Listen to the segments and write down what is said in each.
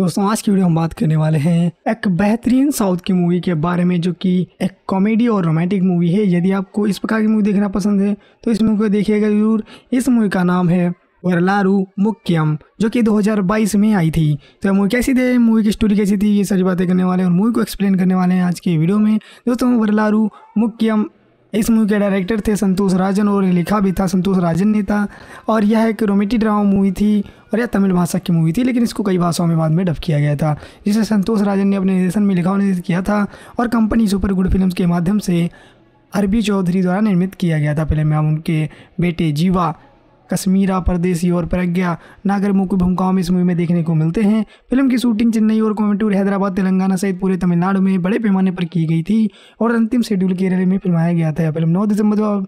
दोस्तों, आज की वीडियो हम बात करने वाले हैं एक बेहतरीन साउथ की मूवी के बारे में, जो कि एक कॉमेडी और रोमांटिक मूवी है। यदि आपको इस प्रकार की मूवी देखना पसंद है तो इस मूवी को देखिएगा ज़रूर। इस मूवी का नाम है वरलारू मुक्यम जो कि 2022 में आई थी। तो ये मूवी कैसी थी? मूवी की स्टोरी कैसी थी? ये सारी बातें करने वाले हैं और मूवी को एक्सप्लेन करने वाले हैं आज की वीडियो में। दोस्तों, वरलारू मुक्यम इस मूवी के डायरेक्टर थे संतोष राजन और लिखा भी था संतोष राजन ने था। और यह एक रोमेटी ड्रामा मूवी थी और यह तमिल भाषा की मूवी थी, लेकिन इसको कई भाषाओं में बाद में डब किया गया था, जिसे संतोष राजन ने अपने निर्देशन में लिखा और निर्देशित किया था और कंपनी सुपर गुड फ़िल्म के माध्यम से अरबी चौधरी द्वारा निर्मित किया गया था। फ़िल्म में उनके बेटे जीवा कश्मीरा, परदेसी और प्रज्ञा। नागर मुख्य भूमिकाओं में इस मूवी में देखने को मिलते हैं। फ़िल्म की शूटिंग चेन्नई और कोयम्बटूर हैदराबाद, तेलंगाना सहित पूरे तमिलनाडु में बड़े पैमाने पर की गई थी और अंतिम शेड्यूल केरल में फिल्माया गया था। फ़िल्म नौ दिसंबर दो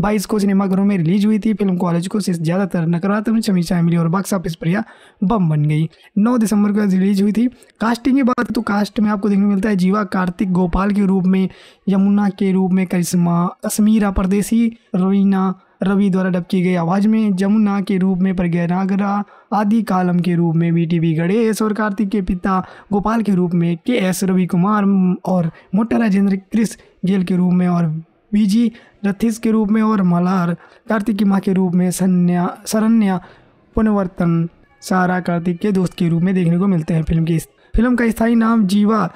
बाईस को सिनेमाघरों में रिलीज़ हुई थी। फ़िल्म कॉलेज को आलोचकों से ज़्यादातर नकारात्मक समीक्षाएँ मिली और बॉक्स ऑफ़िस पर यह बम बन गई। 9 दिसंबर को रिलीज़ हुई थी। कास्टिंग की बात तो कास्ट में आपको देखने को मिलता है जीवा, कार्तिक, गोपाल के रूप में, यमुना के रूप में, करिश्मा, कश्मीरा, परदेसी रवीना रवि द्वारा डब की गई आवाज़ में जमुना के रूप में प्रज्ञा नागरा, आदि कालम के रूप में वी टी गणेश और कार्तिक के पिता, गोपाल के रूप में के एस रवि कुमार और मोटा राजेंद्र क्रिस गेल के रूप में और बीजी रथिस के रूप में और मलार कार्तिक की माँ के रूप में सन्या, शरण्या, पुनवर्तन, सारा कार्तिक के दोस्त के रूप में देखने को मिलते हैं। फ़िल्म की फ़िल्म का स्थायी नाम जीवा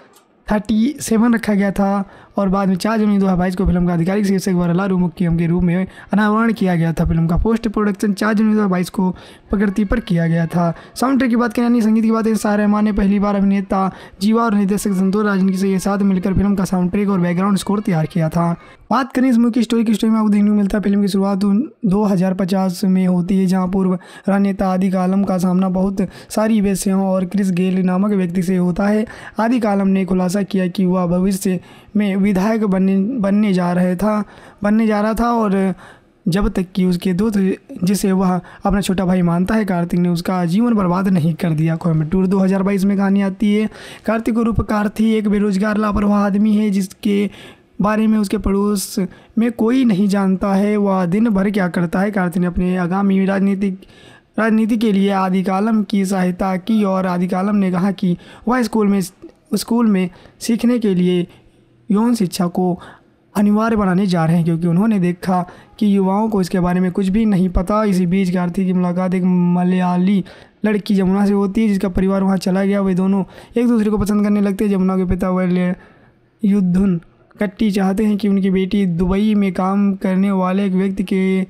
थर्टी सेवन रखा गया था। और बाद में चार जनवरी दो हज़ार बाईस को फ़िल्म का आधिकारिक शीर्षक वरलारू मुख्यम के रूप में अनावरण किया गया था। फ़िल्म का पोस्ट प्रोडक्शन चार जनवरी दो हज़ार बाईस को प्रकृति पर किया गया था। साउंड ट्रैक की बात करें यानी संगीत की बात करें शाह रहमान ने पहली बार अभिनेता, जीवा और निर्देशक संतोष राजन के साथ मिलकर फ़िल्म का साउंड ट्रैक और बैकग्राउंड स्कोर तैयार किया था। बात करें इस की स्टोरी की स्टोरी में आपको देखने को मिलता है, फ़िल्म की शुरुआत दो हज़ार पचास में होती है, जहाँ पूर्व राजनेता आदि कालम का सामना बहुत सारी वेश्याओं और क्रिस गेल नामक व्यक्ति से होता है। आदि कालम ने खुलासा किया कि वह भविष्य में विधायक बनने बनने जा रहे था, बनने जा रहा था और जब तक कि उसके दोस्त जिसे वह अपना छोटा भाई मानता है, कार्तिक ने उसका जीवन बर्बाद नहीं कर दिया। कोयम्बटूर 2022 में कहानी आती है, कार्तिक रूप कार्ति एक बेरोजगार, लापरवाह आदमी है, जिसके बारे में उसके पड़ोस में कोई नहीं जानता है, वह दिन भर क्या करता है। कार्तिक ने अपने आगामी राजनीतिक, राजनीति के लिए आदि कालम की सहायता की और आदि कालम ने कहा कि वह स्कूल में स्कूल में सीखने के लिए यौन शिक्षा को अनिवार्य बनाने जा रहे हैं, क्योंकि उन्होंने देखा कि युवाओं को इसके बारे में कुछ भी नहीं पता। इसी बीच कार्तिक की मुलाकात एक मलयाली लड़की जमुना से होती है, जिसका परिवार वहाँ चला गया। वे दोनों एक दूसरे को पसंद करने लगते हैं। जमुना के पिता वह युद्धन कट्टी चाहते हैं कि उनकी बेटी दुबई में काम करने वाले एक व्यक्ति के,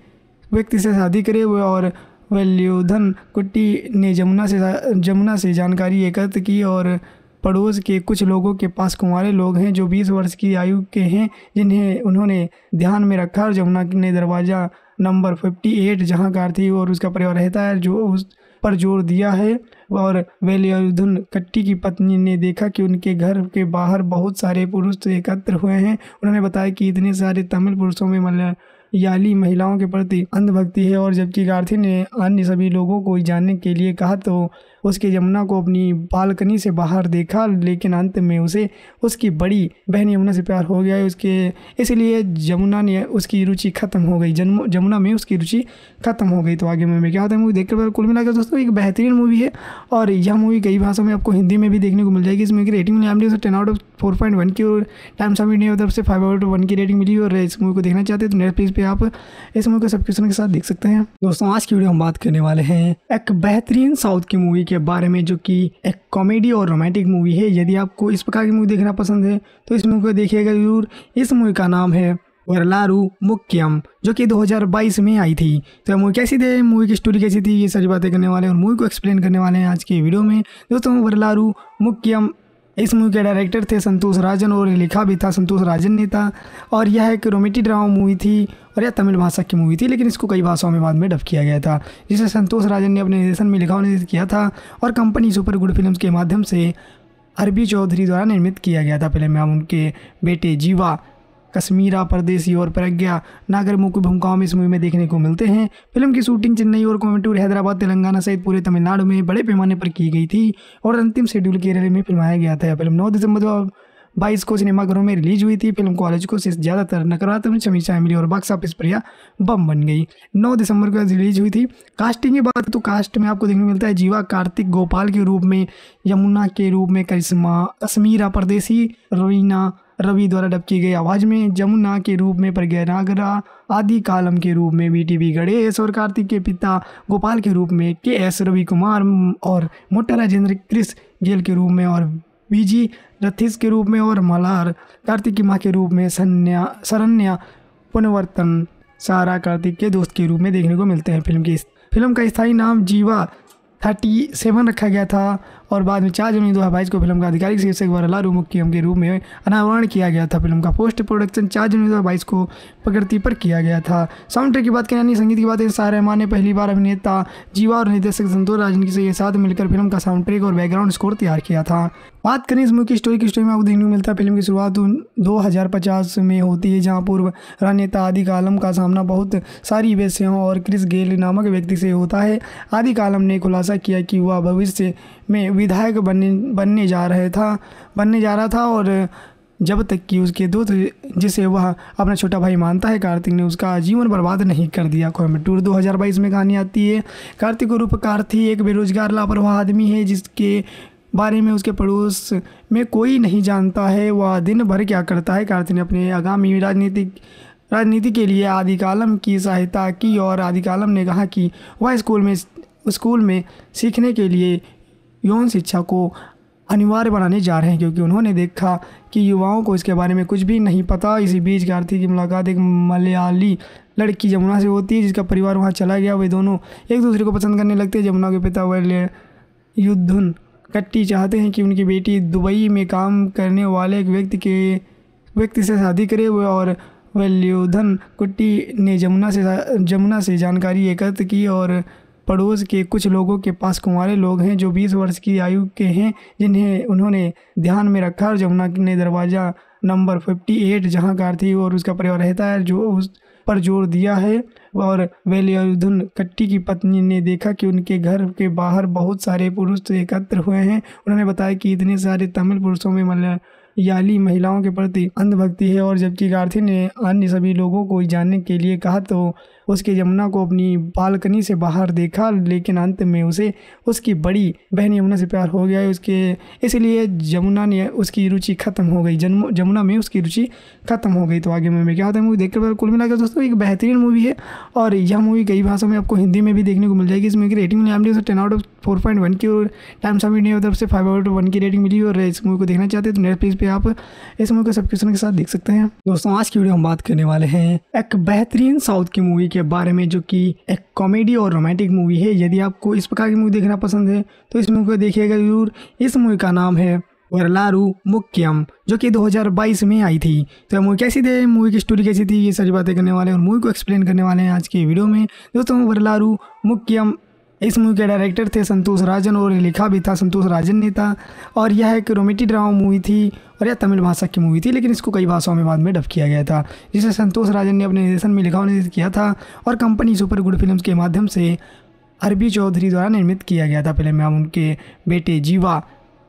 व्यक्ति से शादी करे। हुए और वल्योधन कुट्टी ने जमुना से जमुना से जानकारी एकत्र की और पड़ोस के कुछ लोगों के पास कुंवारे लोग हैं जो 20 वर्ष की आयु के हैं, जिन्हें उन्होंने ध्यान में रखा और जमुना ने दरवाज़ा नंबर 58 जहाँ कार्तिक और उसका परिवार रहता है, जो उस पर ज़ोर दिया है। और वेलियुद्धन कट्टी की पत्नी ने देखा कि उनके घर के बाहर बहुत सारे पुरुष एकत्र हुए हैं। उन्होंने बताया कि इतने सारे तमिल पुरुषों में मलयाली महिलाओं के प्रति अंधभक्ति है और जबकि गार्थी ने अन्य सभी लोगों को जानने के लिए कहा तो उसके यमुना को अपनी बालकनी से बाहर देखा, लेकिन अंत में उसे, उसकी बड़ी बहन यमुना से प्यार हो गया। उसके, इसलिए यमुना ने उसकी रुचि खत्म हो गई। जमुना में उसकी रुचि खत्म हो गई। तो आगे में क्या होता है मूवी देखकर कुल मिलाकर दोस्तों, एक बेहतरीन मूवी है। और यह मूवी कई भाषाओं में आपको हिंदी में भी देखने को मिल जाएगी। इसमें की rating milli ten out of four point one की और टाइम्स ऑफ़ इंडिया तरफ़ से फाइव आउट वन की रेटिंग मिली और इस मूवी को देखना चाहते हैं तो नेटफ्लिक्स पे आप इस मूवी को सब्सक्रिप्शन के साथ देख सकते हैं। दोस्तों, आज की वीडियो हम बात करने वाले हैं एक बेहतरीन साउथ की मूवी के बारे में जो कि एक कॉमेडी और रोमांटिक मूवी है, यदि आपको इस प्रकार की मूवी देखना पसंद है तो इस मूवी को देखिएगा ज़रूर। इस मूवी का नाम है वरलारू मुक्यम, जो कि 2022 में आई थी। तो मूवी कैसी थी? मूवी की स्टोरी कैसी थी? ये सारी बातें करने वाले हैं और मूवी को एक्सप्लेन करने वाले हैं आज के वीडियो में। दोस्तों, वरलारू मुक्यम इस मूवी के डायरेक्टर थे संतोष राजन और लिखा भी था संतोष राजन ने था। और यह एक रोमेटी ड्रामा मूवी थी और यह तमिल भाषा की मूवी थी, लेकिन इसको कई भाषाओं में बाद में डब किया गया था, जिसे संतोष राजन ने अपने निर्देशन में लिखा और किया था और कंपनी सुपर गुड फ़िल्म के माध्यम से अरबी चौधरी द्वारा निर्मित किया गया था। फ़िल्म में उनके बेटे जीवा कश्मीरा, परदेसी और प्रज्ञा। नागर मुख्य भूमिकाओं में इस मूवी में देखने को मिलते हैं। फ़िल्म की शूटिंग चेन्नई और कोयम्बटूर हैदराबाद, तेलंगाना सहित पूरे तमिलनाडु में बड़े पैमाने पर की गई थी और अंतिम शेड्यूल केरल में फिल्माया गया था। फ़िल्म नौ दिसंबर बाईस को सिनेमाघरों में रिलीज़ हुई थी। फ़िल्म कॉलेज को से ज़्यादातर नकारात्मक समीक्षा मिली और बॉक्स ऑफ़िस पर यह बम बन गई। नौ दिसंबर को रिलीज़ हुई थी। कास्टिंग की बात तो कास्ट में आपको देखने को मिलता है जीवा, कार्तिक, गोपाल के रूप में, यमुना के रूप में, करिश्मा, कश्मीरा, परदेसी रवीना रवि द्वारा डब की गई आवाज़ में जमुना के रूप में प्रज्ञा नागरा, आदि कालम के रूप में बी टी बी गणेश और कार्तिक के पिता गोपाल के रूप में के एस रवि कुमार और मोटा राजेंद्र क्रिस गेल के रूप में और बीजी रथिस के रूप में और मलार, कार्तिक की माँ के रूप में सन्या, शरण्या, पुनवर्तन, सारा कार्तिक के दोस्त के रूप में देखने को मिलते हैं फ़िल्म की फ़िल्म का स्थायी नाम जीवा थर्टी सेवन रखा गया था। और बाद में चार जनवरी दो हज़ार बाईस को फ़िल्म का आधिकारिक शीर्षक वरला मुख्यम के रूप में अनावरण किया गया था। फ़िल्म का पोस्ट प्रोडक्शन चार जनवरी दो हज़ार बाईस को प्रकृति पर किया गया था। साउंड ट्रैक की बात करें यानी संगीत की बात करें शाह रहमान ने पहली बार अभिनेता जीवा और निर्देशक संतोष राजन के साथ मिलकर फ़िल्म का साउंड ट्रैक और बैकग्राउंड स्कोर तैयार किया था। बात करें इस की स्टोरी की स्टोरी में आपको देखने को मिलता है, फ़िल्म की शुरुआत दो हज़ार पचास में होती है, जहाँ पूर्व राजनेता आदि कालम का सामना बहुत सारी वेश्याओं और क्रिस गेल नामक व्यक्ति से होता है। आदि कालम ने खुलासा किया कि वह भविष्य में विधायक बनने बनने जा रहे था, बनने जा रहा था और जब तक कि उसके दोस्त जिसे वह अपना छोटा भाई मानता है, कार्तिक ने उसका जीवन बर्बाद नहीं कर दिया। कोयम्बटूर 2022 में कहानी आती है, कार्तिक रूप कार्थी एक बेरोजगार, लापरवाह आदमी है, जिसके बारे में उसके पड़ोस में कोई नहीं जानता है, वह दिन भर क्या करता है। कार्तिक ने अपने आगामी राजनीतिक, राजनीति के लिए आदि कालम की सहायता की और आदि कालम ने कहा कि वह स्कूल में स्कूल में सीखने के लिए यौन शिक्षा को अनिवार्य बनाने जा रहे हैं, क्योंकि उन्होंने देखा कि युवाओं को इसके बारे में कुछ भी नहीं पता। इसी बीच कार्तिक की मुलाकात एक मलयाली लड़की जमुना से होती है, जिसका परिवार वहाँ चला गया। वे दोनों एक दूसरे को पसंद करने लगते हैं। जमुना के पिता वह युद्धन कट्टी चाहते हैं कि उनकी बेटी दुबई में काम करने वाले एक व्यक्ति के, व्यक्ति से शादी करे। और वल्योधन कुट्टी ने जमुना से जमुना से जानकारी एकत्र की और पड़ोस के कुछ लोगों के पास कुंवारे लोग हैं जो 20 वर्ष की आयु के हैं, जिन्हें उन्होंने ध्यान में रखा और जमुना ने दरवाज़ा नंबर 58 जहाँ कार थी और उसका परिवार रहता है, जो उस पर ज़ोर दिया है। और वेलियुद्धन कट्टी की पत्नी ने देखा कि उनके घर के बाहर बहुत सारे पुरुष एकत्र हुए हैं। उन्होंने बताया कि इतने सारे तमिल पुरुषों में मलयाली महिलाओं के प्रति अंधभक्ति है और जबकि गार्थी ने अन्य सभी लोगों को जानने के लिए कहा तो उसके यमुना को अपनी बालकनी से बाहर देखा, लेकिन अंत में उसे उसकी बड़ी बहन यमुना से प्यार हो गया। उसके, इसलिए यमुना ने उसकी रुचि खत्म हो गई। जन्म जमुना में उसकी रुचि खत्म हो गई। तो आगे में क्या होता है मूवी देखकर कुल मिलाकर दोस्तों, एक बेहतरीन मूवी है। और यह मूवी कई भाषाओं में आपको हिंदी में भी देखने को मिल जाएगी। इसमें की rating milli M ten out of four point one की, और टाइम्स ऑफ़ इंडिया तरफ़ से फाइव आउट वन की रेटिंग मिली और इस मूवी को देखना चाहते हैं तो नेटफ्लिक्स पे आप इस मूवी को सब्सक्रिप्शन के साथ देख सकते हैं। दोस्तों, आज की वीडियो हम बात करने वाले हैं एक बेहतरीन साउथ की मूवी के बारे में जो कि एक कॉमेडी और रोमांटिक मूवी है, यदि आपको इस प्रकार की मूवी देखना पसंद है तो इस मूवी को देखिएगा ज़रूर। इस मूवी का नाम है वरलारू मुक्यम, जो कि 2022 में आई थी। तो मूवी कैसी थी? मूवी की स्टोरी कैसी थी? ये सारी बातें करने वाले हैं और मूवी को एक्सप्लेन करने वाले हैं आज के वीडियो में। दोस्तों, वरलारू मुक्यम, इस मूवी के डायरेक्टर थे संतोष राजन और लिखा भी था संतोष राजन ने था और यह एक रोमेटिक ड्रामा मूवी थी और यह तमिल भाषा की मूवी थी, लेकिन इसको कई भाषाओं में बाद में डब किया गया था। जिसे संतोष राजन ने अपने निर्देशन में लिखा और निर्देशित किया था और कंपनी सुपर गुड फ़िल्म के माध्यम से अरबी चौधरी द्वारा निर्मित किया गया था फ़िल्म। में हम उनके बेटे जीवा,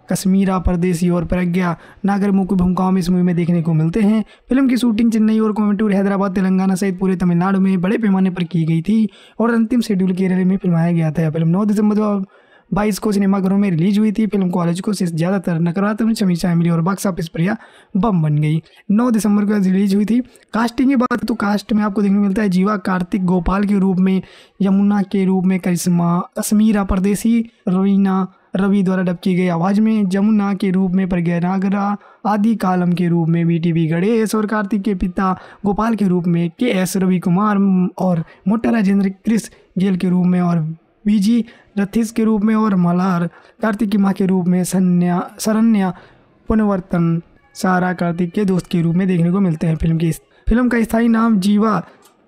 कश्मीरा, परदेसी और प्रज्ञा, नागर मुख्य भूमिकाओं में इस मूवी में देखने को मिलते हैं। फ़िल्म की शूटिंग चेन्नई और कोयम्बटूर हैदराबाद, तेलंगाना सहित पूरे तमिलनाडु में बड़े पैमाने पर की गई थी और अंतिम शेड्यूल केरल में फिल्माया गया था। फ़िल्म नौ दिसंबर बाईस को सिनेमाघरों में रिलीज़ हुई थी। फ़िल्म कॉलेज को से ज़्यादातर नकारात्मक समीक्षाएँ मिली और बॉक्स ऑफ़िस पर यह बम बन गई। नौ दिसंबर को रिलीज़ हुई थी। कास्टिंग की बात तो कास्ट में आपको देखने को मिलता है जीवा, कार्तिक, गोपाल के रूप में, यमुना के रूप में, करिश्मा कश्मीरा परदेसी रवीना रवि द्वारा डब की गई आवाज़ में जमुना के रूप में प्रज्ञा नागरा, आदि कालम के रूप में बी टी बी गणेश और कार्तिक के पिता, गोपाल के रूप में के एस रवि कुमार और मोटा राजेंद्र, क्रिस गेल के रूप में और बीजी रथिस के रूप में और मलार कार्तिक की माँ के रूप में सन्या सरन्या पुनवर्तन, सारा कार्तिक के दोस्त के रूप में देखने को मिलते हैं फ़िल्म की फ़िल्म का स्थायी नाम जीवा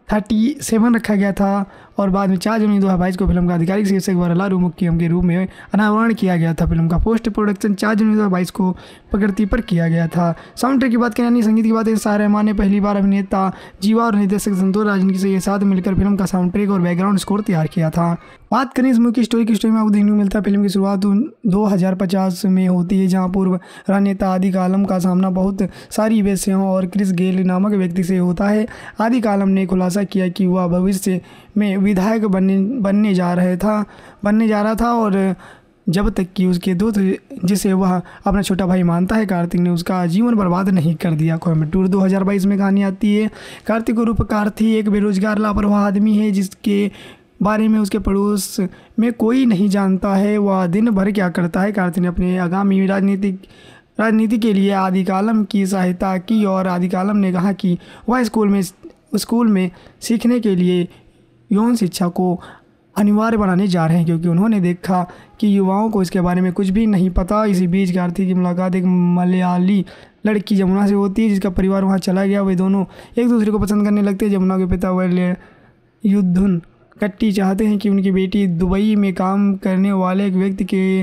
थर्टी सेवन रखा गया था। और बाद में चार जनवरी दो हज़ार बाईस को फ़िल्म का आधिकारिक शीर्षक वरलारू मुख्यम के रूप में अनावरण किया गया था। फ़िल्म का पोस्ट प्रोडक्शन चार जनवरी दो हज़ार बाईस को प्रकृति पर किया गया था। साउंड ट्रैक की बात करें यानी संगीत की बात करें शाह रहमान ने पहली बार अभिनेता जीवा और निर्देशक संतोष राजन के साथ मिलकर फ़िल्म का साउंड ट्रैक और बैकग्राउंड स्कोर तैयार किया था। बात करें इस की स्टोरी की स्टोरी में आपको देखने को मिलता है, फ़िल्म की शुरुआत दो हज़ार पचास में होती है, जहाँ पूर्व राजनेता आदि कालम का सामना बहुत सारी वेश्याओं और क्रिस गेल नामक व्यक्ति से होता है। आदि कालम ने खुलासा किया कि वह भविष्य में विधायक बनने बनने जा रहे था, बनने जा रहा था और जब तक कि उसके दोस्त जिसे वह अपना छोटा भाई मानता है, कार्तिक ने उसका जीवन बर्बाद नहीं कर दिया। कोयम्बटूर 2022 में कहानी आती है, कार्तिक रूप कार्ति एक बेरोजगार, लापरवाह आदमी है, जिसके बारे में उसके पड़ोस में कोई नहीं जानता है, वह दिन भर क्या करता है। कार्तिक ने अपने आगामी राजनीतिक, राजनीति के लिए आदि कालम की सहायता की और आदि कालम ने कहा कि वह स्कूल में स्कूल में सीखने के लिए यौन शिक्षा को अनिवार्य बनाने जा रहे हैं, क्योंकि उन्होंने देखा कि युवाओं को इसके बारे में कुछ भी नहीं पता। इसी बीच कार्तिक की मुलाकात एक मलयाली लड़की जमुना से होती है, जिसका परिवार वहाँ चला गया। वे दोनों एक दूसरे को पसंद करने लगते हैं। जमुना के पिता वह युद्धुन कट्टी चाहते हैं कि उनकी बेटी दुबई में काम करने वाले एक व्यक्ति के,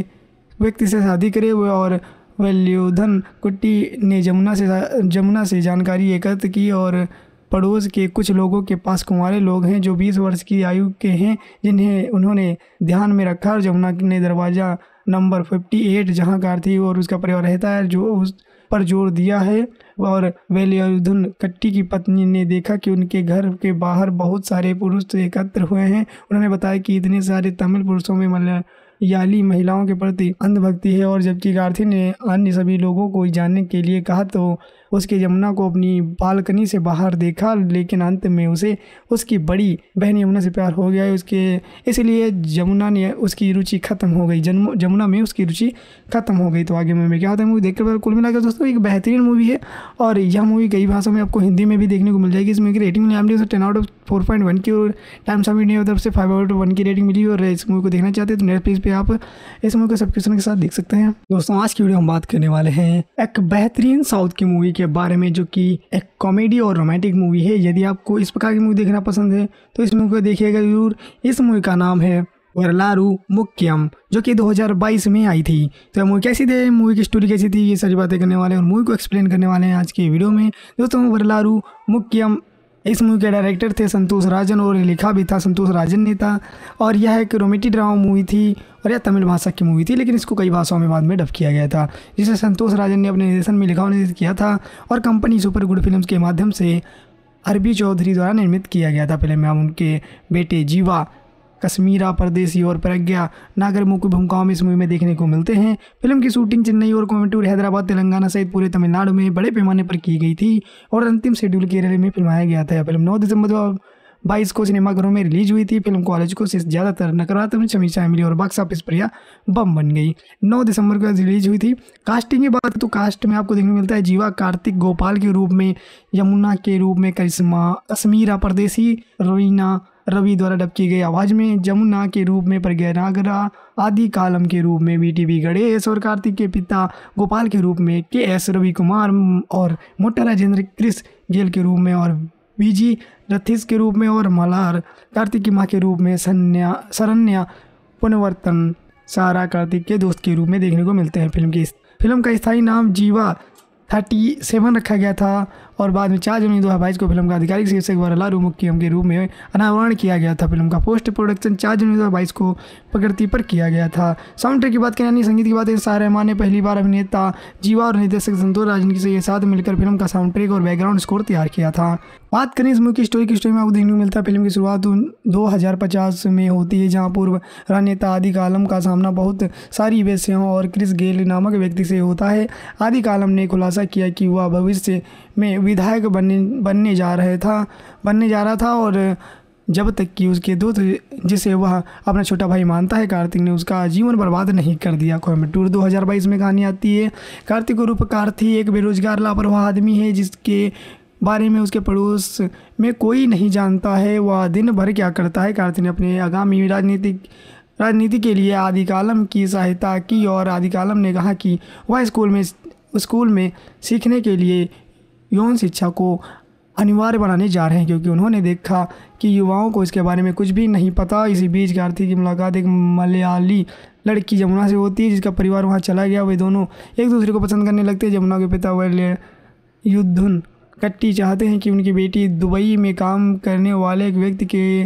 व्यक्ति से शादी करे। और वल्योधन कुट्टी ने जमुना से जमुना से जानकारी एकत्र की और पड़ोस के कुछ लोगों के पास कुंवारे लोग हैं जो 20 वर्ष की आयु के हैं, जिन्हें उन्होंने ध्यान में रखा और जमुना ने दरवाज़ा नंबर फिफ्टी 58 जहाँ कारथी और उसका परिवार रहता है, जो उस पर ज़ोर दिया है। और वेलियुद्धन कट्टी की पत्नी ने देखा कि उनके घर के बाहर बहुत सारे पुरुष एकत्र हुए हैं। उन्होंने बताया कि इतने सारे तमिल पुरुषों में मलयाली महिलाओं के प्रति अंधभक्ति है और जबकि गार्थी ने अन्य सभी लोगों को जानने के लिए कहा तो उसके यमुना को अपनी बालकनी से बाहर देखा, लेकिन अंत में उसे उसकी बड़ी बहन यमुना से प्यार हो गया। उसके, इसलिए यमुना ने उसकी रुचि खत्म हो गई। जमुना में उसकी रुचि खत्म हो गई। तो आगे मूवी क्या होता है, मूवी देखकर कुल मिलाकर दोस्तों, एक बेहतरीन मूवी है। और यह मूवी कई भाषाओं में आपको हिंदी में भी देखने को मिल जाएगी। इस मूवी की रेटिंग मिली हमने ten out of four point one की और टाइम्स ऑफ़ इंडिया तरफ़ से फाइव आउट वन की रेटिंग मिली और इस मूवी को देखना चाहते हैं तो नेटफ्लिक्स पे आप इस मूवी को सब्सक्रिप्शन के साथ देख सकते हैं। दोस्तों, आज की वीडियो हम बात करने वाले हैं एक बेहतरीन साउथ की मूवी के बारे में जो कि एक कॉमेडी और रोमांटिक मूवी है, यदि आपको इस प्रकार की मूवी देखना पसंद है तो इस मूवी को देखिएगा ज़रूर। इस मूवी का नाम है वरलारू मुक्यम, जो कि 2022 में आई थी। तो मूवी कैसी थी? मूवी की स्टोरी कैसी थी? ये सारी बातें करने वाले हैं और मूवी को एक्सप्लेन करने वाले हैं आज की वीडियो में। दोस्तों, वरलारू मुख्यम इस मूवी के डायरेक्टर थे संतोष राजन और लिखा भी था संतोष राजन ने था। और यह एक रोमेटी ड्रामा मूवी थी और यह तमिल भाषा की मूवी थी, लेकिन इसको कई भाषाओं में बाद में डब किया गया था, जिसे संतोष राजन ने अपने निर्देशन में लिखा और किया था और कंपनी सुपर गुड फ़िल्म के माध्यम से अरबी चौधरी द्वारा निर्मित किया गया था। फ़िल्म में उनके बेटे जीवा कश्मीरा, परदेसी और प्रज्ञा। नागर मुख्य भूमिकाओं में इस मूवी में देखने को मिलते हैं। फ़िल्म की शूटिंग चेन्नई और कोयम्बटूर हैदराबाद, तेलंगाना सहित पूरे तमिलनाडु में बड़े पैमाने पर की गई थी और अंतिम शेड्यूल केरल में फिल्माया गया था। फ़िल्म नौ दिसंबर बाईस को सिनेमाघरों में रिलीज़ हुई थी। फ़िल्म कॉलेज को सिर्फ़ ज़्यादातर नकारात्मक समीक्षाएँ मिली और बॉक्स ऑफ़िस पर यह बम बन गई। 9 दिसंबर को रिलीज़ हुई थी। कास्टिंग की बात तो कास्ट में आपको देखने को मिलता है जीवा, कार्तिक, गोपाल के रूप में, यमुना के रूप में, करिश्मा, कश्मीरा, परदेसी रवीना रवि द्वारा डब की गई आवाज़ में जमुना के रूप में प्रज्ञा नागरा, आदि कालम के रूप में बी टी वी गणेश और कार्तिक के पिता गोपाल के रूप में के एस रवि कुमार और मोटा राजेंद्र क्रिस गेल के रूप में और वीजी रथिस के रूप में और मलार कार्तिक की माँ के रूप में सन्या, शरण्या, पुनवर्तन, सारा कार्तिक के दोस्त के रूप में देखने को मिलते हैं फ़िल्म की। फ़िल्म का स्थायी नाम जीवा थर्टी सेवन रखा गया था और बाद में चार जनवरी दो हज़ार बाईस को फ़िल्म का आधिकारिक शीर्षक वरलारू मुख्यम के रूप में अनावरण किया गया था। फ़िल्म का पोस्ट प्रोडक्शन चार जनवरी दो हज़ार बाईस को प्रकृति पर किया गया था। साउंड ट्रैक की बात करें यानी संगीत की बात करें शाह रहमान ने पहली बार अभिनेता जीवा और निर्देशक संतोष राजन के साथ मिलकर फ़िल्म का साउंड ट्रैक और बैकग्राउंड स्कोर तैयार किया था। बात करें इस की स्टोरी की स्टोरी में आपको देखने को मिलता है, फ़िल्म की शुरुआत दो हज़ार पचास में होती है, जहाँ पूर्व राजनेता आदि कालम का सामना बहुत सारी वेश्याओं और क्रिस गेल नामक व्यक्ति से होता है। आदि कालम ने खुलासा किया कि वह भविष्य में विधायक बनने बनने जा रहे था, बनने जा रहा था और जब तक कि उसके दोस्त जिसे वह अपना छोटा भाई मानता है कार्तिक ने उसका जीवन बर्बाद नहीं कर दिया। कोयम्बटूर 2022 में कहानी आती है, कार्तिक को रूप कार्थी एक बेरोजगार, लापरवाह आदमी है, जिसके बारे में उसके पड़ोस में कोई नहीं जानता है। वह दिन भर क्या करता है? कार्तिक ने अपने आगामी राजनीतिक, राजनीति के लिए आदि कालम की सहायता की और आदि कालम ने कहा कि वह स्कूल में स्कूल में सीखने के लिए यौन शिक्षा को अनिवार्य बनाने जा रहे हैं, क्योंकि उन्होंने देखा कि युवाओं को इसके बारे में कुछ भी नहीं पता। इसी बीच कार्तिक की मुलाकात एक मलयाली लड़की जमुना से होती है, जिसका परिवार वहाँ चला गया। वे दोनों एक दूसरे को पसंद करने लगते हैं। जमुना के पिता वह युद्धुन कट्टी चाहते हैं कि उनकी बेटी दुबई में काम करने वाले एक व्यक्ति के,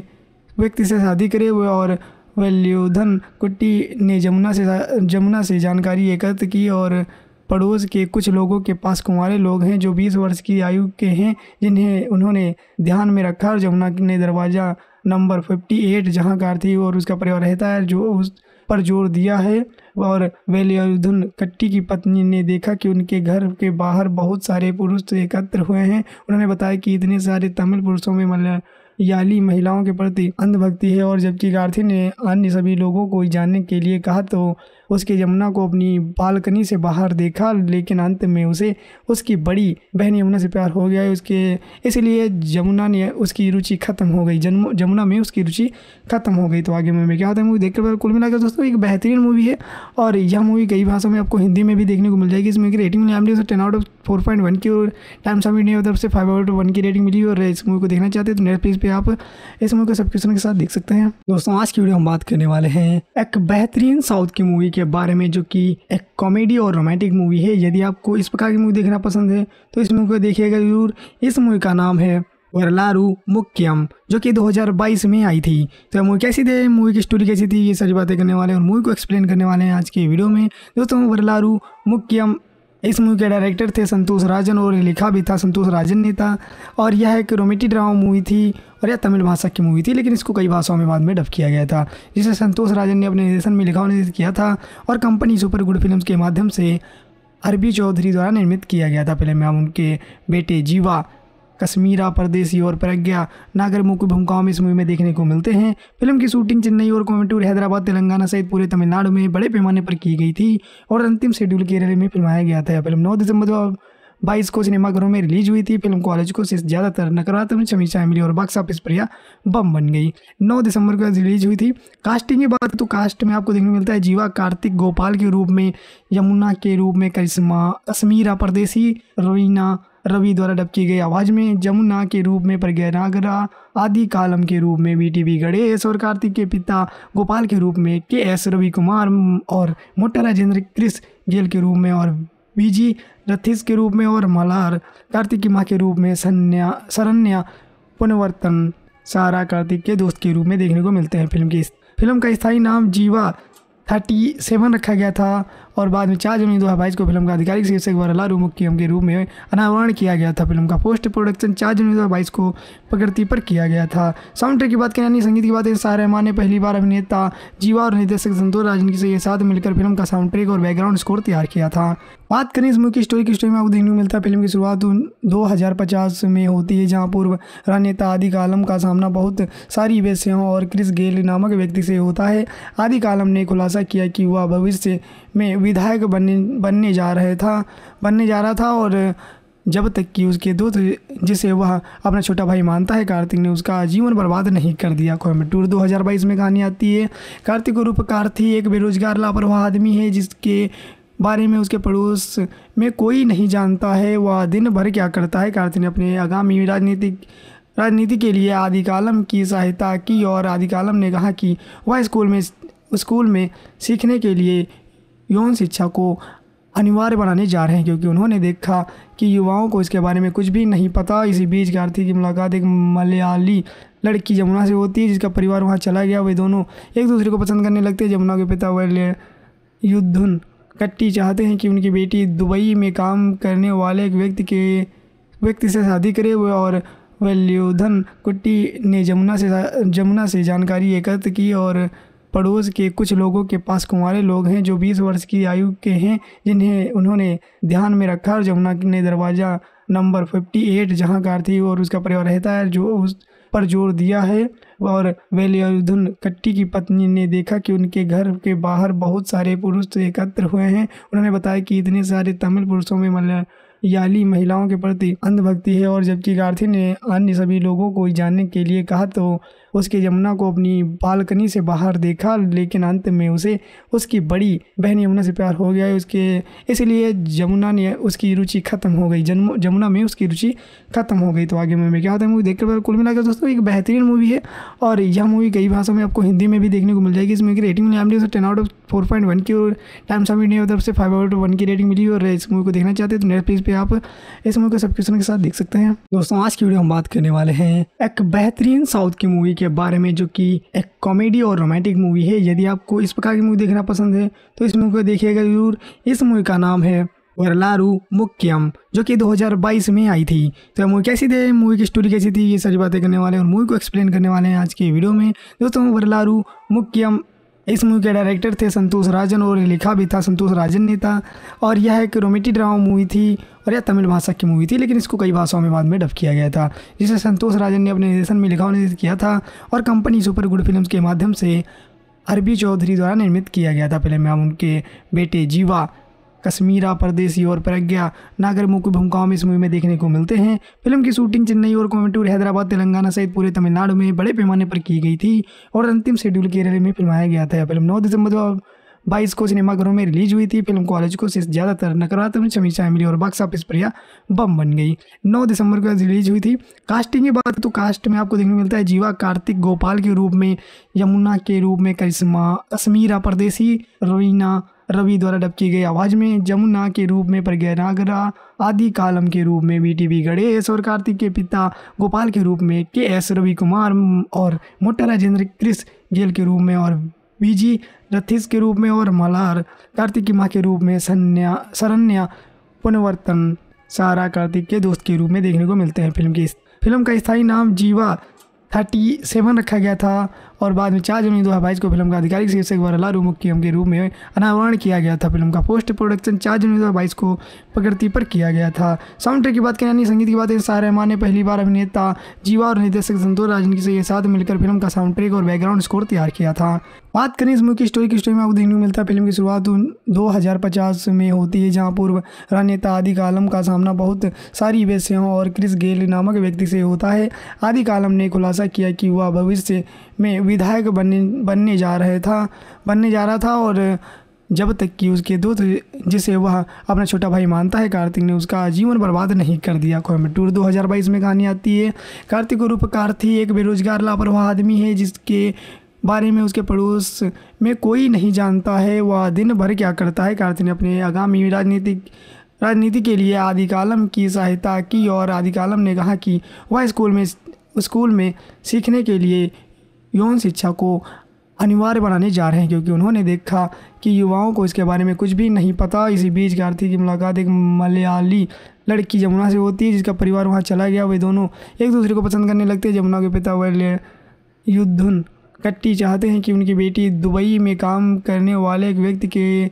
व्यक्ति से शादी करे। हुए और वल्योधन कुट्टी ने जमुना से जमुना से जानकारी एकत्र की और पड़ोस के कुछ लोगों के पास कुंवारे लोग हैं जो 20 वर्ष की आयु के हैं, जिन्हें उन्होंने ध्यान में रखा और जमुना ने दरवाज़ा नंबर 58 जहाँ कार्तिक और उसका परिवार रहता है, जो उस पर ज़ोर दिया है। और वेलियुद्धन कट्टी की पत्नी ने देखा कि उनके घर के बाहर बहुत सारे पुरुष एकत्र हुए हैं। उन्होंने बताया कि इतने सारे तमिल पुरुषों में मलया याली महिलाओं के प्रति अंधभक्ति है और जबकि गार्थी ने अन्य सभी लोगों को जानने के लिए कहा तो उसके यमुना को अपनी बालकनी से बाहर देखा, लेकिन अंत में उसे उसकी बड़ी बहन यमुना से प्यार हो गया। उसके, इसलिए जमुना ने उसकी रुचि खत्म हो गई। जन्म जमुना में उसकी रुचि खत्म हो गई। तो आगे में क्या होता है, मूवी देखकर कुल मिलाकर दोस्तों, एक बेहतरीन मूवी है। और यह मूवी कई भाषाओं में आपको हिंदी में भी देखने को मिल जाएगी। इसमें की rating milli ten out of four point one की और टाइम सब इंडिया तरफ़ से फाइव आउट ऑफ़ वन की रेटिंग मिली और इस मूवी को देखना चाहते हैं तो नेटफ्लिक्स पे आप इस मूवी को सब्सक्रिप्शन के साथ देख सकते हैं। दोस्तों, आज की वीडियो हम बात करने वाले हैं एक बेहतरीन साउथ की मूवी के बारे में जो कि एक कॉमेडी और रोमांटिक मूवी है, यदि आपको इस प्रकार की मूवी देखना पसंद है तो इस मूवी को देखिएगा ज़रूर। इस मूवी का नाम है वरलारू मुक्यम जो कि 2022 में आई थी। तो मूवी कैसी थी? मूवी की स्टोरी कैसी थी? ये सारी बातें करने वाले हैं और मूवी को एक्सप्लेन करने वाले हैं आज के वीडियो में। दोस्तों, वरलारू मुक्यम इस मूवी के डायरेक्टर थे संतोष राजन और लिखा भी था संतोष राजन ने था। और यह एक रोमेटी ड्रामा मूवी थी और यह तमिल भाषा की मूवी थी, लेकिन इसको कई भाषाओं में बाद में डब किया गया था, जिसे संतोष राजन ने अपने निर्देशन में लिखा निर्देश किया था और कंपनी सुपर गुड फ़िल्म के माध्यम से अरबी चौधरी द्वारा निर्मित किया गया था। फ़िल्म में उनके बेटे जीवा कश्मीरा परदेसी और प्रज्ञा। नागर मुख्य भूमिकाओं में इस मूवी में देखने को मिलते हैं। फ़िल्म की शूटिंग चेन्नई और कोयम्बटूर हैदराबाद, तेलंगाना सहित पूरे तमिलनाडु में बड़े पैमाने पर की गई थी और अंतिम शेड्यूल केरल में फिल्माया गया था। फ़िल्म नौ दिसंबर दो बाईस को सिनेमाघरों में रिलीज़ हुई थी। फ़िल्म कॉलेज को से ज़्यादातर नकारात्मक समीक्षाएँ मिली और बॉक्स ऑफ़िस पर यह बम बन गई। 9 दिसंबर को रिलीज़ हुई थी। कास्टिंग की बात तो कास्ट में आपको देखने को मिलता है। जीवा, कार्तिक, गोपाल के रूप में, यमुना के रूप में, करिश्मा कश्मीरा परदेसी रवीना रवि द्वारा डब की गई आवाज़ में जमुना के रूप में प्रज्ञा नागरा, आदि कालम के रूप में बी टी बी गणेश और कार्तिक के पिता गोपाल के रूप में के एस रवि कुमार और मोटा राजेंद्र क्रिस गेल के रूप में और बीजी रथिस के रूप में और मलार कार्तिक की माँ के रूप में सन्या, शरण्या, पुनवर्तन, सारा कार्तिक के दोस्त के रूप में देखने को मिलते हैं। फ़िल्म की फ़िल्म का स्थायी नाम जीवा थर्टी सेवन रखा गया था। और बाद में चार जनवरी दो हज़ार बाईस को फ़िल्म का आधिकारिक शीर्षक वरलारू मुख्यम के रूप में अनावरण किया गया था। फ़िल्म का पोस्ट प्रोडक्शन चार जनवरी दो हज़ार बाईस को प्रकृति पर किया गया था। साउंड ट्रैक की बात करें संगीत की बात करें शाह रहमान ने पहली बार अभिनेता, जीवा और निर्देशक संतोष राजन के साथ मिलकर फ़िल्म का साउंड ट्रैक और बैकग्राउंड स्कोर तैयार किया था। बात करें इस की स्टोरी की स्टोरी में आपको देखने को मिलता है, फ़िल्म की शुरुआत दो हज़ार पचास में होती है, जहाँ पूर्व राजनेता आदि कालम का सामना बहुत सारी वेश्याओं और क्रिस गेल नामक व्यक्ति से होता है। आदि कालम ने खुलासा किया कि वह भविष्य में विधायक बनने बनने जा रहे था, बनने जा रहा था और जब तक कि उसके दोस्त जिसे वह अपना छोटा भाई मानता है, कार्तिक ने उसका जीवन बर्बाद नहीं कर दिया। कोयम्बटूर 2022 में कहानी आती है, कार्तिक रूप कार्थी एक बेरोजगार, लापरवाह आदमी है, जिसके बारे में उसके पड़ोस में कोई नहीं जानता है, वह दिन भर क्या करता है। कार्तिक ने अपने आगामी राजनीतिक, राजनीति के लिए आदि कालम की सहायता की और आदि कालम ने कहा कि वह स्कूल में स्कूल में सीखने के लिए यौन शिक्षा को अनिवार्य बनाने जा रहे हैं, क्योंकि उन्होंने देखा कि युवाओं को इसके बारे में कुछ भी नहीं पता। इसी बीच कार्तिक की मुलाकात एक मलयाली लड़की जमुना से होती है, जिसका परिवार वहाँ चला गया। वे दोनों एक दूसरे को पसंद करने लगते हैं। जमुना के पिता वह युद्धुन कट्टी चाहते हैं कि उनकी बेटी दुबई में काम करने वाले एक व्यक्ति के, व्यक्ति से शादी करे। हुए और वल्योधन कुट्टी ने जमुना से जमुना से जानकारी एकत्र की और पड़ोस के कुछ लोगों के पास कुंवारे लोग हैं जो 20 वर्ष की आयु के हैं, जिन्हें उन्होंने ध्यान में रखा और जमुना ने दरवाज़ा नंबर फिफ्टी 58 जहाँ कार्तिक और उसका परिवार रहता है, जो उस पर ज़ोर दिया है। और वेलियुद्धन कट्टी की पत्नी ने देखा कि उनके घर के बाहर बहुत सारे पुरुष एकत्र हुए हैं। उन्होंने बताया कि इतने सारे तमिल पुरुषों में मलया याली महिलाओं के प्रति अंधभक्ति है और जबकि गार्थी ने अन्य सभी लोगों को जानने के लिए कहा तो उसके यमुना को अपनी बालकनी से बाहर देखा, लेकिन अंत में उसे उसकी बड़ी बहन यमुना से प्यार हो गया। उसके, इसलिए यमुना ने उसकी रुचि खत्म हो गई। जन्म, यमुना में उसकी रुचि खत्म हो गई। तो आगे में क्या होता है मूवी देखकर कुल मिलाकर दोस्तों, एक बेहतरीन मूवी है। और यह मूवी कई भाषाओं में आपको हिंदी में भी देखने को मिल जाएगी। इसमें की rating milli MD ten out of four point one की, और टाइम्स ऑफ़ इंडिया तरफ़ से फाइव आउट वन की रेटिंग मिली और इस मूवी को देखना चाहते हैं तो नेटफ्लिक्स पे आप इस मूवी को सब्सक्रिप्शन के साथ देख सकते हैं। दोस्तों, आज की वीडियो हम बात करने वाले हैं एक बेहतरीन साउथ की मूवी के बारे में जो कि एक कॉमेडी और रोमांटिक मूवी है, यदि आपको इस प्रकार की मूवी देखना पसंद है तो इस मूवी को देखिएगा ज़रूर। इस मूवी का नाम है वरलारू मुक्यम, जो कि 2022 में आई थी। तो मूवी कैसी थी? मूवी की स्टोरी कैसी थी? ये सारी बातें करने वाले और मूवी को एक्सप्लेन करने वाले हैं आज की वीडियो में। दोस्तों, वरलारू मुक्यम इस मूवी के डायरेक्टर थे संतोष राजन और लिखा भी था संतोष राजन ने था। और यह एक रोमेटी ड्रामा मूवी थी और यह तमिल भाषा की मूवी थी, लेकिन इसको कई भाषाओं में बाद में डब किया गया था, जिसे संतोष राजन ने अपने निर्देशन में लिखा और निर्देशित किया था और कंपनी सुपर गुड फ़िल्म के माध्यम से अरबी चौधरी द्वारा निर्मित किया गया था। फ़िल्म में हम उनके बेटे जीवा कश्मीरा, परदेसी और प्रज्ञा। नागर मुख्य भूमिकाओं में इस मूवी में देखने को मिलते हैं। फ़िल्म की शूटिंग चेन्नई और कोयम्बटूर हैदराबाद, तेलंगाना सहित पूरे तमिलनाडु में बड़े पैमाने पर की गई थी और अंतिम शेड्यूल केरल में फिल्माया गया था। फ़िल्म नौ दिसंबर दो बाईस को सिनेमाघरों में रिलीज़ हुई थी। फ़िल्म कॉलेज को आलोचकों से ज़्यादातर नकारात्मक समीक्षाएँ मिली और बॉक्स ऑफ़िस पर यह बम बन गई। 9 दिसंबर को रिलीज़ हुई थी। कास्टिंग की बात तो कास्ट में आपको देखने को मिलता है जीवा, कार्तिक, गोपाल के रूप में, यमुना के रूप में, करिश्मा, कश्मीरा, परदेसी रवीना रवि द्वारा डब की गई आवाज़ में जमुना के रूप में प्रज्ञा नागरा, आदि कालम के रूप में वी टी गणेश और कार्तिक के पिता, गोपाल के रूप में के एस रवि कुमार और मोटा राजेंद्र क्रिस गेल के रूप में और बीजी रथिस के रूप में और मलार, कार्तिक की माँ के रूप में सन्या, शरण्या, पुनवर्तन, सारा कार्तिक के दोस्त के रूप में देखने को मिलते हैं। फ़िल्म की फ़िल्म का स्थायी नाम जीवा थर्टी सेवन रखा गया था। और बाद में चार जनवरी दो हज़ार बाईस को फ़िल्म का आधिकारिक शीर्षक वरलारू मुख्यम के रूप में अनावरण किया गया था। फ़िल्म का पोस्ट प्रोडक्शन चार जनवरी दो हज़ार बाईस को प्रकृति पर किया गया था। साउंड ट्रैक की बात करें यानी संगीत की बात शाह रहमान ने पहली बार अभिनेता, जीवा और निर्देशक संतोष राजन के साथ मिलकर फ़िल्म का साउंड ट्रैक और बैकग्राउंड स्कोर तैयार किया था। बात करें इस की स्टोरी की स्टोरी में आपको देखने को मिलता है, फ़िल्म की शुरुआत दो हज़ार पचास में होती है, जहाँ पूर्व राजनेता आदि कालम का सामना बहुत सारी वेश्याओं और क्रिस गेल नामक व्यक्ति से होता है। आदि कालम ने खुलासा किया कि वह भविष्य में विधायक बनने बनने जा रहे था, बनने जा रहा था और जब तक कि उसके दोस्त जिसे वह अपना छोटा भाई मानता है, कार्तिक ने उसका जीवन बर्बाद नहीं कर दिया। कोयम्बटूर 2022 में कहानी आती है, कार्तिक रूप कार्थी एक बेरोजगार, लापरवाह आदमी है, जिसके बारे में उसके पड़ोस में कोई नहीं जानता है, वह दिन भर क्या करता है। कार्तिक ने अपने आगामी राजनीतिक, राजनीति के लिए आदि कालम की सहायता की और आदि कालम ने कहा कि वह स्कूल में स्कूल में सीखने के लिए यौन शिक्षा को अनिवार्य बनाने जा रहे हैं, क्योंकि उन्होंने देखा कि युवाओं को इसके बारे में कुछ भी नहीं पता। इसी बीच कार्तिक की मुलाकात एक मलयाली लड़की जमुना से होती है, जिसका परिवार वहाँ चला गया। वे दोनों एक दूसरे को पसंद करने लगते हैं। जमुना के पिता वह युद्धन कट्टी चाहते हैं कि उनकी बेटी दुबई में काम करने वाले एक व्यक्ति के,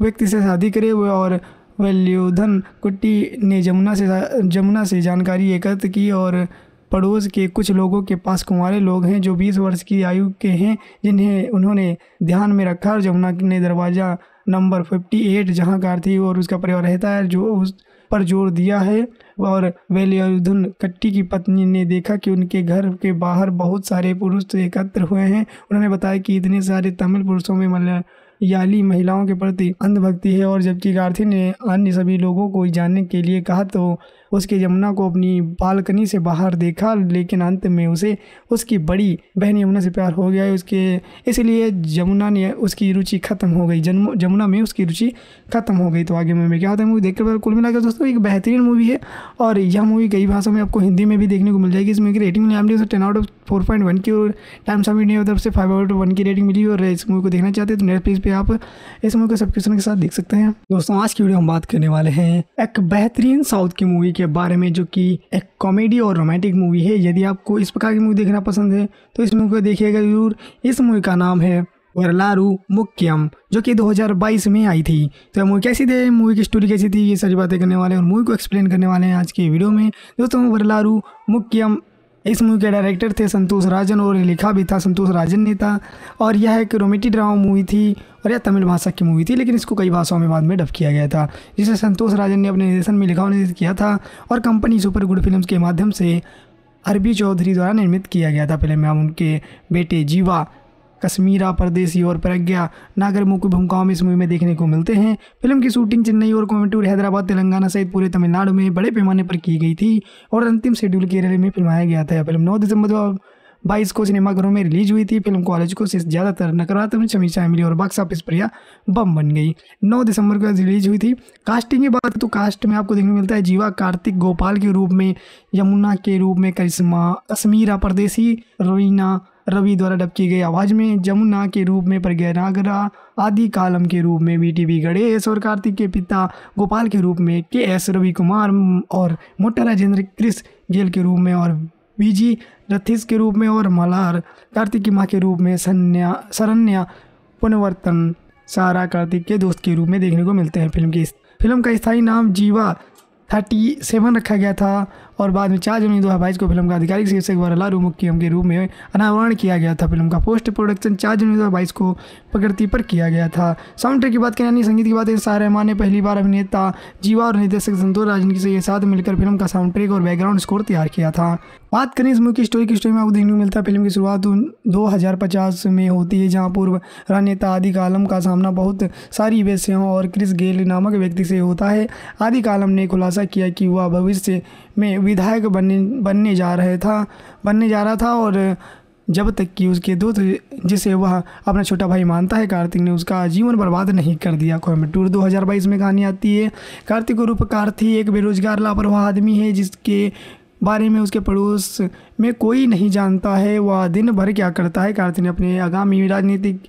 व्यक्ति से शादी करे। हुए और वल्योधन कुट्टी ने जमुना से जमुना से जानकारी एकत्र की और पड़ोस के कुछ लोगों के पास कुंवारे लोग हैं जो 20 वर्ष की आयु के हैं, जिन्हें उन्होंने ध्यान में रखा और जमुना ने दरवाज़ा नंबर 58 जहाँ कार्तिक और उसका परिवार रहता है, जो उस पर ज़ोर दिया है। और वेलियुद्धन कट्टी की पत्नी ने देखा कि उनके घर के बाहर बहुत सारे पुरुष एकत्र हुए हैं। उन्होंने बताया कि इतने सारे तमिल पुरुषों में मतलब याली महिलाओं के प्रति अंधभक्ति है और जबकि गार्थी ने अन्य सभी लोगों को जानने के लिए कहा तो उसके यमुना को अपनी बालकनी से बाहर देखा, लेकिन अंत में उसे उसकी बड़ी बहन यमुना से प्यार हो गया। है उसके, इसलिए यमुना ने उसकी रुचि खत्म हो गई। जन्म, यमुना में उसकी रुचि खत्म हो गई। तो आगे मैं क्या होता है, मूवी देखकर कुल मिलाकर दोस्तों, एक बेहतरीन मूवी है और यह मूवी कई भाषाओं में आपको हिंदी में भी देखने को मिल जाएगी। इसमें की rating milli ten out of four point one की और टाइम्स ऑफ़ इंडिया तरफ़ से फाइव आउट ऑफ़ वन की रेटिंग मिली और इस मूवी को देखना चाहते हैं तो नेटफ्लिक्स पे आप इस मूवी को सब्सक्रिप्शन के साथ देख सकते हैं। दोस्तों, आज की वीडियो हम बात करने वाले हैं एक बेहतरीन साउथ की मूवी के बारे में, जो कि एक कॉमेडी और रोमांटिक मूवी है। यदि आपको इस प्रकार की मूवी देखना पसंद है तो इस मूवी को देखिएगा ज़रूर। इस मूवी का नाम है वरलारू मुक्यम, जो कि 2022 में आई थी। तो मूवी कैसी थी? मूवी की स्टोरी कैसी थी? ये सारी बातें करने वाले हैं और मूवी को एक्सप्लेन करने वाले हैं आज के वीडियो में। दोस्तों, वरलारू मुक्यम, इस मूवी के डायरेक्टर थे संतोष राजन और लिखा भी था संतोष राजन ने था और यह एक रोमेटिक ड्रामा मूवी थी और यह तमिल भाषा की मूवी थी, लेकिन इसको कई भाषाओं में बाद में डब किया गया था। जिसे संतोष राजन ने अपने निर्देशन में लिखा और निर्देशित किया था और कंपनी सुपर गुड फ़िल्म के माध्यम से अरबी चौधरी द्वारा निर्मित किया गया था फ़िल्म में उनके बेटे जीवा, कश्मीरा, परदेसी और प्रज्ञा नागर मुख्य भूमिकाओं में इस मूवी में देखने को मिलते हैं। फ़िल्म की शूटिंग चेन्नई और कोयम्बटूर हैदराबाद, तेलंगाना सहित पूरे तमिलनाडु में बड़े पैमाने पर की गई थी और अंतिम शेड्यूल केरल में फिल्माया गया था। फ़िल्म नौ दिसंबर बाईस को सिनेमाघरों में रिलीज़ हुई थी, फ़िल्म कॉलेज को से ज़्यादातर नकारात्मक समीक्षा मिली और बॉक्स ऑफ़िस पर यह बम बन गई। 9 दिसंबर को रिलीज़ हुई थी। कास्टिंग की बात तो कास्ट में आपको देखने को मिलता है जीवा, कार्तिक, गोपाल के रूप में, यमुना के रूप में, करिश्मा कश्मीरा परदेसी रवीना रवि द्वारा डब की गई आवाज़ में जमुना के रूप में प्रज्ञा नागरा, आदि कालम के रूप में बी टी बी गणेश और कार्तिक के पिता, गोपाल के रूप में के एस रवि कुमार और मोटा राजेंद्र, क्रिस गेल के रूप में और बीजी रथिस के रूप में और मलार कार्तिकी माँ के रूप में सन्या सरन्या पुनवर्तन, सारा कार्तिक के दोस्त के रूप में देखने को मिलते हैं फ़िल्म की फ़िल्म का स्थायी नाम जीवा थर्टी सेवन रखा गया था। और बाद में चार जनवरी दो हज़ार बाईस को फ़िल्म का आधिकारिक शीर्षक वरला मुख्यम के रूप में अनावरण किया गया था। फ़िल्म का पोस्ट प्रोडक्शन चार जनवरी दो हज़ार बाईस को प्रकृति पर किया गया था। साउंड ट्रैक की बात करें यानी संगीत की बात करें शाह रहमान ने पहली बार अभिनेता जीवा और निर्देशक संतोष राजन के साथ मिलकर फ़िल्म का साउंड ट्रैक और बैकग्राउंड स्कोर तैयार किया था। बात करें इस की स्टोरी की स्टोरी में आपको देखने को मिलता है, फ़िल्म की शुरुआत दो हज़ार पचास में होती है, जहाँ पूर्व राजनेता आदि कालम का सामना बहुत सारी वेश्याओं और क्रिस गेल नामक व्यक्ति से होता है। आदि कालम ने खुलासा किया कि वह भविष्य में विधायक बनने बनने जा रहे था, बनने जा रहा था और जब तक कि उसके दोस्त जिसे वह अपना छोटा भाई मानता है, कार्तिक ने उसका जीवन बर्बाद नहीं कर दिया। कोयम्बटूर 2022 में कहानी आती है, कार्तिक रूप कार्थी एक बेरोजगार, लापरवाह आदमी है, जिसके बारे में उसके पड़ोस में कोई नहीं जानता है, वह दिन भर क्या करता है। कार्तिक ने अपने आगामी राजनीतिक,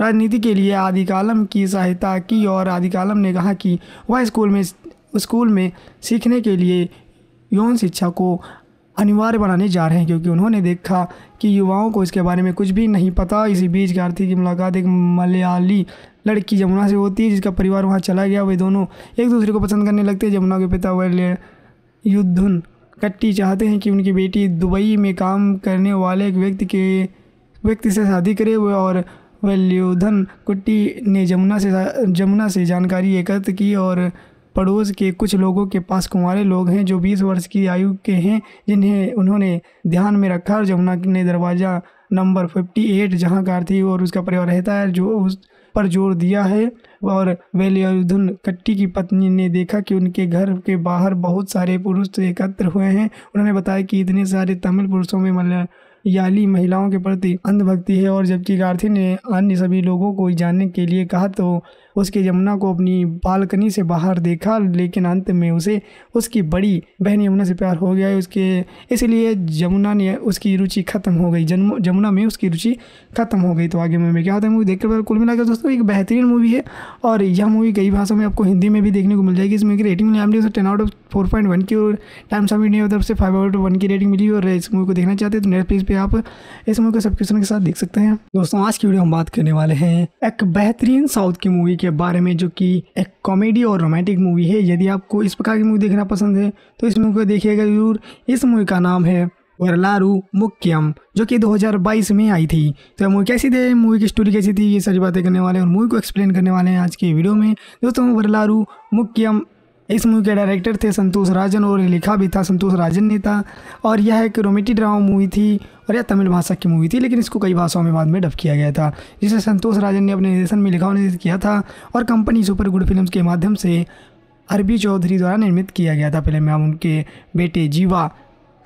राजनीति के लिए आदि कालम की सहायता की और आदि कालम ने कहा कि वह स्कूल में स्कूल में सीखने के लिए यौन शिक्षा को अनिवार्य बनाने जा रहे हैं, क्योंकि उन्होंने देखा कि युवाओं को इसके बारे में कुछ भी नहीं पता। इसी बीच कार्तिक की मुलाकात एक मलयाली लड़की जमुना से होती है, जिसका परिवार वहाँ चला गया। वे दोनों एक दूसरे को पसंद करने लगते हैं। जमुना के पिता वह युद्धन कट्टी चाहते हैं कि उनकी बेटी दुबई में काम करने वाले एक व्यक्ति के, व्यक्ति से शादी करे। और वल्योधन कुट्टी ने जमुना से जमुना से जानकारी एकत्र की और पड़ोस के कुछ लोगों के पास कुंवारे लोग हैं जो 20 वर्ष की आयु के हैं, जिन्हें उन्होंने ध्यान में रखा और जमुना ने दरवाज़ा नंबर 58 जहाँ कार थी और उसका परिवार रहता है, जो उस पर ज़ोर दिया है। और वेलियुद्धन कट्टी की पत्नी ने देखा कि उनके घर के बाहर बहुत सारे पुरुष एकत्र हुए हैं। उन्होंने बताया कि इतने सारे तमिल पुरुषों में मलयाली महिलाओं के प्रति अंधभक्ति है और जबकि गार्थी ने अन्य सभी लोगों को जानने के लिए कहा तो उसके यमुना को अपनी बालकनी से बाहर देखा, लेकिन अंत में उसे उसकी बड़ी बहन यमुना से प्यार हो गया। उसके, इसलिए जमुना ने उसकी रुचि खत्म हो गई। जन्म जमुना में उसकी रुचि खत्म हो गई। तो आगे में क्या होता है मूवी देखकर कुल मिलाकर दोस्तों, एक बेहतरीन मूवी है। और यह मूवी कई भाषाओं में आपको हिंदी में भी देखने को मिल जाएगी। इसमें की rating milli M ten out of four point one की, और टाइम्स ऑफ़ इंडिया तरफ़ से फाइव आउट वन की रेटिंग मिली और इस मूवी को देखना चाहते हैं तो नेटफ्लिक्स पे आप इस मूवी को सब्सक्रिप्शन के साथ देख सकते हैं। दोस्तों, आज की वीडियो हम बात करने वाले हैं एक बेहतरीन साउथ की मूवी के बारे में जो कि एक कॉमेडी और रोमांटिक मूवी है, यदि आपको इस प्रकार की मूवी देखना पसंद है तो इस मूवी को देखिएगा ज़रूर। इस मूवी का नाम है वरलारू मुक्यम, जो कि 2022 में आई थी। तो मूवी कैसी थी? मूवी की स्टोरी कैसी थी? ये सारी बातें करने वाले और मूवी को एक्सप्लेन करने वाले हैं आज के वीडियो में। दोस्तों, वरलारू मुक्यम इस मूवी के डायरेक्टर थे संतोष राजन और लिखा भी था संतोष राजन ने था। और यह एक रोमेटी ड्रामा मूवी थी और यह तमिल भाषा की मूवी थी, लेकिन इसको कई भाषाओं में बाद में डब किया गया था, जिसे संतोष राजन ने अपने निर्देशन में लिखा और निर्देशित किया था और कंपनी सुपर गुड फ़िल्म के माध्यम से अरबी चौधरी द्वारा निर्मित किया गया था। फ़िल्म में उनके बेटे जीवा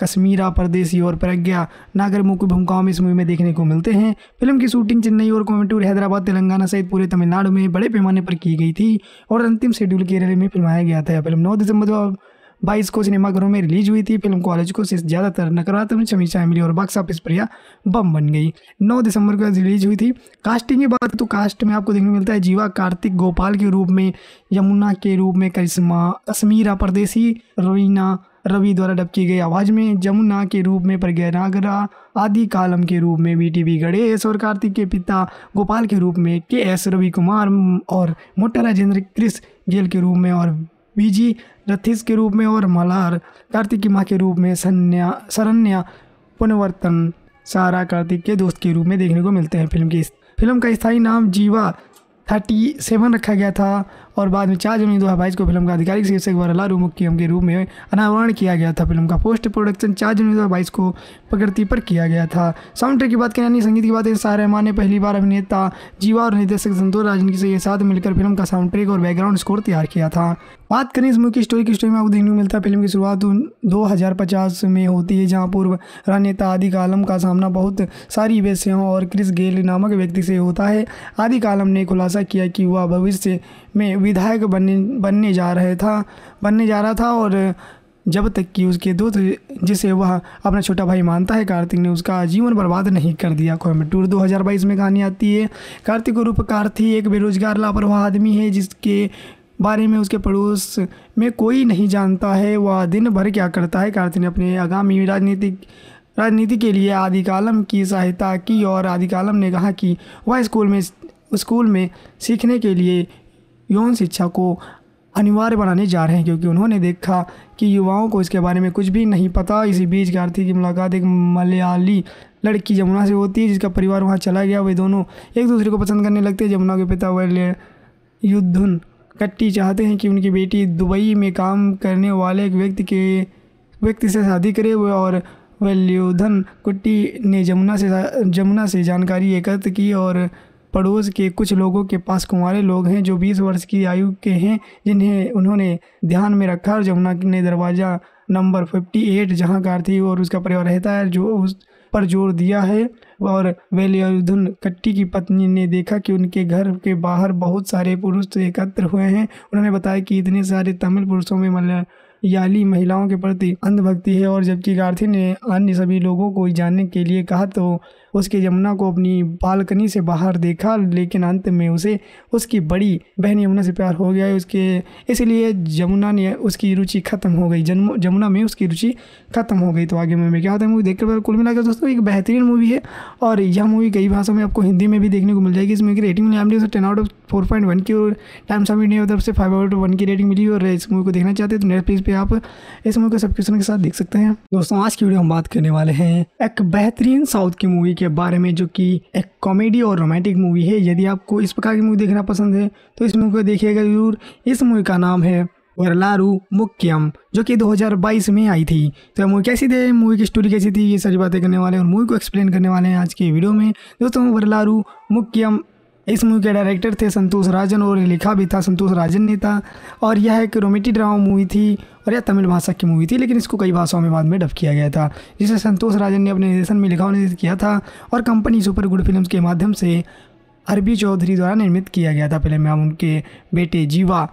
कश्मीरा परदेसी और प्रज्ञा नागर मुख्य भूमिकाओं में इस मूवी में देखने को मिलते हैं। फ़िल्म की शूटिंग चेन्नई और कोयम्बटूर हैदराबाद, तेलंगाना सहित पूरे तमिलनाडु में बड़े पैमाने पर की गई थी और अंतिम शेड्यूल केरल में फिल्माया गया था। फ़िल्म नौ दिसंबर दो बाईस को सिनेमाघरों में रिलीज़ हुई थी। फ़िल्म कॉलेज को से ज़्यादातर नकारात्मक समीक्षाएँ मिली और बॉक्स ऑफ़िस पर यह बम बन गई। 9 दिसंबर को रिलीज़ हुई थी। कास्टिंग की बात तो कास्ट में आपको देखने को मिलता है जीवा कार्तिक गोपाल के रूप में, यमुना के रूप में, करिश्मा कश्मीरा परदेसी रवीना रवि द्वारा डब की गई आवाज़ में जमुना के रूप में प्रज्ञा नागरा आदि कालम के रूप में बी टी बी गणेश और कार्तिक के पिता गोपाल के रूप में के एस रवि कुमार और मोटा राजेंद्र क्रिस गेल के रूप में और बीजी रथिस के रूप में और मलार, कार्तिक की माँ के रूप में सन्या, शरण्या, पुनवर्तन, सारा कार्तिक के दोस्त के रूप में देखने को मिलते हैं। फ़िल्म की फ़िल्म का स्थायी नाम जीवा थर्टी सेवन रखा गया था। और बाद में चार जनवरी दो हज़ार बाईस को फ़िल्म का आधिकारिक शीर्षक वरलारू मुख्यम के रूप में अनावरण किया गया था। फ़िल्म का पोस्ट प्रोडक्शन चार जनवरी दो हज़ार बाईस को प्रकृति पर किया गया था। साउंड ट्रैक की बात करें यानी संगीत की बात करें शाह रहमान ने पहली बार अभिनेता जीवा और निर्देशक संतोष राजन के साथ मिलकर फ़िल्म का साउंड ट्रैक और बैकग्राउंड स्कोर तैयार किया था। बात करें इस की स्टोरी की स्टोरी में आपको देखने को मिलता है, फ़िल्म की शुरुआत दो हज़ार पचास में होती है, जहाँ पूर्व राजनेता आदि कालम का सामना बहुत सारी वेश्याओं और क्रिस गेल नामक व्यक्ति से होता है। आदि कालम ने खुलासा किया कि वह भविष्य में विधायक बनने बनने जा रहे था, बनने जा रहा था और जब तक कि उसके दोस्त जिसे वह अपना छोटा भाई मानता है, कार्तिक ने उसका जीवन बर्बाद नहीं कर दिया। कोयम्बटूर 2022 में कहानी आती है, कार्तिक रूप कार्थी एक बेरोजगार, लापरवाह आदमी है, जिसके बारे में उसके पड़ोस में कोई नहीं जानता है, वह दिन भर क्या करता है। कार्तिक ने अपने आगामी राजनीतिक, राजनीति के लिए आदि कालम की सहायता की और आदिकालम ने कहा कि वह स्कूल में स्कूल में सीखने के लिए यौन शिक्षा को अनिवार्य बनाने जा रहे हैं, क्योंकि उन्होंने देखा कि युवाओं को इसके बारे में कुछ भी नहीं पता। इसी बीच कार्तिक की मुलाकात एक मलयाली लड़की जमुना से होती है, जिसका परिवार वहाँ चला गया। वे दोनों एक दूसरे को पसंद करने लगते हैं। जमुना के पिता वह युद्धुन कट्टी चाहते हैं कि उनकी बेटी दुबई में काम करने वाले एक व्यक्ति के, व्यक्ति से शादी करे। और वल्योधन कुट्टी ने जमुना से जमुना से जानकारी एकत्र की और पड़ोस के कुछ लोगों के पास कुंवारे लोग हैं जो 20 वर्ष की आयु के हैं, जिन्हें उन्होंने ध्यान में रखा और जमुना ने दरवाज़ा नंबर फिफ्टी 58 जहाँ कारथी और उसका परिवार रहता है, जो उस पर ज़ोर दिया है। और वेलियुद्धन कट्टी की पत्नी ने देखा कि उनके घर के बाहर बहुत सारे पुरुष एकत्र हुए हैं। उन्होंने बताया कि इतने सारे तमिल पुरुषों में मलयाली महिलाओं के प्रति अंधभक्ति है और जबकि गार्थी ने अन्य सभी लोगों को जानने के लिए कहा तो उसके यमुना को अपनी बालकनी से बाहर देखा, लेकिन अंत में उसे उसकी बड़ी बहन यमुना से प्यार हो गया। उसके, इसलिए यमुना ने उसकी रुचि खत्म हो गई। जमुना में उसकी रुचि खत्म हो गई। तो आगे मूवी क्या होता है, मूवी देखकर कुल मिलाकर दोस्तों, एक बेहतरीन मूवी है। और यह मूवी कई भाषाओं में आपको हिंदी में भी देखने को मिल जाएगी। इसमें रेटिंग मिली हमने ten out of four point one की और टाइम्स ऑफ़ इंडिया तरफ़ से फाइव आउट वन की रेटिंग मिली और इस मूवी को देखना चाहते हैं तो नेटफ्लिक्स पे आप इस मूवी को सब्सक्रिप्शन के साथ देख सकते हैं। दोस्तों, आज की वीडियो हम बात करने वाले हैं एक बेहतरीन साउथ की मूवी के बारे में जो कि एक कॉमेडी और रोमांटिक मूवी है, यदि आपको इस प्रकार की मूवी देखना पसंद है तो इस मूवी को देखिएगा ज़रूर। इस मूवी का नाम है वरलारू मुक्यम, जो कि 2022 में आई थी। तो मूवी कैसी थी? मूवी की स्टोरी कैसी थी? ये सारी बातें करने वाले हैं और मूवी को एक्सप्लेन करने वाले हैं आज की वीडियो में। दोस्तों, वरलारू मुक्यम इस मूवी के डायरेक्टर थे संतोष राजन और लिखा भी था संतोष राजन ने था। और यह एक रोमेटी ड्रामा मूवी थी और यह तमिल भाषा की मूवी थी, लेकिन इसको कई भाषाओं में बाद में डब किया गया था, जिसे संतोष राजन ने अपने निर्देशन में लिखा और किया था और कंपनी सुपर गुड फ़िल्म के माध्यम से अरबी चौधरी द्वारा निर्मित किया गया था। फ़िल्म में उनके बेटे जीवा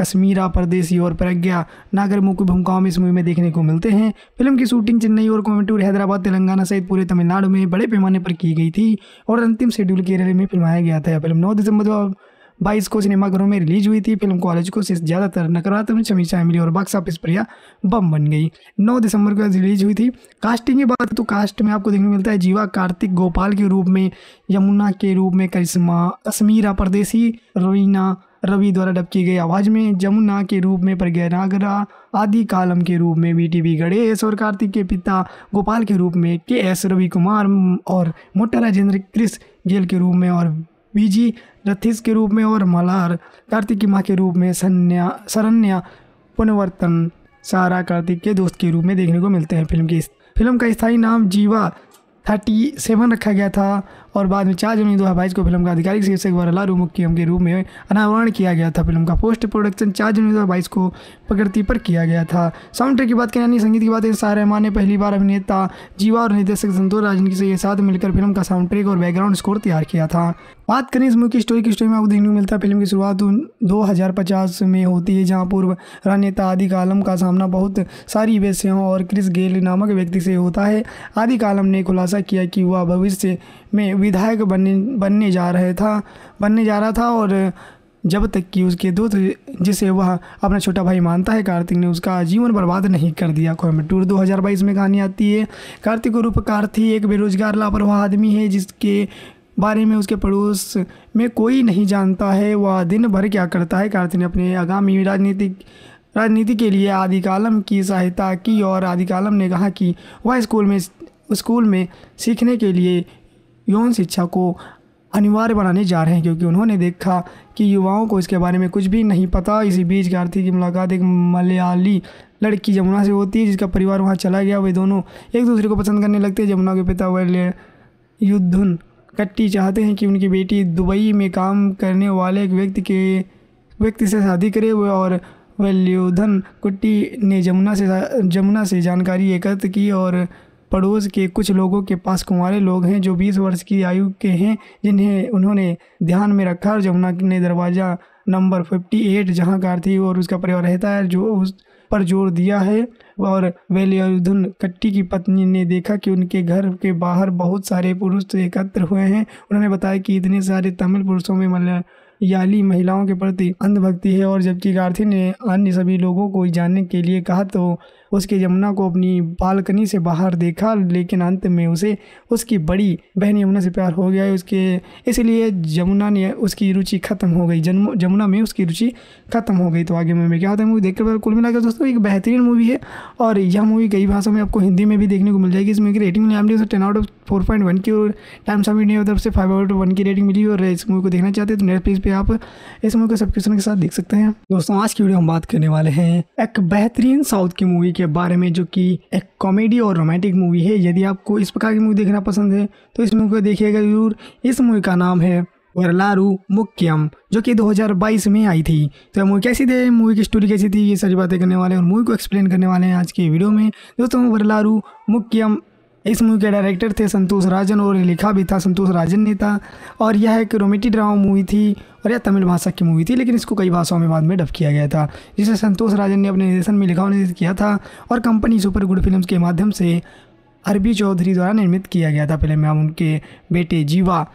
कश्मीरा, परदेसी और प्रज्ञा। नागर मुख्य भूमिकाओं में इस मूवी में देखने को मिलते हैं। फ़िल्म की शूटिंग चेन्नई और कोयम्बटूर हैदराबाद, तेलंगाना सहित पूरे तमिलनाडु में बड़े पैमाने पर की गई थी और अंतिम शेड्यूल केरल में फिल्माया गया था। फ़िल्म नौ दिसंबर बाईस को सिनेमाघरों में रिलीज़ हुई थी। फ़िल्म कॉलेज को सिर्फ़ ज़्यादातर नकारात्मक समीक्षाएँ मिली और बॉक्स ऑफ़िस पर यह बम बन गई। 9 दिसंबर को रिलीज़ हुई थी। कास्टिंग की बात तो कास्ट में आपको देखने को मिलता है जीवा, कार्तिक, गोपाल के रूप में, यमुना के रूप में, करिश्मा, कश्मीरा, परदेसी रवीना रवि द्वारा डब की गई आवाज़ में जमुना के रूप में प्रज्ञा नागरा, आदि कालम के रूप में बी टी वी गणेश और कार्तिक के पिता गोपाल के रूप में के एस रवि कुमार और मोटा राजेंद्र क्रिस गेल के रूप में और वीजी रथिस के रूप में और मलार कार्तिक की माँ के रूप में सन्या, शरण्या, पुनवर्तन, सारा कार्तिक के दोस्त के रूप में देखने को मिलते हैं फ़िल्म की। फ़िल्म का स्थायी नाम जीवा थर्टी सेवन रखा गया था और बाद में चार जनवरी दो हज़ार बाईस को फ़िल्म का आधिकारिक शीर्षक वरला रूमुक्की के रूप में अनावरण किया गया था। फ़िल्म का पोस्ट प्रोडक्शन चार जनवरी दो हज़ार बाईस को प्रकृति पर किया गया था। साउंड ट्रैक की बात करें यानी संगीत की बात करें शाह रहमान ने पहली बार अभिनेता जीवा और निर्देशक संतोष राजन के साथ मिलकर फ़िल्म का साउंड ट्रैक और बैकग्राउंड स्कोर तैयार किया था। बात करें इस मूवी की स्टोरी की स्टोरी में आपको देखने को मिलता है, फ़िल्म की शुरुआत दो हज़ार पचास में होती है, जहाँ पूर्व राजनेता आदि कालम का सामना बहुत सारी वेश्याओं और क्रिस गेल नामक व्यक्ति से होता है। आदि कालम ने खुलासा किया कि वह भविष्य में विधायक बनने बनने जा रहे था, बनने जा रहा था और जब तक कि उसके दोस्त जिसे वह अपना छोटा भाई मानता है, कार्तिक ने उसका जीवन बर्बाद नहीं कर दिया। कोयम्बटूर 2022 में कहानी आती है, कार्तिक को रूप कार्थी एक बेरोजगार, लापरवाह आदमी है, जिसके बारे में उसके पड़ोस में कोई नहीं जानता है, वह दिन भर क्या करता है। कार्तिक ने अपने आगामी राजनीतिक, राजनीति के लिए आदि कालम की सहायता की और आदि कालम ने कहा कि वह स्कूल में स्कूल में सीखने के लिए यौन शिक्षा को अनिवार्य बनाने जा रहे हैं, क्योंकि उन्होंने देखा कि युवाओं को इसके बारे में कुछ भी नहीं पता। इसी बीच कार्तिक की मुलाकात एक मलयाली लड़की जमुना से होती है, जिसका परिवार वहाँ चला गया। वे दोनों एक दूसरे को पसंद करने लगते हैं। जमुना के पिता वह युद्धन कट्टी चाहते हैं कि उनकी बेटी दुबई में काम करने वाले एक व्यक्ति के, व्यक्ति से शादी करे। हुए और वल्योधन कुट्टी ने जमुना से जमुना से जानकारी एकत्र की और पड़ोस के कुछ लोगों के पास कुंवारे लोग हैं जो 20 वर्ष की आयु के हैं, जिन्हें उन्होंने ध्यान में रखा और जमुना ने दरवाज़ा नंबर 58 जहाँ कार थी और उसका परिवार रहता है, जो उस पर ज़ोर दिया है। और वेलियुद्धन कट्टी की पत्नी ने देखा कि उनके घर के बाहर बहुत सारे पुरुष एकत्र हुए हैं। उन्होंने बताया कि इतने सारे तमिल पुरुषों में मलया याली महिलाओं के प्रति अंधभक्ति है और जबकि गार्थी ने अन्य सभी लोगों को जानने के लिए कहा तो उसके यमुना को अपनी बालकनी से बाहर देखा, लेकिन अंत में उसे उसकी बड़ी बहन यमुना से प्यार हो गया। उसके, इसलिए जमुना ने उसकी रुचि खत्म हो गई। जन्म जमुना में उसकी रुचि खत्म हो गई। तो आगे में क्या होता है, मूवी देखकर कुल मिलाकर दोस्तों, एक बेहतरीन मूवी है। और यह मूवी कई भाषाओं में आपको हिंदी में भी देखने को मिल जाएगी। इसमें की rating milli ten out of four point one की और टाइम सब इंडिया तरफ़ से फाइव आउट ऑफ़ वन की रेटिंग मिली और इस मूवी को देखना चाहते हैं तो नेटफ्लिक्स पे आप इस मूवी को सब्सक्रिप्शन के साथ देख सकते हैं। दोस्तों, आज की वीडियो हम बात करने वाले हैं एक बेहतरीन साउथ की मूवी के बारे में जो कि एक कॉमेडी और रोमांटिक मूवी है, यदि आपको इस प्रकार की मूवी देखना पसंद है तो इस मूवी को देखिएगा ज़रूर। इस मूवी का नाम है वरलारू मुक्यम जो कि 2022 में आई थी। तो मूवी कैसी थी? मूवी की स्टोरी कैसी थी? ये सारी बातें करने वाले हैं और मूवी को एक्सप्लेन करने वाले हैं आज के वीडियो में। दोस्तों, वरलारू मुक्यम इस मूवी के डायरेक्टर थे संतोष राजन और लिखा भी था संतोष राजन ने था। और यह एक रोमेटी ड्रामा मूवी थी और यह तमिल भाषा की मूवी थी, लेकिन इसको कई भाषाओं में बाद में डब किया गया था, जिसे संतोष राजन ने अपने निर्देशन में लिखा और किया था और कंपनी सुपर गुड फ़िल्म के माध्यम से अरबी चौधरी द्वारा निर्मित किया गया था। फ़िल्म में उनके बेटे जीवा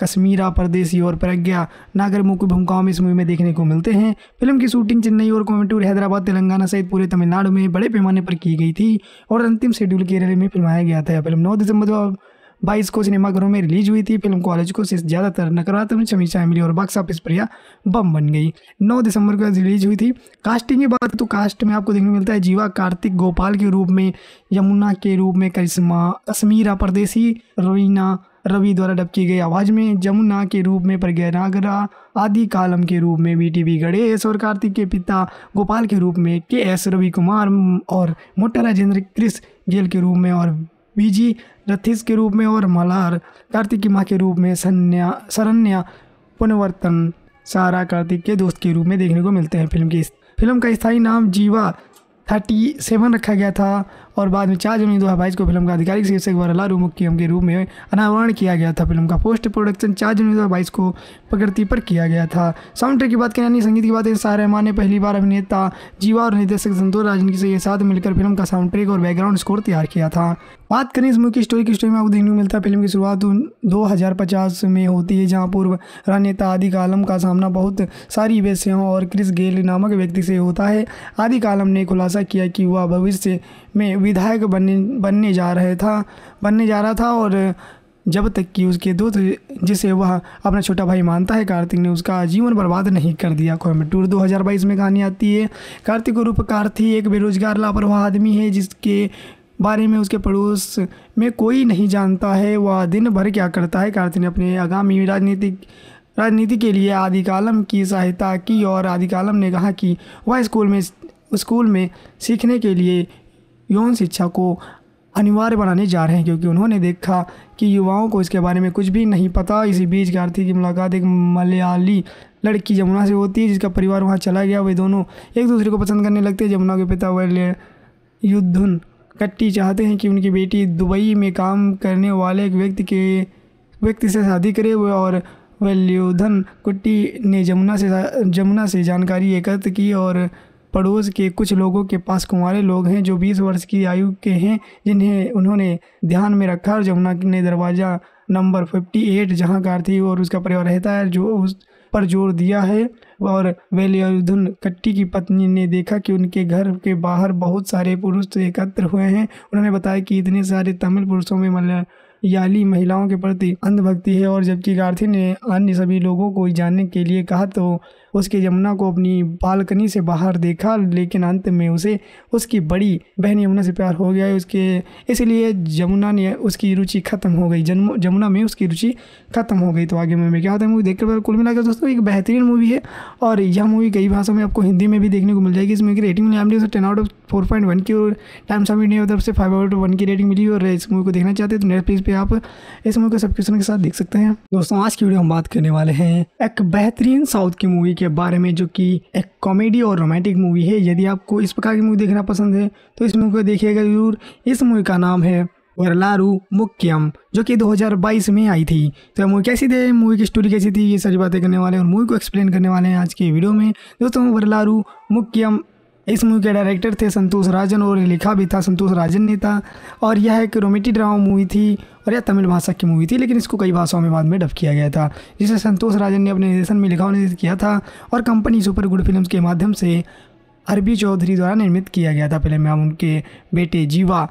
कश्मीरा परदेसी और प्रज्ञा। नागर मुख्य भूमिकाओं में इस मूवी में देखने को मिलते हैं। फ़िल्म की शूटिंग चेन्नई और कोयम्बटूर हैदराबाद, तेलंगाना सहित पूरे तमिलनाडु में बड़े पैमाने पर की गई थी और अंतिम शेड्यूल केरल में फिल्माया गया था। फ़िल्म नौ दिसंबर दो बाईस को सिनेमाघरों में रिलीज़ हुई थी। फ़िल्म कॉलेज को से ज़्यादातर नकारात्मक समीक्षाएँ मिली और बॉक्स ऑफ़िस पर यह बम बन गई। 9 दिसंबर को रिलीज़ हुई थी। कास्टिंग की बात तो कास्ट में आपको देखने को मिलता है जीवा कार्तिक गोपाल के रूप में, यमुना के रूप में, करिश्मा कश्मीरा परदेसी रवीना रवि द्वारा डब की गई आवाज़ में जमुना के रूप में प्रज्ञा नागरा आदि कालम के रूप में बी टी बी गणेश और कार्तिक के पिता गोपाल के रूप में के एस रवि कुमार और मोटा राजेंद्र क्रिस गेल के रूप में और बीजी रथिस के रूप में और मलार कार्तिक की माँ के रूप में सन्या, शरण्या, पुनवर्तन, सारा कार्तिक के दोस्त के रूप में देखने को मिलते हैं। फ़िल्म की फ़िल्म का स्थायी नाम जीवा थर्टी सेवन रखा गया था। और बाद में चार जनवरी दो हज़ार बाईस को फ़िल्म का आधिकारिक शीर्षक वरला मुख्यम के रूप में अनावरण किया गया था। फ़िल्म का पोस्ट प्रोडक्शन चार जनवरी दो हज़ार बाईस को प्रकृति पर किया गया था। साउंड ट्रैक की बात करें संगीत की बात करें शाह रहमान ने पहली बार अभिनेता जीवा और निर्देशक संतोष राजन के साथ मिलकर फ़िल्म का साउंड ट्रैक और बैकग्राउंड स्कोर तैयार किया था। बात करें इस की स्टोरी की स्टोरी में आपको देखने को मिलता है। फ़िल्म की शुरुआत दो हज़ार पचास में होती है, जहाँ पूर्व राजनेता आदि कालम का सामना बहुत सारी वेश्याओं और क्रिस गेल नामक व्यक्ति से होता है। आदि कालम ने खुलासा किया कि वह भविष्य में विधायक बनने बनने जा रहे था, बनने जा रहा था और जब तक कि उसके दोस्त जिसे वह अपना छोटा भाई मानता है, कार्तिक ने उसका जीवन बर्बाद नहीं कर दिया। कोयम्बटूर 2022 में कहानी आती है, कार्तिक रूप कार्थी एक बेरोजगार, लापरवाह आदमी है, जिसके बारे में उसके पड़ोस में कोई नहीं जानता है, वह दिन भर क्या करता है। कार्तिक ने अपने आगामी राजनीतिक, राजनीति के लिए आदि कालम की सहायता की और आदि कालम ने कहा कि वह स्कूल में स्कूल में सीखने के लिए यौन शिक्षा को अनिवार्य बनाने जा रहे हैं, क्योंकि उन्होंने देखा कि युवाओं को इसके बारे में कुछ भी नहीं पता। इसी बीच कार्तिक की मुलाकात एक मलयाली लड़की जमुना से होती है, जिसका परिवार वहाँ चला गया। वे दोनों एक दूसरे को पसंद करने लगते हैं। जमुना के पिता वह युद्धन कट्टी चाहते हैं कि उनकी बेटी दुबई में काम करने वाले एक व्यक्ति के, व्यक्ति से शादी करे। हुए और वल्योधन कुट्टी ने जमुना से जमुना से जानकारी एकत्र की और पड़ोस के कुछ लोगों के पास कुंवारे लोग हैं जो 20 वर्ष की आयु के हैं, जिन्हें उन्होंने ध्यान में रखा और जमुना ने दरवाज़ा नंबर 58 जहाँ कार थी और उसका परिवार रहता है, जो उस पर ज़ोर दिया है। और वेलियुद्धन कट्टी की पत्नी ने देखा कि उनके घर के बाहर बहुत सारे पुरुष एकत्र हुए हैं। उन्होंने बताया कि इतने सारे तमिल पुरुषों में मलया याली महिलाओं के प्रति अंधभक्ति है और जबकि गार्थी ने अन्य सभी लोगों को जानने के लिए कहा तो उसके यमुना को अपनी बालकनी से बाहर देखा, लेकिन अंत में उसे उसकी बड़ी बहन यमुना से प्यार हो गया। उसके, इसलिए यमुना ने उसकी रुचि खत्म हो गई। जन्म, यमुना में उसकी रुचि खत्म हो गई। तो आगे में क्या होता है मूवी देखकर कुल मिलाकर दोस्तों, एक बेहतरीन मूवी है। और यह मूवी कई भाषाओं में आपको हिंदी में भी देखने को मिल जाएगी। इसमें की rating milli MD ten out of four point one की, और टाइम्स ऑफ़ इंडिया तरफ़ से फाइव आउट वन की रेटिंग मिली और इस मूवी को देखना चाहते हैं तो नेटफ्लिक्स पे आप इस मूवी को सब्सक्रिप्शन के साथ देख सकते हैं। दोस्तों, आज की वीडियो हम बात करने वाले हैं एक बेहतरीन साउथ की मूवी के बारे में जो कि एक कॉमेडी और रोमांटिक मूवी है, यदि आपको इस प्रकार की मूवी देखना पसंद है तो इस मूवी को देखिएगा ज़रूर। इस मूवी का नाम है वरलारू मुक्यम, जो कि 2022 में आई थी। तो मूवी कैसी थी? मूवी की स्टोरी कैसी थी? ये सारी बातें करने वाले हैं और मूवी को एक्सप्लेन करने वाले हैं आज की वीडियो में। दोस्तों, वरलारू मुक्यम, इस मूवी के डायरेक्टर थे संतोष राजन और लिखा भी था संतोष राजन ने था और यह एक रोमेटिक ड्रामा मूवी थी और यह तमिल भाषा की मूवी थी, लेकिन इसको कई भाषाओं में बाद में डब किया गया था, जिसे संतोष राजन ने अपने निर्देशन में लिखा और निर्देशित किया था, और कंपनी सुपर गुड फ़िल्म के माध्यम से अरबी चौधरी द्वारा निर्मित किया गया था फ़िल्म में उनके बेटे जीवा,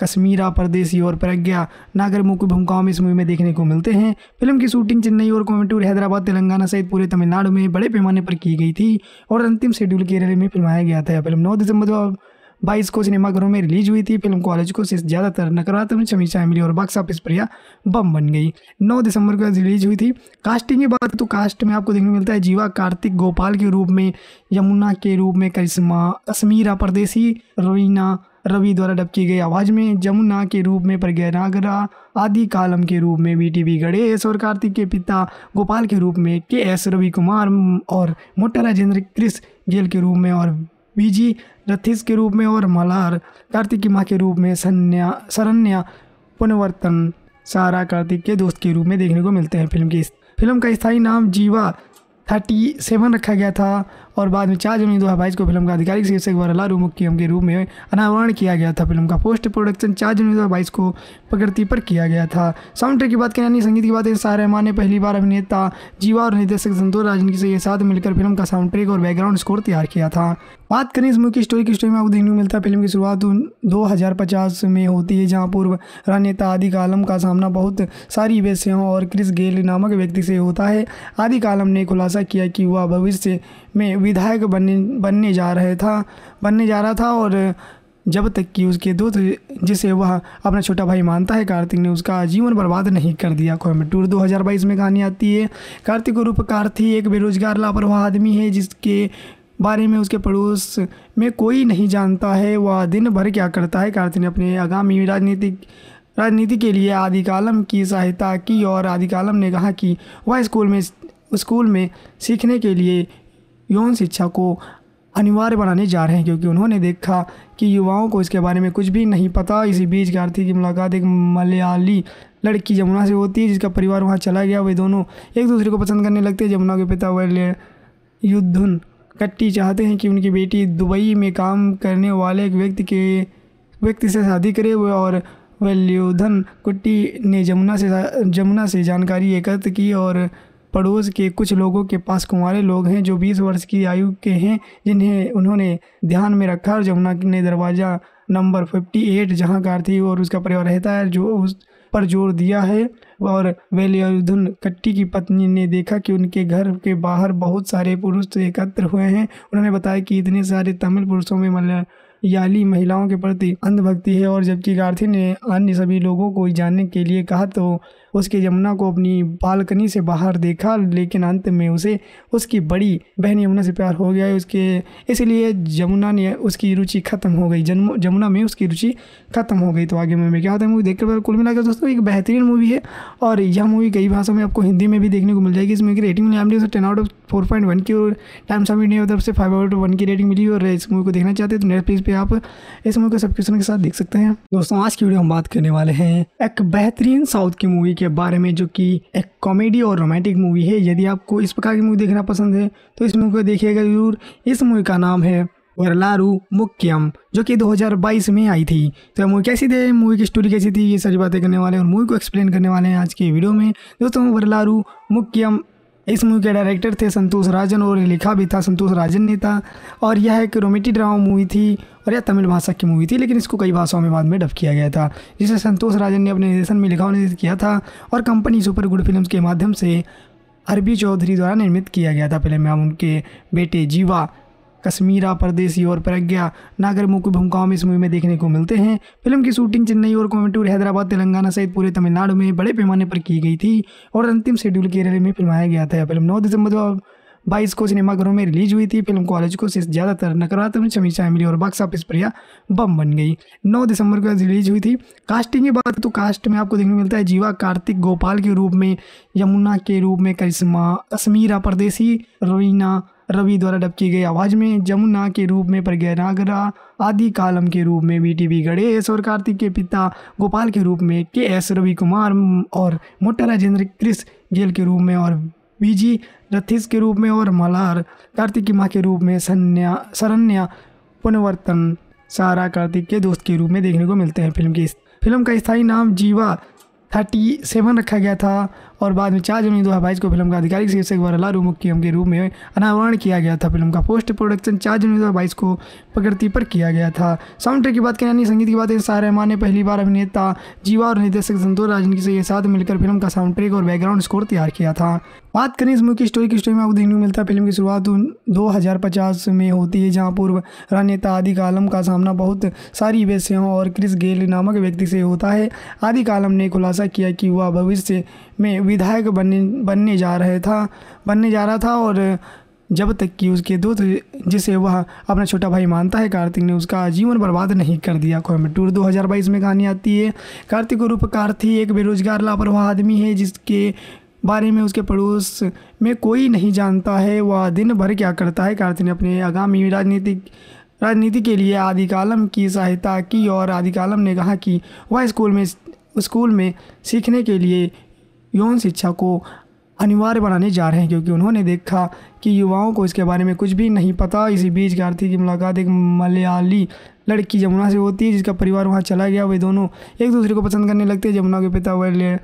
कश्मीरा परदेसी और प्रज्ञा नागर मुख्य भूमिकाओं में इस मूवी में देखने को मिलते हैं। फ़िल्म की शूटिंग चेन्नई और कोयम्बटूर हैदराबाद, तेलंगाना सहित पूरे तमिलनाडु में बड़े पैमाने पर की गई थी, और अंतिम शेड्यूल केरल में फिल्माया गया था। फ़िल्म नौ दिसंबर बाईस को सिनेमाघरों में रिलीज़ हुई थी। फ़िल्म कॉलेज को ज़्यादातर नकारात्मक समीक्षाएँ मिली और बॉक्स ऑफ़िस पर बम बन गई। नौ दिसंबर को रिलीज़ हुई थी। कास्टिंग की बात तो कास्ट में आपको देखने को मिलता है जीवा, कार्तिक, गोपाल के रूप में, यमुना के रूप में, करिश्मा अश्मीरा परदेसी रवीना रवि द्वारा डब की गई आवाज़ में जमुना के रूप में प्रज्ञा नागरा, आदि कालम के रूप में बी टी वी गणेश और कार्तिक के पिता, गोपाल के रूप में के एस रवि कुमार और मोटा राजेंद्र, क्रिस गेल के रूप में और बीजी रथिस के रूप में और मलार कार्तिक की माँ के रूप में सन्या सरन्या पुनवर्तन, सारा कार्तिक के दोस्त के रूप में देखने को मिलते हैं फ़िल्म की फ़िल्म का स्थायी नाम जीवा थर्टी सेवन रखा गया था। और बाद में चार जनवरी दो हज़ार बाईस को फ़िल्म का आधिकारिक शीर्षक वरलारू मुख्यम के रूप में अनावरण किया गया था। फ़िल्म का पोस्ट प्रोडक्शन चार जनवरी दो हज़ार बाईस को प्रकृति पर किया गया था। साउंड ट्रैक की बात करें यानी संगीत की बात शाह रहमान ने पहली बार अभिनेता जीवा और निर्देशक संतोष राजन के साथ मिलकर फ़िल्म का साउंड ट्रैक और बैकग्राउंड स्कोर तैयार किया था। बात करें इस मूवी की स्टोरी की स्टोरी में आपको देखने को मिलता है, फ़िल्म की शुरुआत दो हज़ार पचास में होती है, जहाँ पूर्व राजनेता आदि कालम का सामना बहुत सारी वेश्याओं और क्रिस गेल नामक व्यक्ति से होता है। आदि कालम ने खुलासा किया कि वह भविष्य में विधायक बनने बनने जा रहे था, बनने जा रहा था और जब तक कि उसके दोस्त जिसे वह अपना छोटा भाई मानता है, कार्तिक ने उसका जीवन बर्बाद नहीं कर दिया। कोयम्बटूर 2022 में कहानी आती है, कार्तिक रूप कार्थी एक बेरोजगार, लापरवाह आदमी है, जिसके बारे में उसके पड़ोस में कोई नहीं जानता है, वह दिन भर क्या करता है। कार्तिक ने अपने आगामी राजनीतिक, राजनीति के लिए आदि कालम की सहायता की और आदि कालम ने कहा कि वह स्कूल में स्कूल में सीखने के लिए यौन शिक्षा को अनिवार्य बनाने जा रहे हैं, क्योंकि उन्होंने देखा कि युवाओं को इसके बारे में कुछ भी नहीं पता। इसी बीच कार्तिक की मुलाकात एक मलयाली लड़की जमुना से होती है, जिसका परिवार वहाँ चला गया। वे दोनों एक दूसरे को पसंद करने लगते हैं। जमुना के पिता वह युद्धन कट्टी चाहते हैं कि उनकी बेटी दुबई में काम करने वाले एक व्यक्ति के, व्यक्ति से शादी करे। हुए और वल्योधन कुट्टी ने जमुना से जमुना से जानकारी एकत्र की और पड़ोस के कुछ लोगों के पास कुंवारे लोग हैं जो 20 वर्ष की आयु के हैं, जिन्हें उन्होंने ध्यान में रखा और जमुना ने दरवाज़ा नंबर 58 जहाँ कार्तिक और उसका परिवार रहता है, जो उस पर ज़ोर दिया है। और वेलियुद्धन कट्टी की पत्नी ने देखा कि उनके घर के बाहर बहुत सारे पुरुष एकत्र हुए हैं। उन्होंने बताया कि इतने सारे तमिल पुरुषों में मतलब याली महिलाओं के प्रति अंधभक्ति है और जबकि गार्थी ने अन्य सभी लोगों को जानने के लिए कहा तो उसके यमुना को अपनी बालकनी से बाहर देखा, लेकिन अंत में उसे उसकी बड़ी बहन यमुना से प्यार हो गया। उसके, इसलिए यमुना ने उसकी रुचि खत्म हो गई। यमुना में उसकी रुचि खत्म हो गई। तो आगे मैं क्या होता है मूवी देखकर कुल मिलाकर दोस्तों, एक बेहतरीन मूवी है। और यह मूवी कई भाषाओं में आपको हिंदी में भी देखने को मिल जाएगी। इसमें की rating milli ten out of four point one की और टाइम ऑफ़ इंडिया तरफ़ से फाइव आउट वन की रेटिंग मिली और इस मूवी को देखना चाहते हैं तो नेटफ्लिक्स पे आप इस मूवी को सब्सक्रिप्शन के साथ देख सकते हैं। दोस्तों, आज की वीडियो हम बात करने वाले हैं एक बेहतरीन साउथ की मूवी के बारे में जो कि एक कॉमेडी और रोमांटिक मूवी है, यदि आपको इस प्रकार की मूवी देखना पसंद है तो इस मूवी को देखिएगा ज़रूर। इस मूवी का नाम है वरलारू मुक्यम, जो कि 2022 में आई थी। तो मूवी कैसी थी? मूवी की स्टोरी कैसी थी? ये सारी बातें करने वाले हैं और मूवी को एक्सप्लेन करने वाले हैं आज के वीडियो में। दोस्तों, वरलारू मुक्यम इस मूवी के डायरेक्टर थे संतोष राजन और लिखा भी था संतोष राजन ने था। और यह एक रोमेटी ड्रामा मूवी थी और यह तमिल भाषा की मूवी थी, लेकिन इसको कई भाषाओं में बाद में डब किया गया था, जिसे संतोष राजन ने अपने निर्देशन में लिखा और किया था और कंपनी सुपर गुड फ़िल्म के माध्यम से अरबी चौधरी द्वारा निर्मित किया गया था। फ़िल्म में उनके बेटे जीवा कश्मीरा, परदेसी और प्रज्ञा। नागर मुख्य भूमिकाओं में इस मूवी में देखने को मिलते हैं। फ़िल्म की शूटिंग चेन्नई और कोयम्बटूर हैदराबाद, तेलंगाना सहित पूरे तमिलनाडु में बड़े पैमाने पर की गई थी और अंतिम शेड्यूल केरल में फिल्माया गया था। फ़िल्म नौ दिसंबर बाईस को सिनेमाघरों में रिलीज़ हुई थी। फ़िल्म कॉलेज को से ज़्यादातर नकारात्मक समीक्षा मिली और बॉक्स ऑफ़िस पर यह बम बन गई। 9 दिसंबर को रिलीज़ हुई थी। कास्टिंग की बात तो कास्ट में आपको देखने को मिलता है जीवा कार्तिक गोपाल के रूप में, यमुना के रूप में करिश्मा, कश्मीरा, परदेसी रवीना रवि द्वारा डब की गई आवाज़ में जमुना के रूप में प्रज्ञा नागरा, आदि कालम के रूप में बी टी बी गणेश और कार्तिक के पिता गोपाल के रूप में के एस रवि कुमार और मोटा राजेंद्र क्रिस गेल के रूप में और बीजी रथिस के रूप में और मलार, कार्तिक की माँ के रूप में सन्या, शरण्या, पुनवर्तन, सारा कार्तिक के दोस्त के रूप में देखने को मिलते हैं। फ़िल्म की फ़िल्म का स्थायी नाम जीवा थर्टी सेवन रखा गया था। और बाद में चार जनवरी दो हज़ार बाईस को फ़िल्म का आधिकारिक शीर्षक वरला मुख्यम के रूप में अनावरण किया गया था। फ़िल्म का पोस्ट प्रोडक्शन चार जनवरी दो हज़ार बाईस को प्रकृति पर किया गया था। साउंड ट्रैक की बात करें यानी संगीत की बात करें शाह रहमान ने पहली बार अभिनेता जीवा और निर्देशक संतोष राजन के साथ मिलकर फ़िल्म का साउंड ट्रैक और बैकग्राउंड स्कोर तैयार किया था। बात करें इस की स्टोरी की स्टोरी में आपको देखने को मिलता है, फ़िल्म की शुरुआत दो हज़ार पचास में होती है, जहाँ पूर्व राजनेता आदि कालम का सामना बहुत सारी वेश्याओं और क्रिस गेल नामक व्यक्ति से होता है। आदि कालम ने खुलासा किया कि वह भविष्य में विधायक बनने बनने जा रहे था, बनने जा रहा था और जब तक कि उसके दोस्त जिसे वह अपना छोटा भाई मानता है, कार्तिक ने उसका जीवन बर्बाद नहीं कर दिया। कोयम्बटूर 2022 में कहानी आती है, कार्तिक रूप कार्थी एक बेरोजगार, लापरवाह आदमी है, जिसके बारे में उसके पड़ोस में कोई नहीं जानता है, वह दिन भर क्या करता है। कार्तिक ने अपने आगामी राजनीतिक, राजनीति के लिए आदि कालम की सहायता की और आदि कालम ने कहा कि वह स्कूल में स्कूल में सीखने के लिए यौन शिक्षा को अनिवार्य बनाने जा रहे हैं, क्योंकि उन्होंने देखा कि युवाओं को इसके बारे में कुछ भी नहीं पता। इसी बीच कार्तिक की मुलाकात एक मलयाली लड़की जमुना से होती है, जिसका परिवार वहाँ चला गया। वे दोनों एक दूसरे को पसंद करने लगते हैं। जमुना के पिता वह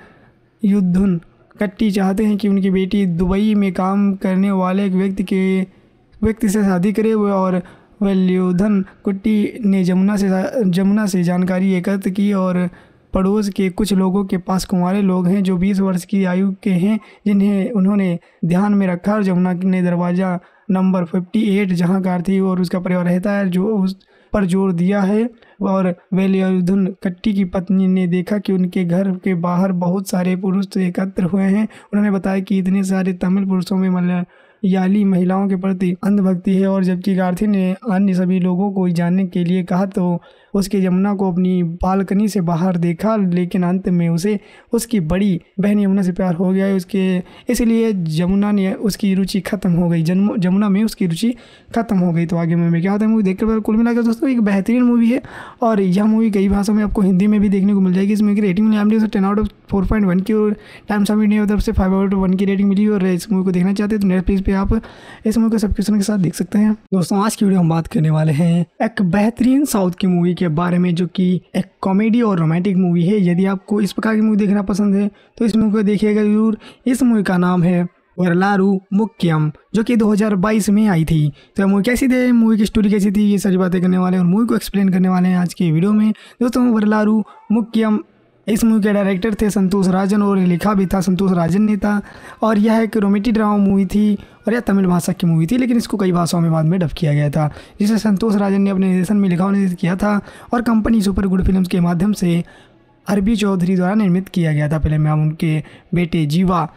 युद्धन कट्टी चाहते हैं कि उनकी बेटी दुबई में काम करने वाले एक व्यक्ति के, व्यक्ति से शादी करे। और वल्योधन कुट्टी ने जमुना से जमुना से जानकारी एकत्र की और पड़ोस के कुछ लोगों के पास कुंवारे लोग हैं जो 20 वर्ष की आयु के हैं, जिन्हें उन्होंने ध्यान में रखा और जमुना ने दरवाज़ा नंबर 58 जहाँ कार और उसका परिवार रहता है, जो उस पर ज़ोर दिया है। और वेलियुद्धन कट्टी की पत्नी ने देखा कि उनके घर के बाहर बहुत सारे पुरुष एकत्र हुए हैं। उन्होंने बताया कि इतने सारे तमिल पुरुषों में मलयाली महिलाओं के प्रति अंधभक्ति है और जबकि गार्थी ने अन्य सभी लोगों को जानने के लिए कहा तो उसके यमुना को अपनी बालकनी से बाहर देखा, लेकिन अंत में उसे उसकी बड़ी बहन यमुना से प्यार हो गया। उसके, इसलिए जमुना ने उसकी रुचि खत्म हो गई। जन्म जमुना में उसकी रुचि खत्म हो गई। तो आगे में क्या होता है मूवी देखकर कुल मिलाकर दोस्तों, एक बेहतरीन मूवी है। और यह मूवी कई भाषाओं में आपको हिंदी में भी देखने को मिल जाएगी। इसमें की rating milli M ten out of four point one की और टाइम्स ऑफ़ इंडिया तरफ़ से फाइव आउट वन की रेटिंग मिली और इस मूवी को देखना चाहते हैं तो नेटफ्लिक्स पे आप इस मूवी को सब्सक्रिप्शन के साथ देख सकते हैं। दोस्तों, आज की वीडियो हम बात करने वाले हैं एक बेहतरीन साउथ की मूवी के बारे में में जो कि एक कॉमेडी और रोमांटिक मूवी है, यदि आपको इस प्रकार की मूवी देखना पसंद है तो इस मूवी को देखिएगा ज़रूर। इस मूवी का नाम है वरलारू मुक्यम, जो कि 2022 में आई थी। तो मूवी कैसी थी? मूवी की स्टोरी कैसी थी? ये सारी बातें करने वाले हैं और मूवी को एक्सप्लेन करने वाले हैं आज के वीडियो में। दोस्तों, वरलारू मुक्यम इस मूवी के डायरेक्टर थे संतोष राजन और लिखा भी था संतोष राजन ने था। और यह एक रोमेटी ड्रामा मूवी थी और यह तमिल भाषा की मूवी थी, लेकिन इसको कई भाषाओं में बाद में डब किया गया था, जिसे संतोष राजन ने अपने निर्देशन में लिखा और निर्देशित किया था और कंपनी सुपर गुड फ़िल्म के माध्यम से अरबी चौधरी द्वारा निर्मित किया गया था। फ़िल्म में उनके बेटे जीवा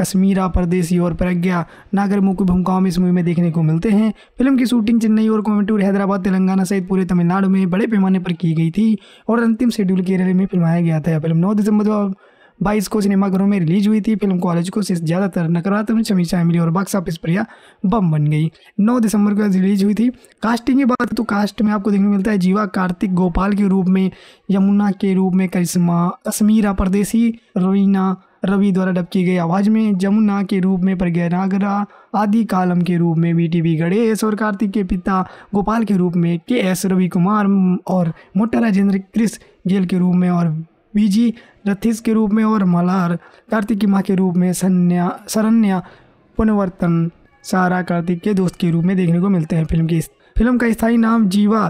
कश्मीरा परदेसी और प्रज्ञा नागर मुख्य भूमिकाओं में इस मूवी में देखने को मिलते हैं। फ़िल्म की शूटिंग चेन्नई और कोयम्बटूर हैदराबाद, तेलंगाना सहित पूरे तमिलनाडु में बड़े पैमाने पर की गई थी और अंतिम शेड्यूल केरल में फिल्माया गया था। फ़िल्म नौ दिसंबर दो बाईस को सिनेमाघरों में रिलीज़ हुई थी। फ़िल्म कॉलेज को से ज़्यादातर नकारात्मक समीक्षाएँ मिली और बॉक्स ऑफ़िस पर यह बम बन गई। 9 दिसंबर को रिलीज़ हुई थी। कास्टिंग की बात तो कास्ट में आपको देखने को मिलता है जीवा कार्तिक गोपाल के रूप में, यमुना के रूप में, करिश्मा कश्मीरा परदेसी रवीना रवि द्वारा डब की गई आवाज़ में जमुना के रूप में प्रज्ञा नागरा आदि कालम के रूप में बी टी बी गणेश और कार्तिक के पिता गोपाल के रूप में के एस रवि कुमार और मोटा राजेंद्र क्रिस गेल के रूप में और बीजी रथिस के रूप में और मलार कार्तिक की माँ के रूप में सन्या, शरण्या पुनर्वर्तन सारा कार्तिक के दोस्त के रूप में देखने को मिलते हैं। फ़िल्म की फ़िल्म का स्थायी नाम जीवा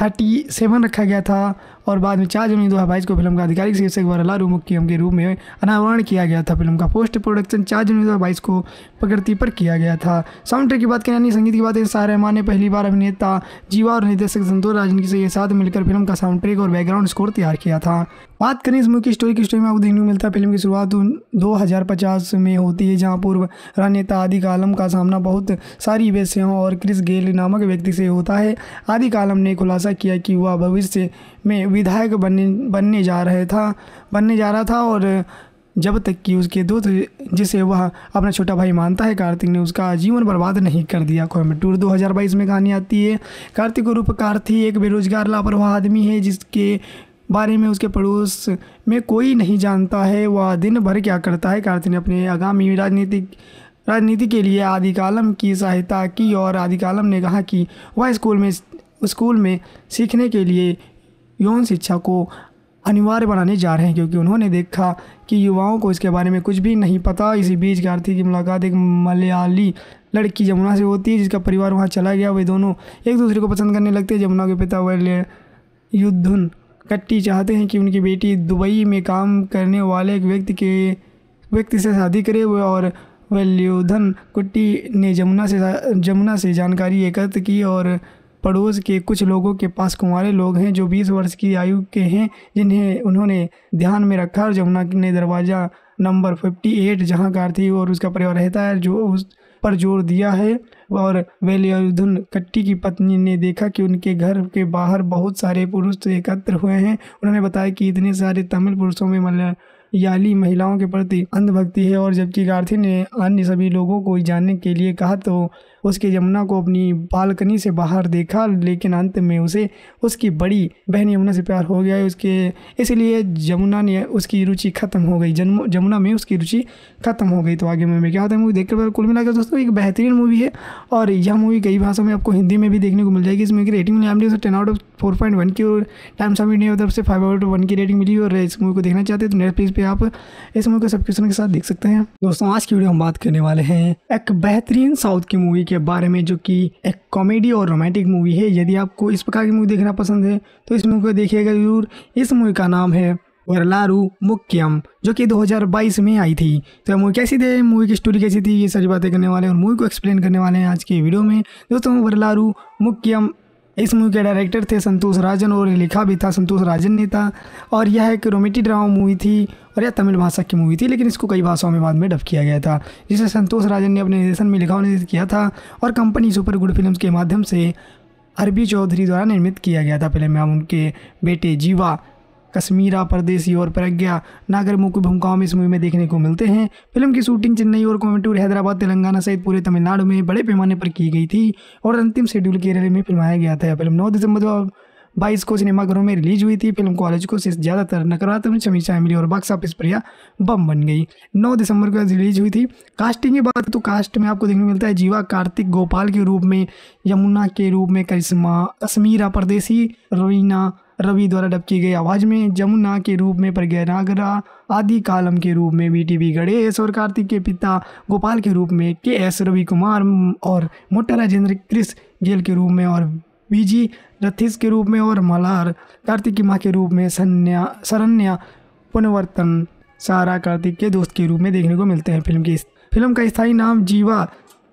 थर्टी सेवन रखा गया था। और बाद में चार जनवरी दो हज़ार बाईस को फ़िल्म का आधिकारिक शीर्षक वरलारू मुख्यम के रूप में अनावरण किया गया था। फ़िल्म का पोस्ट प्रोडक्शन चार जनवरी दो हज़ार बाईस को प्रकृति पर किया गया था। साउंड ट्रैक की बात करें यानी संगीत की बात करें शाह रहमान ने पहली बार अभिनेता जीवा और निर्देशक संतोष राजन के साथ मिलकर फ़िल्म का साउंड ट्रैक और बैकग्राउंड स्कोर तैयार किया था। बात करें इस की स्टोरी की स्टोरी में आपको देखने को मिलता है, फ़िल्म की शुरुआत दो हज़ार पचास में होती है, जहाँ पूर्व राजनेता आदि कालम का सामना बहुत सारी वेश्याओं और क्रिस गेल नामक व्यक्ति से होता है। आदि कालम ने खुलासा किया कि वह भविष्य में विधायक बनने बनने जा रहे था, बनने जा रहा था और जब तक कि उसके दोस्त जिसे वह अपना छोटा भाई मानता है, कार्तिक ने उसका जीवन बर्बाद नहीं कर दिया। कोयम्बटूर 2022 में कहानी आती है, कार्तिक रूप कार्थी एक बेरोजगार, लापरवाह आदमी है, जिसके बारे में उसके पड़ोस में कोई नहीं जानता है, वह दिन भर क्या करता है। कार्तिक ने अपने आगामी राजनीतिक, राजनीति के लिए आदि कालम की सहायता की और आदिकालम ने कहा कि वह स्कूल में स्कूल में सीखने के लिए यौन शिक्षा को अनिवार्य बनाने जा रहे हैं, क्योंकि उन्होंने देखा कि युवाओं को इसके बारे में कुछ भी नहीं पता। इसी बीच कार्तिक की मुलाकात एक मलयाली लड़की जमुना से होती है, जिसका परिवार वहाँ चला गया। वे दोनों एक दूसरे को पसंद करने लगते हैं। जमुना के पिता वह युद्धुन कट्टी चाहते हैं कि उनकी बेटी दुबई में काम करने वाले एक व्यक्ति के, व्यक्ति से शादी करे। हुए और वल्योधन कुट्टी ने जमुना से जमुना से जानकारी एकत्र की और पड़ोस के कुछ लोगों के पास कुंवारे लोग हैं जो 20 वर्ष की आयु के हैं, जिन्हें उन्होंने ध्यान में रखा और जमुना ने दरवाज़ा नंबर फिफ्टी 58 जहाँ कारथी और उसका परिवार रहता है, जो उस पर ज़ोर दिया है। और वेलियुद्धन कट्टी की पत्नी ने देखा कि उनके घर के बाहर बहुत सारे पुरुष एकत्र हुए हैं। उन्होंने बताया कि इतने सारे तमिल पुरुषों में मलयाली महिलाओं के प्रति अंधभक्ति है और जबकि गार्थी ने अन्य सभी लोगों को जानने के लिए कहा तो उसके यमुना को अपनी बालकनी से बाहर देखा, लेकिन अंत में उसे उसकी बड़ी बहन यमुना से प्यार हो गया। उसके, इसलिए यमुना ने उसकी रुचि खत्म हो गई। जमुना में उसकी रुचि खत्म हो गई। तो आगे मूवी क्या होता है, मूवी देखकर कुल मिलाकर दोस्तों, एक बेहतरीन मूवी है। और यह मूवी कई भाषाओं में आपको हिंदी में भी देखने को मिल जाएगी। इसमें रेटिंग मिली हमने ten out of four point one की और टाइम्स ऑफ़ इंडिया तरफ़ से फाइव आउट वन की रेटिंग मिली और इस मूवी को देखना चाहते हैं तो नेटफ्लिक्स पे आप इस मूवी को सब्सक्रिप्शन के साथ देख सकते हैं। दोस्तों, आज की वीडियो हम बात करने वाले हैं एक बेहतरीन साउथ की मूवी के बारे में जो कि एक कॉमेडी और रोमांटिक मूवी है, यदि आपको इस प्रकार की मूवी देखना पसंद है तो इस मूवी को देखिएगा ज़रूर। इस मूवी का नाम है वरलारू मुक्यम, जो कि 2022 में आई थी। तो मूवी कैसी थी? मूवी की स्टोरी कैसी थी? ये सारी बातें करने वाले हैं और मूवी को एक्सप्लेन करने वाले हैं आज की वीडियो में। दोस्तों, वरलारू मुख्यम इस मूवी के डायरेक्टर थे संतोष राजन और लिखा भी था संतोष राजन ने था। और यह एक रोमेटी ड्रामा मूवी थी और यह तमिल भाषा की मूवी थी, लेकिन इसको कई भाषाओं में बाद में डब किया गया था, जिसे संतोष राजन ने अपने निर्देशन में लिखा और किया था और कंपनी सुपर गुड फ़िल्म के माध्यम से अरबी चौधरी द्वारा निर्मित किया गया था। फ़िल्म में उनके बेटे जीवा कश्मीरा, परदेसी और प्रज्ञा। नागर मुख्य भूमिकाओं में इस मूवी में देखने को मिलते हैं। फ़िल्म की शूटिंग चेन्नई और कोयम्बटूर हैदराबाद, तेलंगाना सहित पूरे तमिलनाडु में बड़े पैमाने पर की गई थी और अंतिम शेड्यूल केरल में फिल्माया गया था। फ़िल्म नौ दिसंबर बाईस को सिनेमाघरों में रिलीज़ हुई थी। फ़िल्म कॉलेज को सिर्फ़ ज़्यादातर नकारात्मक समीक्षाएँ मिली और बॉक्स ऑफ़िस पर यह बम बन गई। 9 दिसंबर को रिलीज़ हुई थी। कास्टिंग की बात तो कास्ट में आपको देखने को मिलता है जीवा, कार्तिक, गोपाल के रूप में, यमुना के रूप में, करिश्मा, कश्मीरा, परदेसी रवीना रवि द्वारा डब की गई आवाज़ में जमुना के रूप में प्रज्ञा नागरा, आदि कालम के रूप में बी टी वी गणेश और कार्तिक के पिता गोपाल के रूप में के एस रवि कुमार और मोटा राजेंद्र क्रिस गेल के रूप में और वीजी रथिस के रूप में और मलार कार्तिक की माँ के रूप में सन्या, शरण्या पुनर्वर्तन सारा कार्तिक के दोस्त के रूप में देखने को मिलते हैं। फ़िल्म की फ़िल्म का स्थायी नाम जीवा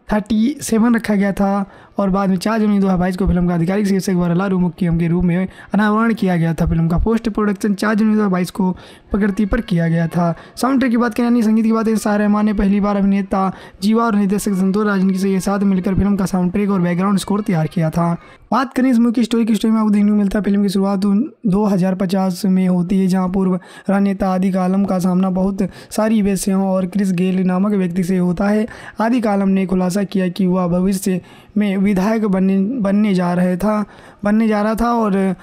थर्टी सेवन रखा गया था। और बाद में चार जनवरी दो हज़ार बाईस को फ़िल्म का आधिकारिक शीर्षक वरलारू मुख्यम के रूप में अनावरण किया गया था। फ़िल्म का पोस्ट प्रोडक्शन चार जनवरी दो हज़ार बाईस को प्रकृति पर किया गया था। साउंड ट्रैक की बात करें यानी संगीत की बात करें शाह रहमान ने पहली बार अभिनेता जीवा और निर्देशक संतोष राजन के साथ मिलकर फ़िल्म का साउंड ट्रैक और बैकग्राउंड स्कोर तैयार किया था। बात करें इस मूवी की स्टोरी की स्टोरी में आपको देखने को मिलता है, फ़िल्म की शुरुआत दो हज़ार पचास में होती है, जहाँ पूर्व राजनेता आदि कालम का सामना बहुत सारी वेश्याओं और क्रिस गेल नामक व्यक्ति से होता है। आदि कालम ने खुलासा किया कि वह भविष्य में विधायक बनने बनने जा रहे था, बनने जा रहा था और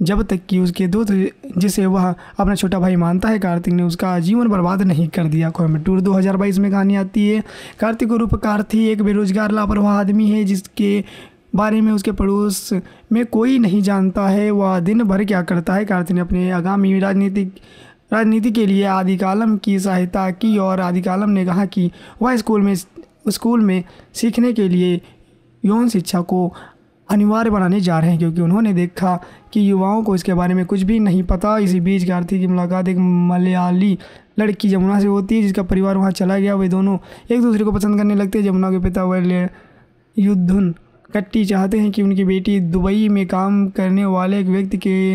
जब तक कि उसके दोस्त जिसे वह अपना छोटा भाई मानता है कार्तिक ने उसका जीवन बर्बाद नहीं कर दिया। कोयम्बटूर 2022 में कहानी आती है, कार्तिक रूप कार्थी एक बेरोजगार, लापरवाह आदमी है, जिसके बारे में उसके पड़ोस में कोई नहीं जानता है, वह दिन भर क्या करता है। कार्तिक ने अपने आगामी राजनीतिक, राजनीति के लिए आदि कालम की सहायता की और आदि कालम ने कहा कि वह स्कूल में स्कूल में सीखने के लिए यौन शिक्षा को अनिवार्य बनाने जा रहे हैं, क्योंकि उन्होंने देखा कि युवाओं को इसके बारे में कुछ भी नहीं पता। इसी बीच गार्थी की मुलाकात एक मलयाली लड़की जमुना से होती है, जिसका परिवार वहाँ चला गया। वे दोनों एक दूसरे को पसंद करने लगते हैं। जमुना के पिता वह युद्धन कट्टी चाहते हैं कि उनकी बेटी दुबई में काम करने वाले एक व्यक्ति के,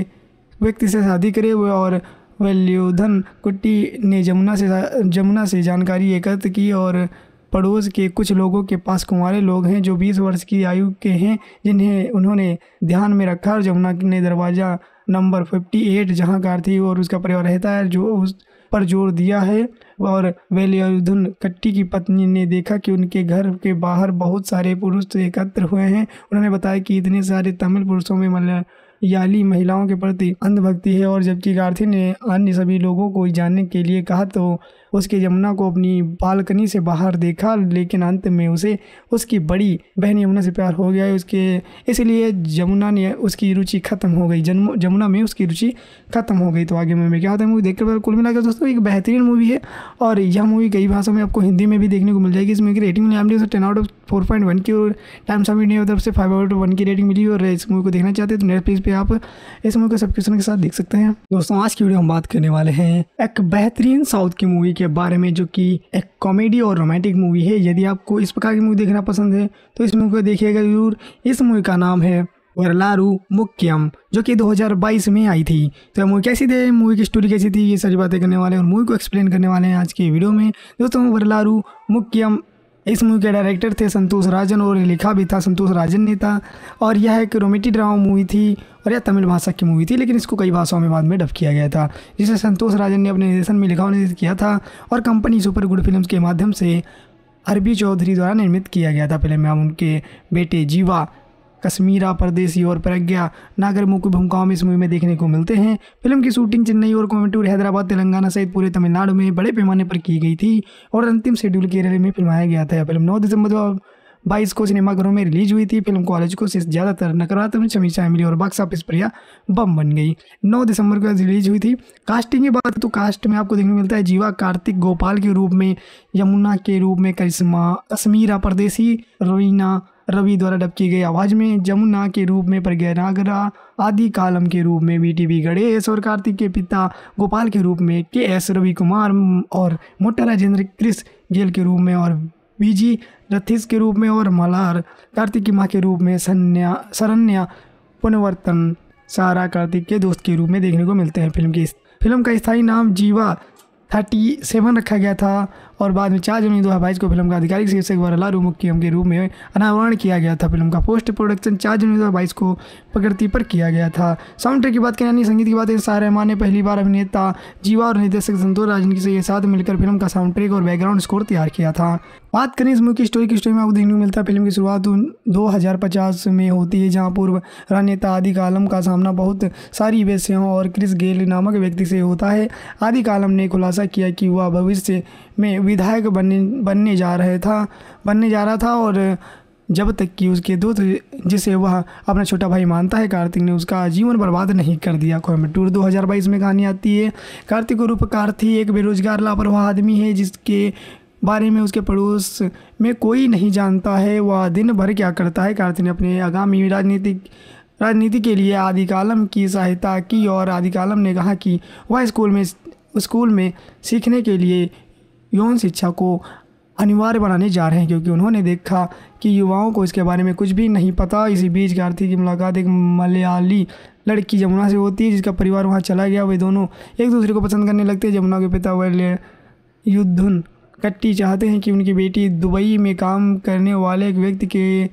व्यक्ति से शादी करे। हुए और वल्योधन कुट्टी ने जमुना से जमुना से जानकारी एकत्र की और पड़ोस के कुछ लोगों के पास कुंवारे लोग हैं जो 20 वर्ष की आयु के हैं, जिन्हें उन्होंने ध्यान में रखा और जमुना ने दरवाज़ा नंबर 58 जहाँ कार थी और उसका परिवार रहता है, जो उस पर ज़ोर दिया है। और वेलियुद्धन कट्टी की पत्नी ने देखा कि उनके घर के बाहर बहुत सारे पुरुष एकत्र हुए हैं। उन्होंने बताया कि इतने सारे तमिल पुरुषों में मलया याली महिलाओं के प्रति अंधभक्ति है और जबकि गार्थी ने अन्य सभी लोगों को जानने के लिए कहा तो उसके यमुना को अपनी बालकनी से बाहर देखा, लेकिन अंत में उसे उसकी बड़ी बहन यमुना से प्यार हो गया। उसके, इसलिए जमुना ने उसकी रुचि खत्म हो गई। जन्म जमुना में उसकी रुचि खत्म हो गई। तो आगे में क्या होता है, मूवी देखकर कुल मिलाकर दोस्तों, एक बेहतरीन मूवी है। और यह मूवी कई भाषा में आपको हिंदी में भी देखने को मिल जाएगी। इसमें की rating milli ten out of four point one की और टाइम ऑफ़ इंडिया तरफ़ से फाइव आउट ऑफ़ वन की रेटिंग मिली और इस मूवी को देखना चाहते हैं तो नेटफ्लिक्स पे आप इस मूवी को सब्सक्रिप्शन के साथ देख सकते हैं। दोस्तों, आज की वीडियो हम बात करने वाले हैं एक बेहतरीन साउथ की मूवी के बारे में जो कि एक कॉमेडी और रोमांटिक मूवी है, यदि आपको इस प्रकार की मूवी देखना पसंद है तो इस मूवी को देखिएगा ज़रूर। इस मूवी का नाम है वरलारू मुक्यम, जो कि 2022 में आई थी। तो मूवी कैसी थी? मूवी की स्टोरी कैसी थी? ये सारी बातें करने वाले हैं और मूवी को एक्सप्लेन करने वाले हैं आज की वीडियो में। दोस्तों, वरलारू मुक्यम, इस मूवी के डायरेक्टर थे संतोष राजन और लिखा भी था संतोष राजन ने था और यह एक रोमेटिक ड्रामा मूवी थी और यह तमिल भाषा की मूवी थी, लेकिन इसको कई भाषाओं में बाद में डब किया गया था। जिसे संतोष राजन ने अपने निर्देशन में लिखा और निर्देशित किया था और कंपनी सुपर गुड फ़िल्म के माध्यम से अरबी चौधरी द्वारा निर्मित किया गया था फ़िल्म। में हम उनके बेटे जीवा, कश्मीरा, परदेसी और प्रज्ञा नागर मुख्य भूमिकाओं में इस मूवी में देखने को मिलते हैं। फ़िल्म की शूटिंग चेन्नई और कोयम्बटूर हैदराबाद, तेलंगाना सहित पूरे तमिलनाडु में बड़े पैमाने पर की गई थी और अंतिम शेड्यूल केरल में फिल्माया गया था। फ़िल्म नौ दिसंबर बाईस को सिनेमाघरों में रिलीज़ हुई थी फ़िल्म कॉलेज को से ज़्यादातर नकारात्मक समीक्षाएँ मिली और बॉक्स ऑफ़िस पर यह बम बन गई। 9 दिसंबर को रिलीज़ हुई थी। कास्टिंग की बात तो कास्ट में आपको देखने को मिलता है जीवा कार्तिक गोपाल के रूप में, यमुना के रूप में, करिश्मा कश्मीरा परदेसी रवीना रवि द्वारा डब की गई आवाज़ में जमुना के रूप में प्रज्ञा नागरा, आदि कालम के रूप में बी टी गणेश और कार्तिक के पिता गोपाल के रूप में के एस रवि कुमार और मोटा राजेंद्र क्रिस गेल के रूप में और बीजी रथिस के रूप में और मलार कार्तिक की माँ के रूप में सन्या सरन्या पुनवर्तन, सारा कार्तिक के दोस्त के रूप में देखने को मिलते हैं फ़िल्म की फ़िल्म का स्थायी नाम जीवा थर्टी सेवन रखा गया था। और बाद में चार जनवरी दो हज़ार बाईस को फ़िल्म का आधिकारिक शीर्षक वरलारू मुख्यम के रूप में अनावरण किया गया था। फ़िल्म का पोस्ट प्रोडक्शन चार जनवरी दो हज़ार बाईस को प्रकृति पर किया गया था। साउंड ट्रैक की बात करें संगीत की बात करें शाह रहमान ने पहली बार अभिनेता जीवा और निर्देशक संतोष राजन के साथ मिलकर फ़िल्म का साउंड ट्रैक और बैकग्राउंड स्कोर तैयार किया था। बात करें इस की स्टोरी की स्टोरी में आपको देखने को मिलता है, फ़िल्म की शुरुआत दो हज़ार पचास में होती है, जहाँ पूर्व राजनेता आदि कालम का सामना बहुत सारी वेश्याओं और क्रिस गेल नामक व्यक्ति से होता है। आदि कालम ने खुलासा किया कि वह भविष्य में विधायक बनने बनने जा रहे था, बनने जा रहा था और जब तक कि उसके दोस्त जिसे वह अपना छोटा भाई मानता है, कार्तिक ने उसका जीवन बर्बाद नहीं कर दिया। कोयम्बटूर 2022 में कहानी आती है, कार्तिक रूप कार्थी एक बेरोजगार, लापरवाह आदमी है, जिसके बारे में उसके पड़ोस में कोई नहीं जानता है, वह दिन भर क्या करता है। कार्तिक ने अपने आगामी राजनीतिक, राजनीति के लिए आदिकालम की सहायता की और आदिकालम ने कहा कि वह स्कूल में स्कूल में सीखने के लिए यौन शिक्षा को अनिवार्य बनाने जा रहे हैं, क्योंकि उन्होंने देखा कि युवाओं को इसके बारे में कुछ भी नहीं पता। इसी बीच कार्तिक की मुलाकात एक मलयाली लड़की जमुना से होती है, जिसका परिवार वहाँ चला गया। वे दोनों एक दूसरे को पसंद करने लगते हैं। जमुना के पिता वह युद्धन कट्टी चाहते हैं कि उनकी बेटी दुबई में काम करने वाले एक व्यक्ति के,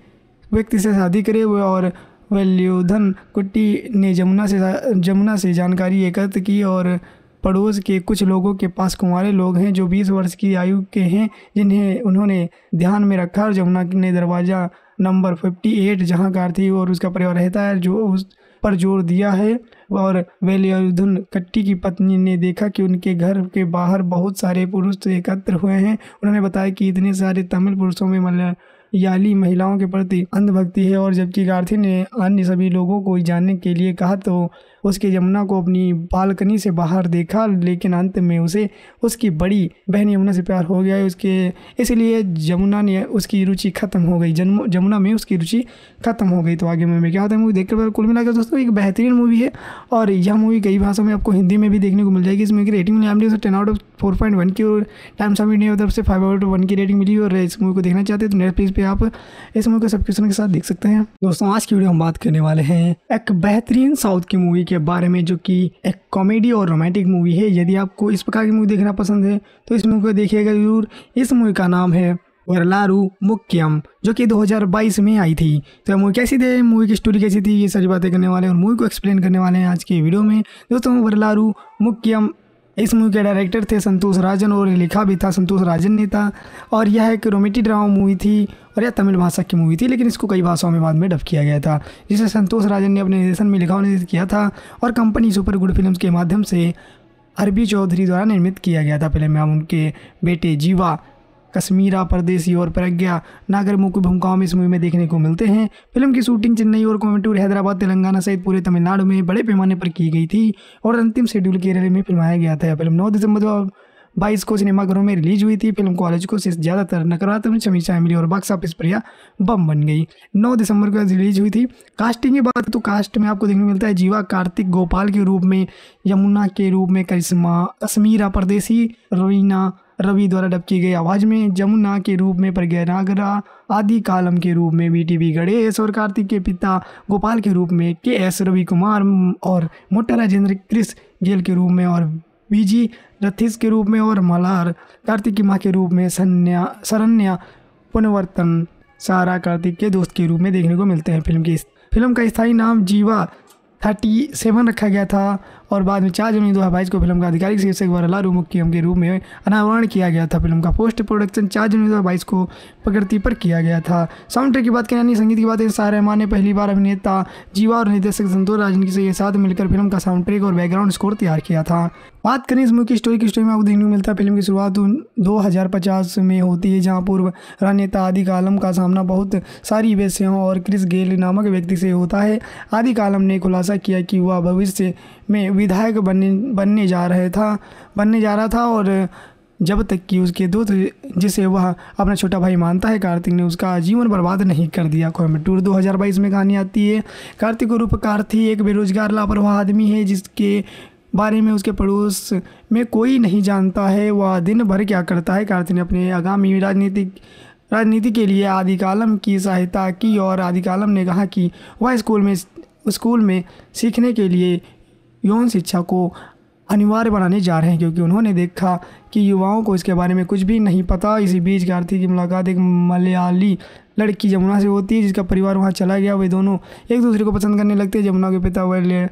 व्यक्ति से शादी करे। हुए और वल्योधन कुट्टी ने जमुना से जमुना से जानकारी एकत्र की और पड़ोस के कुछ लोगों के पास कुंवारे लोग हैं जो 20 वर्ष की आयु के हैं, जिन्हें उन्होंने ध्यान में रखा और जमुना ने दरवाज़ा नंबर 58 जहाँ कार थी और उसका परिवार रहता है, जो उस पर ज़ोर दिया है। और वेलियुद्धन कट्टी की पत्नी ने देखा कि उनके घर के बाहर बहुत सारे पुरुष एकत्र हुए हैं। उन्होंने बताया कि इतने सारे तमिल पुरुषों में मलया याली महिलाओं के प्रति अंधभक्ति है और जबकि गार्थी ने अन्य सभी लोगों को जानने के लिए कहा तो उसके यमुना को अपनी बालकनी से बाहर देखा, लेकिन अंत में उसे उसकी बड़ी बहन यमुना से प्यार हो गया। उसके, इसलिए यमुना ने उसकी रुचि खत्म हो गई। जन्म, यमुना में उसकी रुचि खत्म हो गई। तो आगे मूवी में क्या होता है मूवी देखकर कुल मिलाकर दोस्तों, एक बेहतरीन मूवी है। और यह मूवी कई भाषाओं में आपको हिंदी में भी देखने को मिल जाएगी। इसमें की rating milli MD ten out of four point one की, और टाइम्स ऑफ़ इंडिया तरफ़ से फाइव आउट वन की रेटिंग मिली। और इस मूवी को देखना चाहते हैं तो नेटफ्लिक्स पे आप इस मूवी को सब्सक्रिप्शन के साथ देख सकते हैं। दोस्तों, आज की वीडियो हम बात करने वाले हैं एक बेहतरीन साउथ की मूवी के बारे में जो कि एक कॉमेडी और रोमांटिक मूवी है, यदि आपको इस प्रकार की मूवी देखना पसंद है तो इस मूवी को देखिएगा ज़रूर। इस मूवी का नाम है वरलारू मुक्यम, जो कि 2022 में आई थी। तो मूवी कैसी थी? मूवी की स्टोरी कैसी थी? ये सारी बातें करने वाले और मूवी को एक्सप्लेन करने वाले हैं आज की वीडियो में। दोस्तों, वरलारू मुक्यम इस मूवी के डायरेक्टर थे संतोष राजन और लिखा भी था संतोष राजन ने था। और यह एक रोमेटी ड्रामा मूवी थी और यह तमिल भाषा की मूवी थी, लेकिन इसको कई भाषाओं में बाद में डब किया गया था, जिसे संतोष राजन ने अपने निर्देशन में लिखा और निर्देशित किया था और कंपनी सुपर गुड फ़िल्म के माध्यम से अरबी चौधरी द्वारा निर्मित किया गया था। फ़िल्म में उनके बेटे जीवा कश्मीरा, परदेसी और प्रज्ञा। नागर मुख्य भूमिकाओं में इस मूवी में देखने को मिलते हैं। फ़िल्म की शूटिंग चेन्नई और कोयम्बटूर हैदराबाद, तेलंगाना सहित पूरे तमिलनाडु में बड़े पैमाने पर की गई थी और अंतिम शेड्यूल केरल में फिल्माया गया था। फ़िल्म नौ दिसंबर दो बाईस को सिनेमाघरों में रिलीज़ हुई थी। फ़िल्म कॉलेज को आलोचकों से ज़्यादातर नकारात्मक समीक्षाएँ मिली और बॉक्स ऑफ़िस पर यह बम बन गई। 9 दिसंबर को रिलीज़ हुई थी। कास्टिंग की बात तो कास्ट में आपको देखने को मिलता है जीवा, कार्तिक, गोपाल के रूप में, यमुना के रूप में, करिश्मा, कश्मीरा, परदेसी रवीना रवि द्वारा डब की गई आवाज़ में जमुना के रूप में प्रज्ञा नागरा, आदि कालम के रूप में वी टी गणेश और कार्तिक के पिता, गोपाल के रूप में के एस रवि कुमार और मोटा राजेंद्र क्रिस गेल के रूप में और बीजी रथिस के रूप में और मलार, कार्तिक की माँ के रूप में सन्या, शरण्या, पुनवर्तन, सारा कार्तिक के दोस्त के रूप में देखने को मिलते हैं। फ़िल्म की फ़िल्म का स्थायी नाम जीवा थर्टी सेवन रखा गया था। और बाद में चार जनवरी दो हज़ार बाईस को फ़िल्म का आधिकारिक शीर्षक वरलारू मुख्यम के रूप में अनावरण किया गया था। फ़िल्म का पोस्ट प्रोडक्शन चार जनवरी दो हज़ार बाईस को प्रकृति पर किया गया था। साउंड ट्रैक की बात करें यानी संगीत की बात शाह रहमान ने पहली बार अभिनेता, जीवा और निर्देशक संतोष राजन के साथ मिलकर फ़िल्म का साउंड ट्रैक और बैकग्राउंड स्कोर तैयार किया था। बात करें इस की स्टोरी की स्टोरी में आपको देखने को मिलता है। फ़िल्म की शुरुआत दो हज़ार पचास में होती है, जहाँ पूर्व राजनेता आदि कालम का सामना बहुत सारी वेश्याओं और क्रिस गेल नामक व्यक्ति से होता है। आदि कालम ने खुलासा किया कि वह भविष्य में विधायक बनने बनने जा रहे था, बनने जा रहा था और जब तक कि उसके दोस्त जिसे वह अपना छोटा भाई मानता है, कार्तिक ने उसका जीवन बर्बाद नहीं कर दिया। कोयम्बटूर 2022 में कहानी आती है, कार्तिक रूप कार्थी एक बेरोजगार, लापरवाह आदमी है, जिसके बारे में उसके पड़ोस में कोई नहीं जानता है, वह दिन भर क्या करता है। कार्तिक ने अपने आगामी राजनीतिक, राजनीति के लिए आदि कालम की सहायता की और आदि कालम ने कहा कि वह स्कूल में स्कूल में सीखने के लिए यौन शिक्षा को अनिवार्य बनाने जा रहे हैं, क्योंकि उन्होंने देखा कि युवाओं को इसके बारे में कुछ भी नहीं पता। इसी बीच कार्तिक की मुलाकात एक मलयाली लड़की जमुना से होती है, जिसका परिवार वहाँ चला गया। वे दोनों एक दूसरे को पसंद करने लगते हैं। जमुना के पिता वह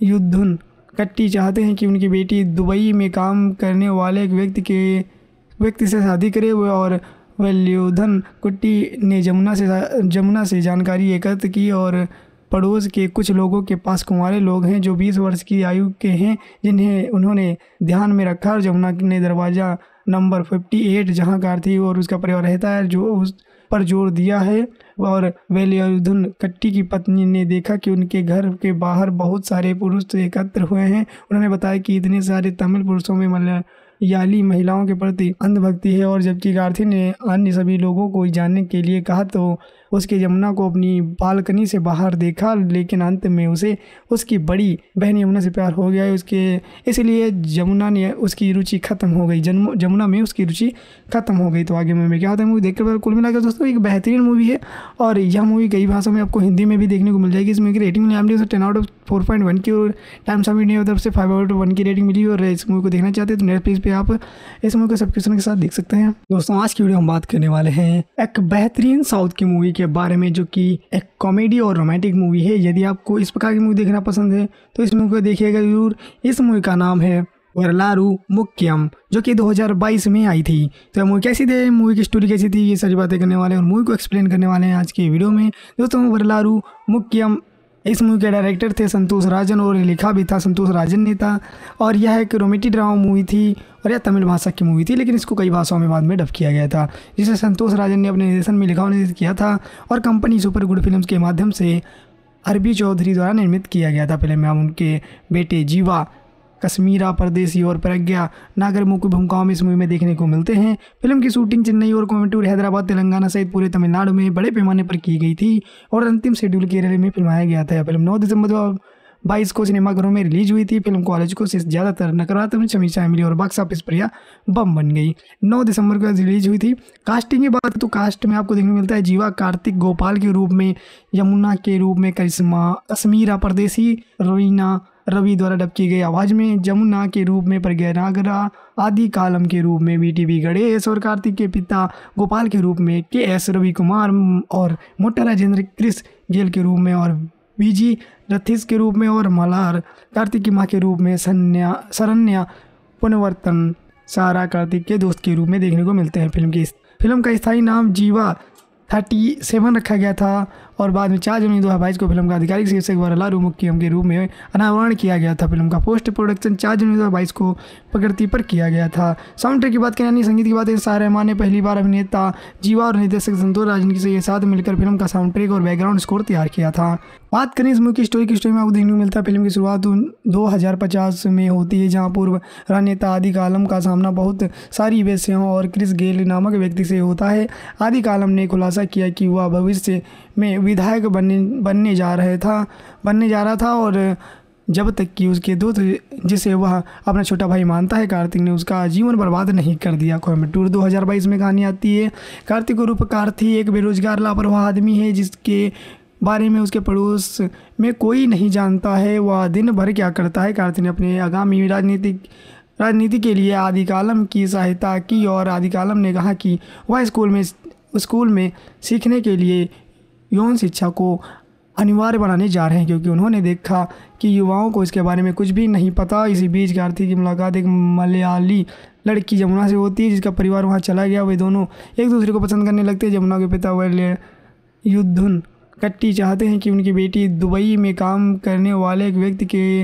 युद्धन कट्टी चाहते हैं कि उनकी बेटी दुबई में काम करने वाले एक व्यक्ति के, व्यक्ति से शादी करे। हुए और वल्योधन कुट्टी ने जमुना से जमुना से जानकारी एकत्र की और पड़ोस के कुछ लोगों के पास कुंवारे लोग हैं जो 20 वर्ष की आयु के हैं, जिन्हें उन्होंने ध्यान में रखा और जमुना ने दरवाज़ा नंबर 58 जहाँ कार्तिक और उसका परिवार रहता है, जो उस पर ज़ोर दिया है। और वेलियुद्धन कट्टी की पत्नी ने देखा कि उनके घर के बाहर बहुत सारे पुरुष एकत्र हुए हैं। उन्होंने बताया कि इतने सारे तमिल पुरुषों में मतलब याली महिलाओं के प्रति अंधभक्ति है और जबकि गार्थी ने अन्य सभी लोगों को जानने के लिए कहा तो उसके यमुना को अपनी बालकनी से बाहर देखा, लेकिन अंत में उसे, उसकी बड़ी बहन यमुना से प्यार हो गया। उसके, इसलिए यमुना ने उसकी रुचि खत्म हो गई। यमुना में उसकी रुचि खत्म हो गई। तो आगे में क्या होता है मूवी देखकर कुल मिलाकर दोस्तों, एक बेहतरीन मूवी है। और यह मूवी कई भाषाओं में आपको हिंदी में भी देखने को मिल जाएगी। इसमें की rating milli ten out of four point one की और टाइम्स ऑफ़ इंडिया तरफ़ से फाइव आउट वन की रेटिंग मिली और इस मूवी को देखना चाहते हैं तो नेटफ्लिक्स पे आप इस मूवी को सब्सक्रिप्शन के साथ देख सकते हैं। दोस्तों, आज की वीडियो हम बात करने वाले हैं एक बेहतरीन साउथ की मूवी के बारे में जो कि एक कॉमेडी और रोमांटिक मूवी है, यदि आपको इस प्रकार की मूवी देखना पसंद है तो इस मूवी को देखिएगा ज़रूर। इस मूवी का नाम है वरलारू मुक्यम, जो कि 2022 में आई थी। तो मूवी कैसी थी? मूवी की स्टोरी कैसी थी? ये सारी बातें करने वाले हैं और मूवी को एक्सप्लेन करने वाले हैं आज के वीडियो में। दोस्तों, वरलारू मुक्यम इस मूवी के डायरेक्टर थे संतोष राजन और लिखा भी था संतोष राजन ने था। और यह एक रोमेटी ड्रामा मूवी थी और यह तमिल भाषा की मूवी थी, लेकिन इसको कई भाषाओं में बाद में डब किया गया था, जिसे संतोष राजन ने अपने निर्देशन में लिखा और किया था और कंपनी सुपर गुड फ़िल्म के माध्यम से अरबी चौधरी द्वारा निर्मित किया गया था। फ़िल्म में उनके बेटे जीवा कश्मीरा, परदेसी और प्रज्ञा। नागर मुख्य भूमिकाओं में इस मूवी में देखने को मिलते हैं। फ़िल्म की शूटिंग चेन्नई और कोयम्बटूर हैदराबाद, तेलंगाना सहित पूरे तमिलनाडु में बड़े पैमाने पर की गई थी और अंतिम शेड्यूल केरल में फिल्माया गया था। फ़िल्म नौ दिसंबर बाईस को सिनेमाघरों में रिलीज़ हुई थी। फ़िल्म कॉलेज को से ज़्यादातर नकारात्मक समीक्षा मिली और बॉक्स ऑफ़िस पर यह बम बन गई। 9 दिसंबर को रिलीज़ हुई थी। कास्टिंग की बात तो कास्ट में आपको देखने को मिलता है जीवा, कार्तिक, गोपाल के रूप में, यमुना के रूप में, करिश्मा, कश्मीरा, परदेसी रवीना रवि द्वारा डब की गई आवाज़ में जमुना के रूप में प्रज्ञा नागरा, आदि कालम के रूप में बी टी बी गणेश और कार्तिक के पिता गोपाल के रूप में के एस रवि कुमार और मोटा राजेंद्र क्रिस गेल के रूप में और बीजी रथिस के रूप में और मलार कार्तिक की माँ के रूप में सन्या, शरण्या, पुनवर्तन, सारा कार्तिक के दोस्त के रूप में देखने को मिलते हैं। फ़िल्म की फ़िल्म का स्थायी नाम जीवा थर्टी सेवन रखा गया था। और बाद में चार जनवरी दो हज़ार बाईस को फ़िल्म का आधिकारिक शीर्षक वरला मुख्यम के रूप में अनावरण किया गया था। फ़िल्म का पोस्ट प्रोडक्शन चार जनवरी दो हज़ार बाईस को प्रकृति पर किया गया था। साउंड ट्रैक की बात करें यानी संगीत की बात करें शाह रहमान ने पहली बार अभिनेता जीवा और निर्देशक संतोष राजन के साथ मिलकर फ़िल्म का साउंड ट्रैक और बैकग्राउंड स्कोर तैयार किया था। बात करें इस की स्टोरी की स्टोरी में आपको देखने को मिलता है, फ़िल्म की शुरुआत दो हज़ार पचास में होती है, जहाँ पूर्व राजनेता आदि कालम का सामना बहुत सारी वेश्याओं और क्रिस गेल नामक व्यक्ति से होता है। आदि कालम ने खुलासा किया कि वह भविष्य में विधायक बनने बनने जा रहे था, बनने जा रहा था और जब तक कि उसके दोस्त जिसे वह अपना छोटा भाई मानता है, कार्तिक ने उसका जीवन बर्बाद नहीं कर दिया। कोयम्बटूर 2022 में कहानी आती है, कार्तिक रूप कार्थी एक बेरोजगार, लापरवाह आदमी है, जिसके बारे में उसके पड़ोस में कोई नहीं जानता है, वह दिन भर क्या करता है। कार्तिक ने अपने आगामी राजनीतिक, राजनीति के लिए आदि कालम की सहायता की और आदि कालम ने कहा कि वह स्कूल में स्कूल में सीखने के लिए यौन शिक्षा को अनिवार्य बनाने जा रहे हैं, क्योंकि उन्होंने देखा कि युवाओं को इसके बारे में कुछ भी नहीं पता। इसी बीच कार्तिक की मुलाकात एक मलयाली लड़की जमुना से होती है, जिसका परिवार वहाँ चला गया। वे दोनों एक दूसरे को पसंद करने लगते हैं। जमुना के पिता वह युद्धन कट्टी चाहते हैं कि उनकी बेटी दुबई में काम करने वाले एक व्यक्ति के,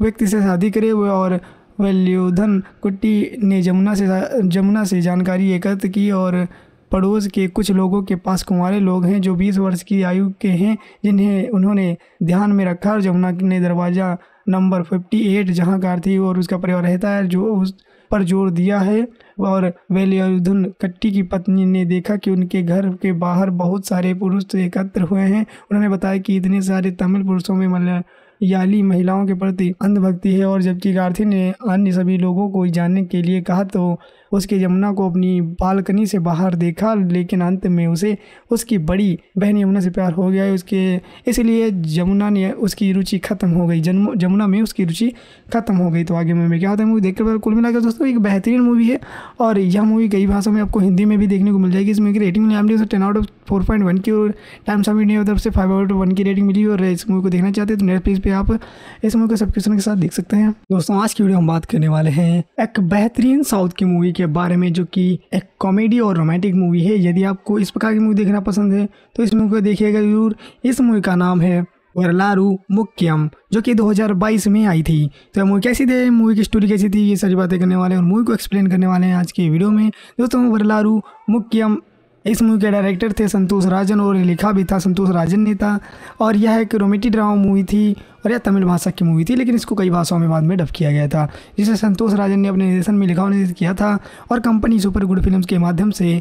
व्यक्ति से शादी करे। और वल्योधन कुट्टी ने जमुना से जमुना से जानकारी एकत्र की और पड़ोस के कुछ लोगों के पास कुंवारे लोग हैं जो 20 वर्ष की आयु के हैं, जिन्हें उन्होंने ध्यान में रखा और जमुना ने दरवाज़ा नंबर 58 जहाँ कार और उसका परिवार रहता है, जो उस पर ज़ोर दिया है। और वेलियुद्धन कट्टी की पत्नी ने देखा कि उनके घर के बाहर बहुत सारे पुरुष एकत्र हुए हैं। उन्होंने बताया कि इतने सारे तमिल पुरुषों में मलयाली महिलाओं के प्रति अंधभक्ति है और जबकि गार्थी ने अन्य सभी लोगों को जानने के लिए कहा तो उसके यमुना को अपनी बालकनी से बाहर देखा, लेकिन अंत में उसे उसकी बड़ी बहन यमुना से प्यार हो गया। उसके, इसलिए जमुना ने उसकी रुचि खत्म हो गई। जन्म जमुना में उसकी रुचि खत्म हो गई। तो आगे में क्या होता है मूवी देखकर कुल मिलाकर दोस्तों, एक बेहतरीन मूवी है। और यह मूवी कई भाषाओं में आपको हिंदी में भी देखने को मिल जाएगी। इसमें की rating milli M ten out of four point one की और टाइम्स ऑफ़ इंडिया तरफ़ से फाइव आउट वन की रेटिंग मिली और इस मूवी को देखना चाहते हैं तो नेटफ्लिक्स पे आप इस मूवी को सब्सक्रिप्शन के साथ देख सकते हैं। दोस्तों, आज की वीडियो हम बात करने वाले हैं एक बेहतरीन साउथ की मूवी के बारे में में जो कि एक कॉमेडी और रोमांटिक मूवी है, यदि आपको इस प्रकार की मूवी देखना पसंद है तो इस मूवी को देखिएगा ज़रूर। इस मूवी का नाम है वरलारू मुक्यम, जो कि 2022 में आई थी। तो मूवी कैसी थी? मूवी की स्टोरी कैसी थी? ये सारी बातें करने वाले हैं और मूवी को एक्सप्लेन करने वाले हैं आज के वीडियो में। दोस्तों, वरलारू मुक्यम इस मूवी के डायरेक्टर थे संतोष राजन और लिखा भी था संतोष राजन ने था। और यह एक रोमेटी ड्रामा मूवी थी और यह तमिल भाषा की मूवी थी, लेकिन इसको कई भाषाओं में बाद में डब किया गया था, जिसे संतोष राजन ने अपने निर्देशन में लिखा और निर्देशित किया था और कंपनी सुपर गुड फ़िल्म के माध्यम से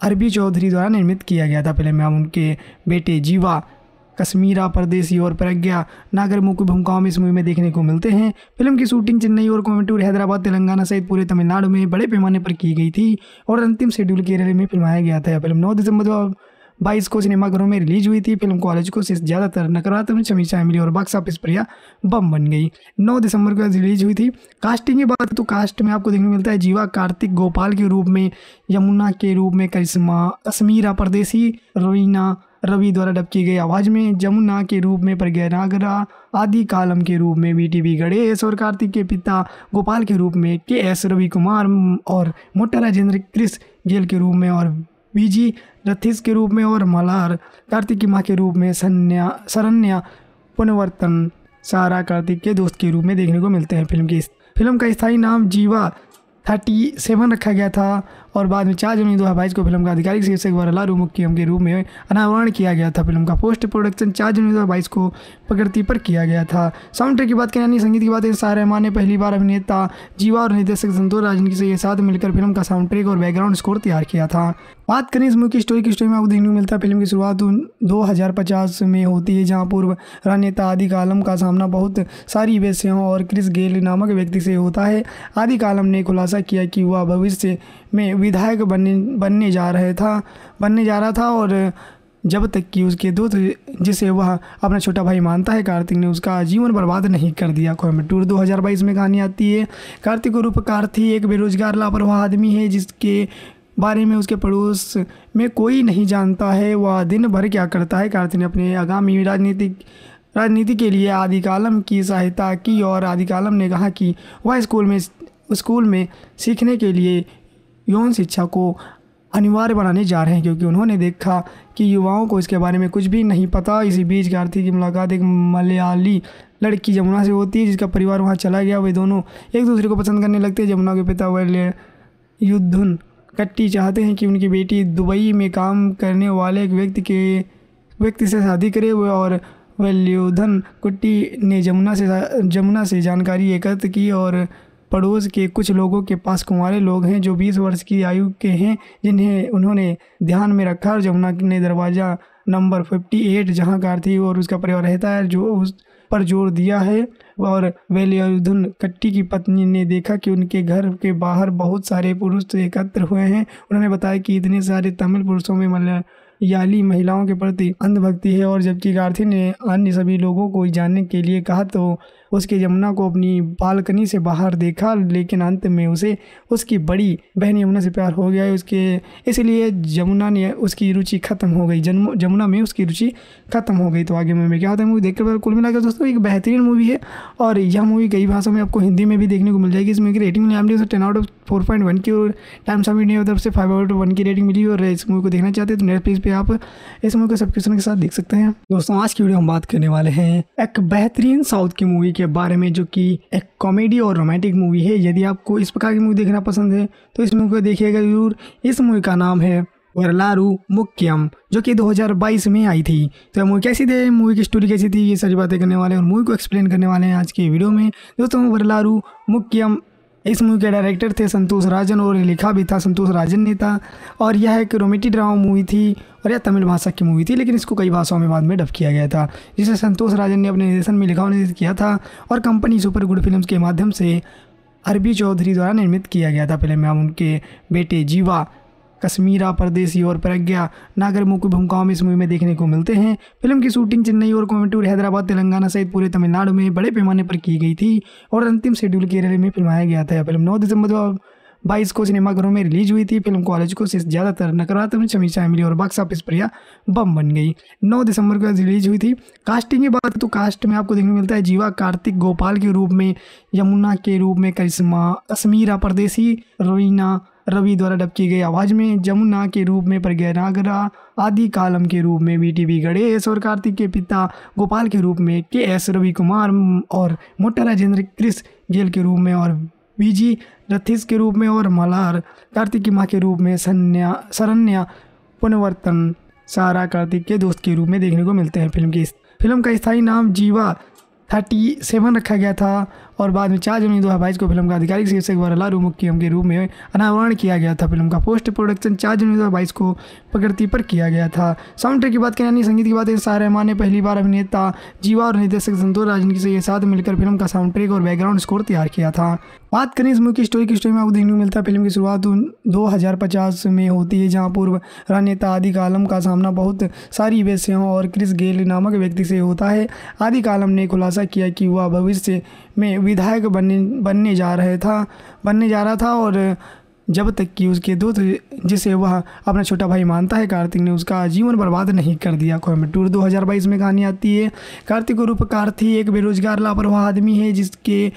अरबी चौधरी द्वारा निर्मित किया गया था। फ़िल्म में उनके बेटे जीवा कश्मीरा परदेसी और प्रज्ञा नागर मुख्य भूमिकाओं में इस मूवी में देखने को मिलते हैं। फ़िल्म की शूटिंग चेन्नई और कोयम्बटूर हैदराबाद, तेलंगाना सहित पूरे तमिलनाडु में बड़े पैमाने पर की गई थी और अंतिम शेड्यूल केरल में फिल्माया गया था। फ़िल्म नौ दिसंबर दो बाईस को सिनेमाघरों में रिलीज़ हुई थी। फ़िल्म कॉलेज को से ज़्यादातर नकारात्मक समीक्षाएँ मिली और बॉक्स ऑफ़िस पर यह बम बन गई। 9 दिसंबर को रिलीज़ हुई थी। कास्टिंग की बात तो कास्ट में आपको देखने को मिलता है जीवा कार्तिक गोपाल के रूप में, यमुना के रूप में, करिश्मा कश्मीरा परदेसी रवीना रवि द्वारा डब की गई आवाज़ में जमुना के रूप में प्रज्ञा नागरा आदि कालम के रूप में बी टी बी गणेश और कार्तिक के पिता गोपाल के रूप में के एस रवि कुमार और मोटा राजेंद्र क्रिस गेल के रूप में और बीजी रथिस के रूप में और मलार, कार्तिक की माँ के रूप में सन्या, शरण्या पुनर्वर्तन सारा कार्तिक के दोस्त के रूप में देखने को मिलते हैं। फ़िल्म की फ़िल्म का स्थायी नाम जीवा थर्टी सेवन रखा गया था। और बाद में चार जनवरी दो हज़ार बाईस को फ़िल्म का आधिकारिक शीर्षक वरलारू मुख्यम के रूप में अनावरण किया गया था। फ़िल्म का पोस्ट प्रोडक्शन चार जनवरी दो हज़ार बाईस को प्रकृति पर किया गया था। साउंड ट्रैक की बात करें यानी संगीत की बात करें शाह रहमान ने पहली बार अभिनेता जीवा और निर्देशक संतोष राजन के साथ मिलकर फ़िल्म का साउंड ट्रैक और बैकग्राउंड स्कोर तैयार किया था। बात करें इस की स्टोरी की स्टोरी में आपको देखने को मिलता है, फ़िल्म की शुरुआत दो हज़ार पचास में होती है, जहाँ पूर्व राजनेता आदि कालम का सामना बहुत सारी वेश्याओं और क्रिस गेल नामक व्यक्ति से होता है। आदि कालम ने खुलासा किया कि वह भविष्य में विधायक बनने बनने जा रहे था, बनने जा रहा था और जब तक कि उसके दोस्त जिसे वह अपना छोटा भाई मानता है, कार्तिक ने उसका जीवन बर्बाद नहीं कर दिया। कोयम्बटूर 2022 में कहानी आती है, कार्तिक रूप कार्थी एक बेरोजगार, लापरवाह आदमी है, जिसके बारे में उसके पड़ोस में कोई नहीं जानता है, वह दिन भर क्या करता है। कार्तिक ने अपने आगामी राजनीतिक, राजनीति के लिए आदिकालम की सहायता की और आदिकालम ने कहा कि वह स्कूल में स्कूल में सीखने के लिए यौन शिक्षा को अनिवार्य बनाने जा रहे हैं, क्योंकि उन्होंने देखा कि युवाओं को इसके बारे में कुछ भी नहीं पता। इसी बीच कार्तिक की मुलाकात एक मलयाली लड़की जमुना से होती है, जिसका परिवार वहाँ चला गया। वे दोनों एक दूसरे को पसंद करने लगते हैं। जमुना के पिता वह युद्धुन कट्टी चाहते हैं कि उनकी बेटी दुबई में काम करने वाले एक व्यक्ति के, व्यक्ति से शादी करे। हुए और वल्योधन कुट्टी ने जमुना से जमुना से जानकारी एकत्र की और पड़ोस के कुछ लोगों के पास कुंवारे लोग हैं जो 20 वर्ष की आयु के हैं, जिन्हें उन्होंने ध्यान में रखा और जमुना ने दरवाज़ा नंबर फिफ्टी 58 जहाँ कारथी और उसका परिवार रहता है, जो उस पर ज़ोर दिया है। और वेलियुद्धन कट्टी की पत्नी ने देखा कि उनके घर के बाहर बहुत सारे पुरुष एकत्र हुए हैं। उन्होंने बताया कि इतने सारे तमिल पुरुषों में मलयाली महिलाओं के प्रति अंधभक्ति है और जबकि गार्थी ने अन्य सभी लोगों को जानने के लिए कहा तो उसके यमुना को अपनी बालकनी से बाहर देखा, लेकिन अंत में उसे उसकी बड़ी बहन यमुना से प्यार हो गया। उसके, इसलिए यमुना ने उसकी रुचि खत्म हो गई। जमुना में उसकी रुचि खत्म हो गई। तो आगे मूवी क्या होता है, मूवी देखकर कुल मिलाकर दोस्तों, एक बेहतरीन मूवी है। और यह मूवी कई भाषाओं में आपको हिंदी में भी देखने को मिल जाएगी। इसमें रेटिंग मिली हमने ten out of four point one की और टाइम्स ऑफ़ इंडिया तरफ़ से फाइव आउट वन की रेटिंग मिली और इस मूवी को देखना चाहते हैं तो नेटफ्लिक्स पे आप इस मूवी को सब्सक्रिप्शन के साथ देख सकते हैं। दोस्तों, आज की वीडियो हम बात करने वाले हैं एक बेहतरीन साउथ की मूवी के बारे में जो कि एक कॉमेडी और रोमांटिक मूवी है, यदि आपको इस प्रकार की मूवी देखना पसंद है तो इस मूवी को देखिएगा ज़रूर। इस मूवी का नाम है वरलारू मुक्यम जो कि 2022 में आई थी। तो मूवी कैसी थी? मूवी की स्टोरी कैसी थी? ये सारी बातें करने वाले हैं और मूवी को एक्सप्लेन करने वाले हैं आज की वीडियो में। दोस्तों, वरलारू मुक्यम इस मूवी के डायरेक्टर थे संतोष राजन और लिखा भी था संतोष राजन ने था और यह एक रोमेटिक ड्रामा मूवी थी और यह तमिल भाषा की मूवी थी, लेकिन इसको कई भाषाओं में बाद में डब किया गया था। जिसे संतोष राजन ने अपने निर्देशन में लिखा और निर्देशित किया था और कंपनी सुपर गुड फ़िल्म के माध्यम से अरबी चौधरी द्वारा निर्मित किया गया था। फ़िल्म में उनके बेटे जीवा, कश्मीरा, परदेसी और प्रज्ञा नागर मुख्य भूमिकाओं में इस मूवी में देखने को मिलते हैं। फ़िल्म की शूटिंग चेन्नई और कोयम्बटूर हैदराबाद, तेलंगाना सहित पूरे तमिलनाडु में बड़े पैमाने पर की गई थी और अंतिम शेड्यूल केरल में फिल्माया गया था। फ़िल्म नौ दिसंबर बाईस को सिनेमाघरों में रिलीज़ हुई थी, फ़िल्म कॉलेज को ज़्यादातर नकारात्मक समीक्षाएँ मिली और बॉक्स ऑफ़िस पर यह बम बन गई। 9 दिसंबर को रिलीज़ हुई थी। कास्टिंग की बात तो कास्ट में आपको देखने को मिलता है जीवा, कार्तिक, गोपाल के रूप में, यमुना के रूप में, करिश्मा कश्मीरा परदेसी रवीना रवि द्वारा डब की गई आवाज़ में जमुना के रूप में प्रज्ञा नागरा, आदि कालम के रूप में बी टी गणेश और कार्तिक के पिता, गोपाल के रूप में के एस रवि कुमार और मोटा राजेंद्र, क्रिस गेल के रूप में और वीजी रथिस के रूप में और मलार कार्तिकी माँ के रूप में सन्या सरन्या पुनर्वर्तन सारा कार्तिक के दोस्त के रूप में देखने को मिलते हैं फ़िल्म की। फ़िल्म का स्थायी नाम जीवा थर्टी सेवन रखा गया था और बाद में चार जनवरी दो हज़ार बाईस को फ़िल्म का आधिकारिक शीर्षक वरलारू मुख्यम के रूप में अनावरण किया गया था। फ़िल्म का पोस्ट प्रोडक्शन चार जनवरी दो हज़ार बाईस को प्रकृति पर किया गया था। साउंड ट्रैक की बात करें यानी संगीत की बात करें शाह रहमान ने पहली बार अभिनेता जीवा और निर्देशक संतोष राजन के साथ मिलकर फ़िल्म का साउंड ट्रैक और बैकग्राउंड स्कोर तैयार किया था। बात करें इस की स्टोरी की स्टोरी में आपको देखने को मिलता है, फ़िल्म की शुरुआत दो हज़ार पचास में होती है, जहाँ पूर्व राजनेता आदि कालम का सामना बहुत सारी वेश्याओं और क्रिस गेल नामक व्यक्ति से होता है। आदि कालम ने खुलासा किया कि वह भविष्य में विधायक बनने बनने जा रहे था, बनने जा रहा था और जब तक कि उसके दोस्त जिसे वह अपना छोटा भाई मानता है कार्तिक ने उसका जीवन बर्बाद नहीं कर दिया। कोयम्बटूर 2022 में कहानी आती है, कार्तिक रूप कार्थी एक बेरोजगार, लापरवाह आदमी है, जिसके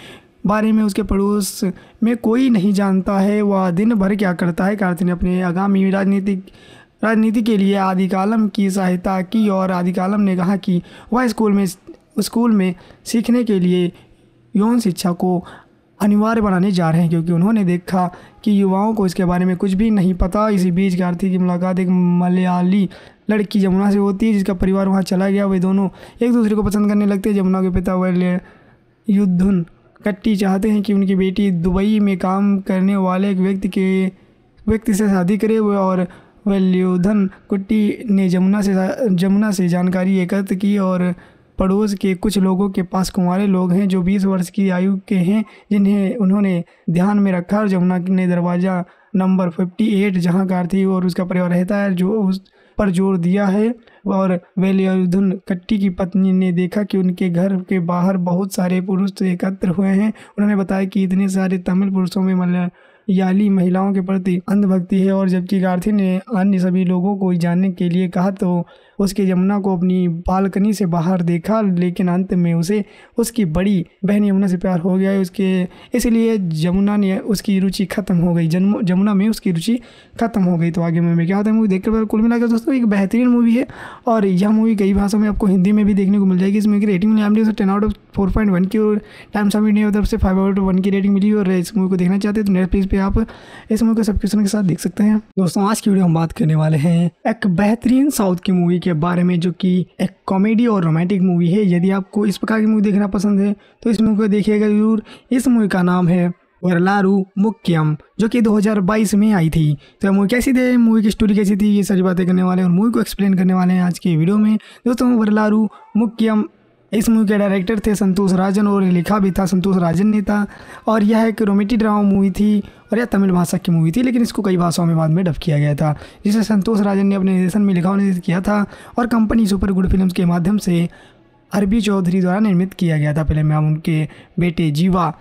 बारे में उसके पड़ोस में कोई नहीं जानता है, वह दिन भर क्या करता है। कार्तिक ने अपने आगामी राजनीतिक, राजनीति के लिए आदि कालम की सहायता की और आदि कालम ने कहा कि वह स्कूल में स्कूल में सीखने के लिए यौन शिक्षा को अनिवार्य बनाने जा रहे हैं, क्योंकि उन्होंने देखा कि युवाओं को इसके बारे में कुछ भी नहीं पता। इसी बीच कार्तिक की मुलाकात एक मलयाली लड़की जमुना से होती है, जिसका परिवार वहाँ चला गया। वे दोनों एक दूसरे को पसंद करने लगते हैं। जमुना के पिता वह युद्धुन कट्टी चाहते हैं कि उनकी बेटी दुबई में काम करने वाले एक व्यक्ति के, व्यक्ति से शादी करे। हुए और वल्योधन कुट्टी ने जमुना से जमुना से जानकारी एकत्र की और पड़ोस के कुछ लोगों के पास कुंवारे लोग हैं जो 20 वर्ष की आयु के हैं, जिन्हें उन्होंने ध्यान में रखा और जमुना ने दरवाज़ा नंबर 58 जहाँ कार थी और उसका परिवार रहता है, जो उस पर ज़ोर दिया है। और वेलियुद्धन कट्टी की पत्नी ने देखा कि उनके घर के बाहर बहुत सारे पुरुष एकत्र हुए हैं। उन्होंने बताया कि इतने सारे तमिल पुरुषों में मलया याली महिलाओं के प्रति अंधभक्ति है और जबकि गार्थी ने अन्य सभी लोगों को जानने के लिए कहा तो उसके यमुना को अपनी बालकनी से बाहर देखा, लेकिन अंत में उसे उसकी बड़ी बहन यमुना से प्यार हो गया। उसके, इसलिए जमुना ने उसकी रुचि खत्म हो गई। जन्म जमुना में उसकी रुचि खत्म हो गई। तो आगे में क्या होता है, मूवी देखकर कुल मिलाकर दोस्तों, एक बेहतरीन मूवी है। और यह मूवी कई भाषाओं में आपको हिंदी में भी देखने को मिल जाएगी। इसमें की rating milli ten out of four point one की, और टाइम इंडिया तरफ़ से फाइव आउट वन की रेटिंग मिली। और इस मूवी को देखना चाहते हैं तो नेटफ्लिक्स पे आप इस मूवी को सब्सक्रिप्शन के साथ देख सकते हैं। दोस्तों, आज की वीडियो हम बात करने वाले हैं एक बेहतरीन साउथ की मूवी के बारे में जो कि एक कॉमेडी और रोमांटिक मूवी है, यदि आपको इस प्रकार की मूवी देखना पसंद है तो इस मूवी को देखिएगा ज़रूर। इस मूवी का नाम है वरलारू मुक्यम, जो कि 2022 में आई थी। तो मूवी कैसी थी? मूवी की स्टोरी कैसी थी? ये सारी बातें करने वाले हैं और मूवी को एक्सप्लेन करने वाले हैं आज के वीडियो में। दोस्तों, वरलारू मुक्यम इस मूवी के डायरेक्टर थे संतोष राजन और लिखा भी था संतोष राजन ने था। और यह एक रोमेटी ड्रामा मूवी थी और यह तमिल भाषा की मूवी थी, लेकिन इसको कई भाषाओं में बाद में डब किया गया था, जिसे संतोष राजन ने अपने निर्देशन में लिखा निर्देश किया था और कंपनी सुपर गुड फ़िल्म के माध्यम से अरबी चौधरी द्वारा निर्मित किया गया था। फ़िल्म में उनके बेटे जीवा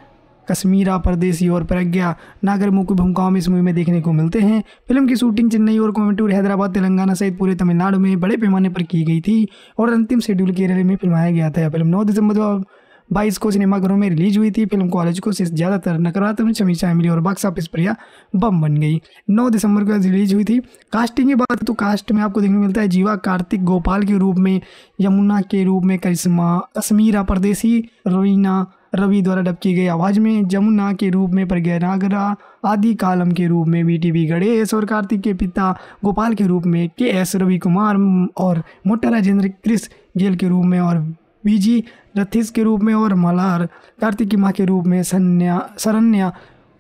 कश्मीरा परदेसी और प्रज्ञा। नागर मुख्य भूमिकाओं में इस मूवी में देखने को मिलते हैं। फ़िल्म की शूटिंग चेन्नई और कोयम्बटूर हैदराबाद, तेलंगाना सहित पूरे तमिलनाडु में बड़े पैमाने पर की गई थी और अंतिम शेड्यूल केरल में फिल्माया गया था। फ़िल्म नौ दिसंबर दो बाईस को सिनेमाघरों में रिलीज़ हुई थी। फ़िल्म कॉलेज को से ज़्यादातर नकारात्मक समीक्षाएँ मिली और बॉक्स ऑफ़िस पर यह बम बन गई। 9 दिसंबर को रिलीज़ हुई थी। कास्टिंग की बात तो कास्ट में आपको देखने को मिलता है। जीवा, कार्तिक, गोपाल के रूप में, यमुना के रूप में, करिश्मा कश्मीरा परदेसी रवीना रवि द्वारा डब की गई आवाज़ में जमुना के रूप में प्रज्ञा नागरा आदि कालम के रूप में बी टी बी गणेश और कार्तिक के पिता गोपाल के रूप में के एस रवि कुमार और मोटा राजेंद्र क्रिस गेल के रूप में और बीजी रथिस के रूप में और मलार कार्तिक की माँ के रूप में सन्या, शरण्या,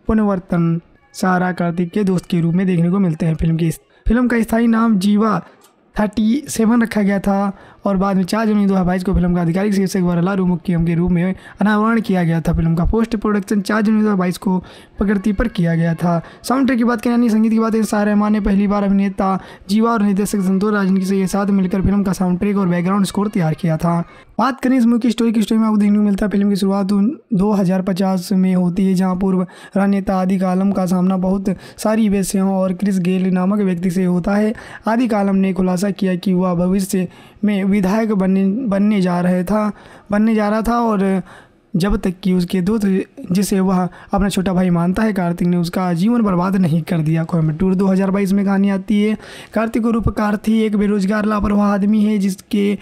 पुनवर्तन, सारा कार्तिक के दोस्त के रूप में देखने को मिलते हैं। फ़िल्म की फ़िल्म का स्थायी नाम जीवा थर्टी सेवन रखा गया था। और बाद में चार जनवरी दो हज़ार बाईस को फ़िल्म का आधिकारिक शीर्षक वरलारू मुख्यम के रूप में अनावरण किया गया था। फ़िल्म का पोस्ट प्रोडक्शन चार जनवरी दो हज़ार बाईस को प्रकृति पर किया गया था। साउंड ट्रैक की बात करें यानी संगीत की बात करें शाह रहमान ने पहली बार अभिनेता जीवा और निर्देशक संतोष राजन के साथ मिलकर फ़िल्म का साउंड ट्रैक और बैकग्राउंड स्कोर तैयार किया था। बात करें इस की स्टोरी की स्टोरी में आपको देखने को मिलता है, फ़िल्म की शुरुआत दो हज़ार पचास में होती है, जहाँ पूर्व राजनेता आदि कालम का सामना बहुत सारी वेश्याओं और क्रिस गेल नामक व्यक्ति से होता है। आदि कालम ने खुलासा किया कि वह भविष्य में विधायक बनने बनने जा रहे था, बनने जा रहा था और जब तक कि उसके दोस्त जिसे वह अपना छोटा भाई मानता है, कार्तिक ने उसका जीवन बर्बाद नहीं कर दिया। कोयम्बटूर 2022 में कहानी आती है, कार्तिक रूप कार्थी एक बेरोजगार, लापरवाह आदमी है, जिसके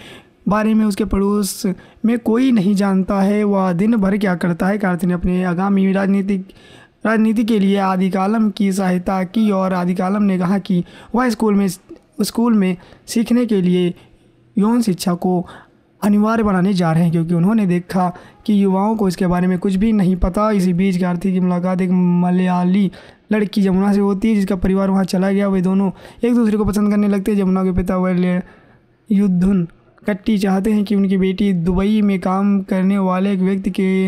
बारे में उसके पड़ोस में कोई नहीं जानता है, वह दिन भर क्या करता है। कार्तिक ने अपने आगामी राजनीतिक, राजनीति के लिए आदि कालम की सहायता की और आदि कालम ने कहा कि वह स्कूल में स्कूल में सीखने के लिए यौन शिक्षा को अनिवार्य बनाने जा रहे हैं, क्योंकि उन्होंने देखा कि युवाओं को इसके बारे में कुछ भी नहीं पता। इसी बीच कार्तिक की मुलाकात एक मलयाली लड़की जमुना से होती है, जिसका परिवार वहाँ चला गया। वे दोनों एक दूसरे को पसंद करने लगते हैं। जमुना के पिता वह युद्धुन कट्टी चाहते हैं कि उनकी बेटी दुबई में काम करने वाले एक व्यक्ति के,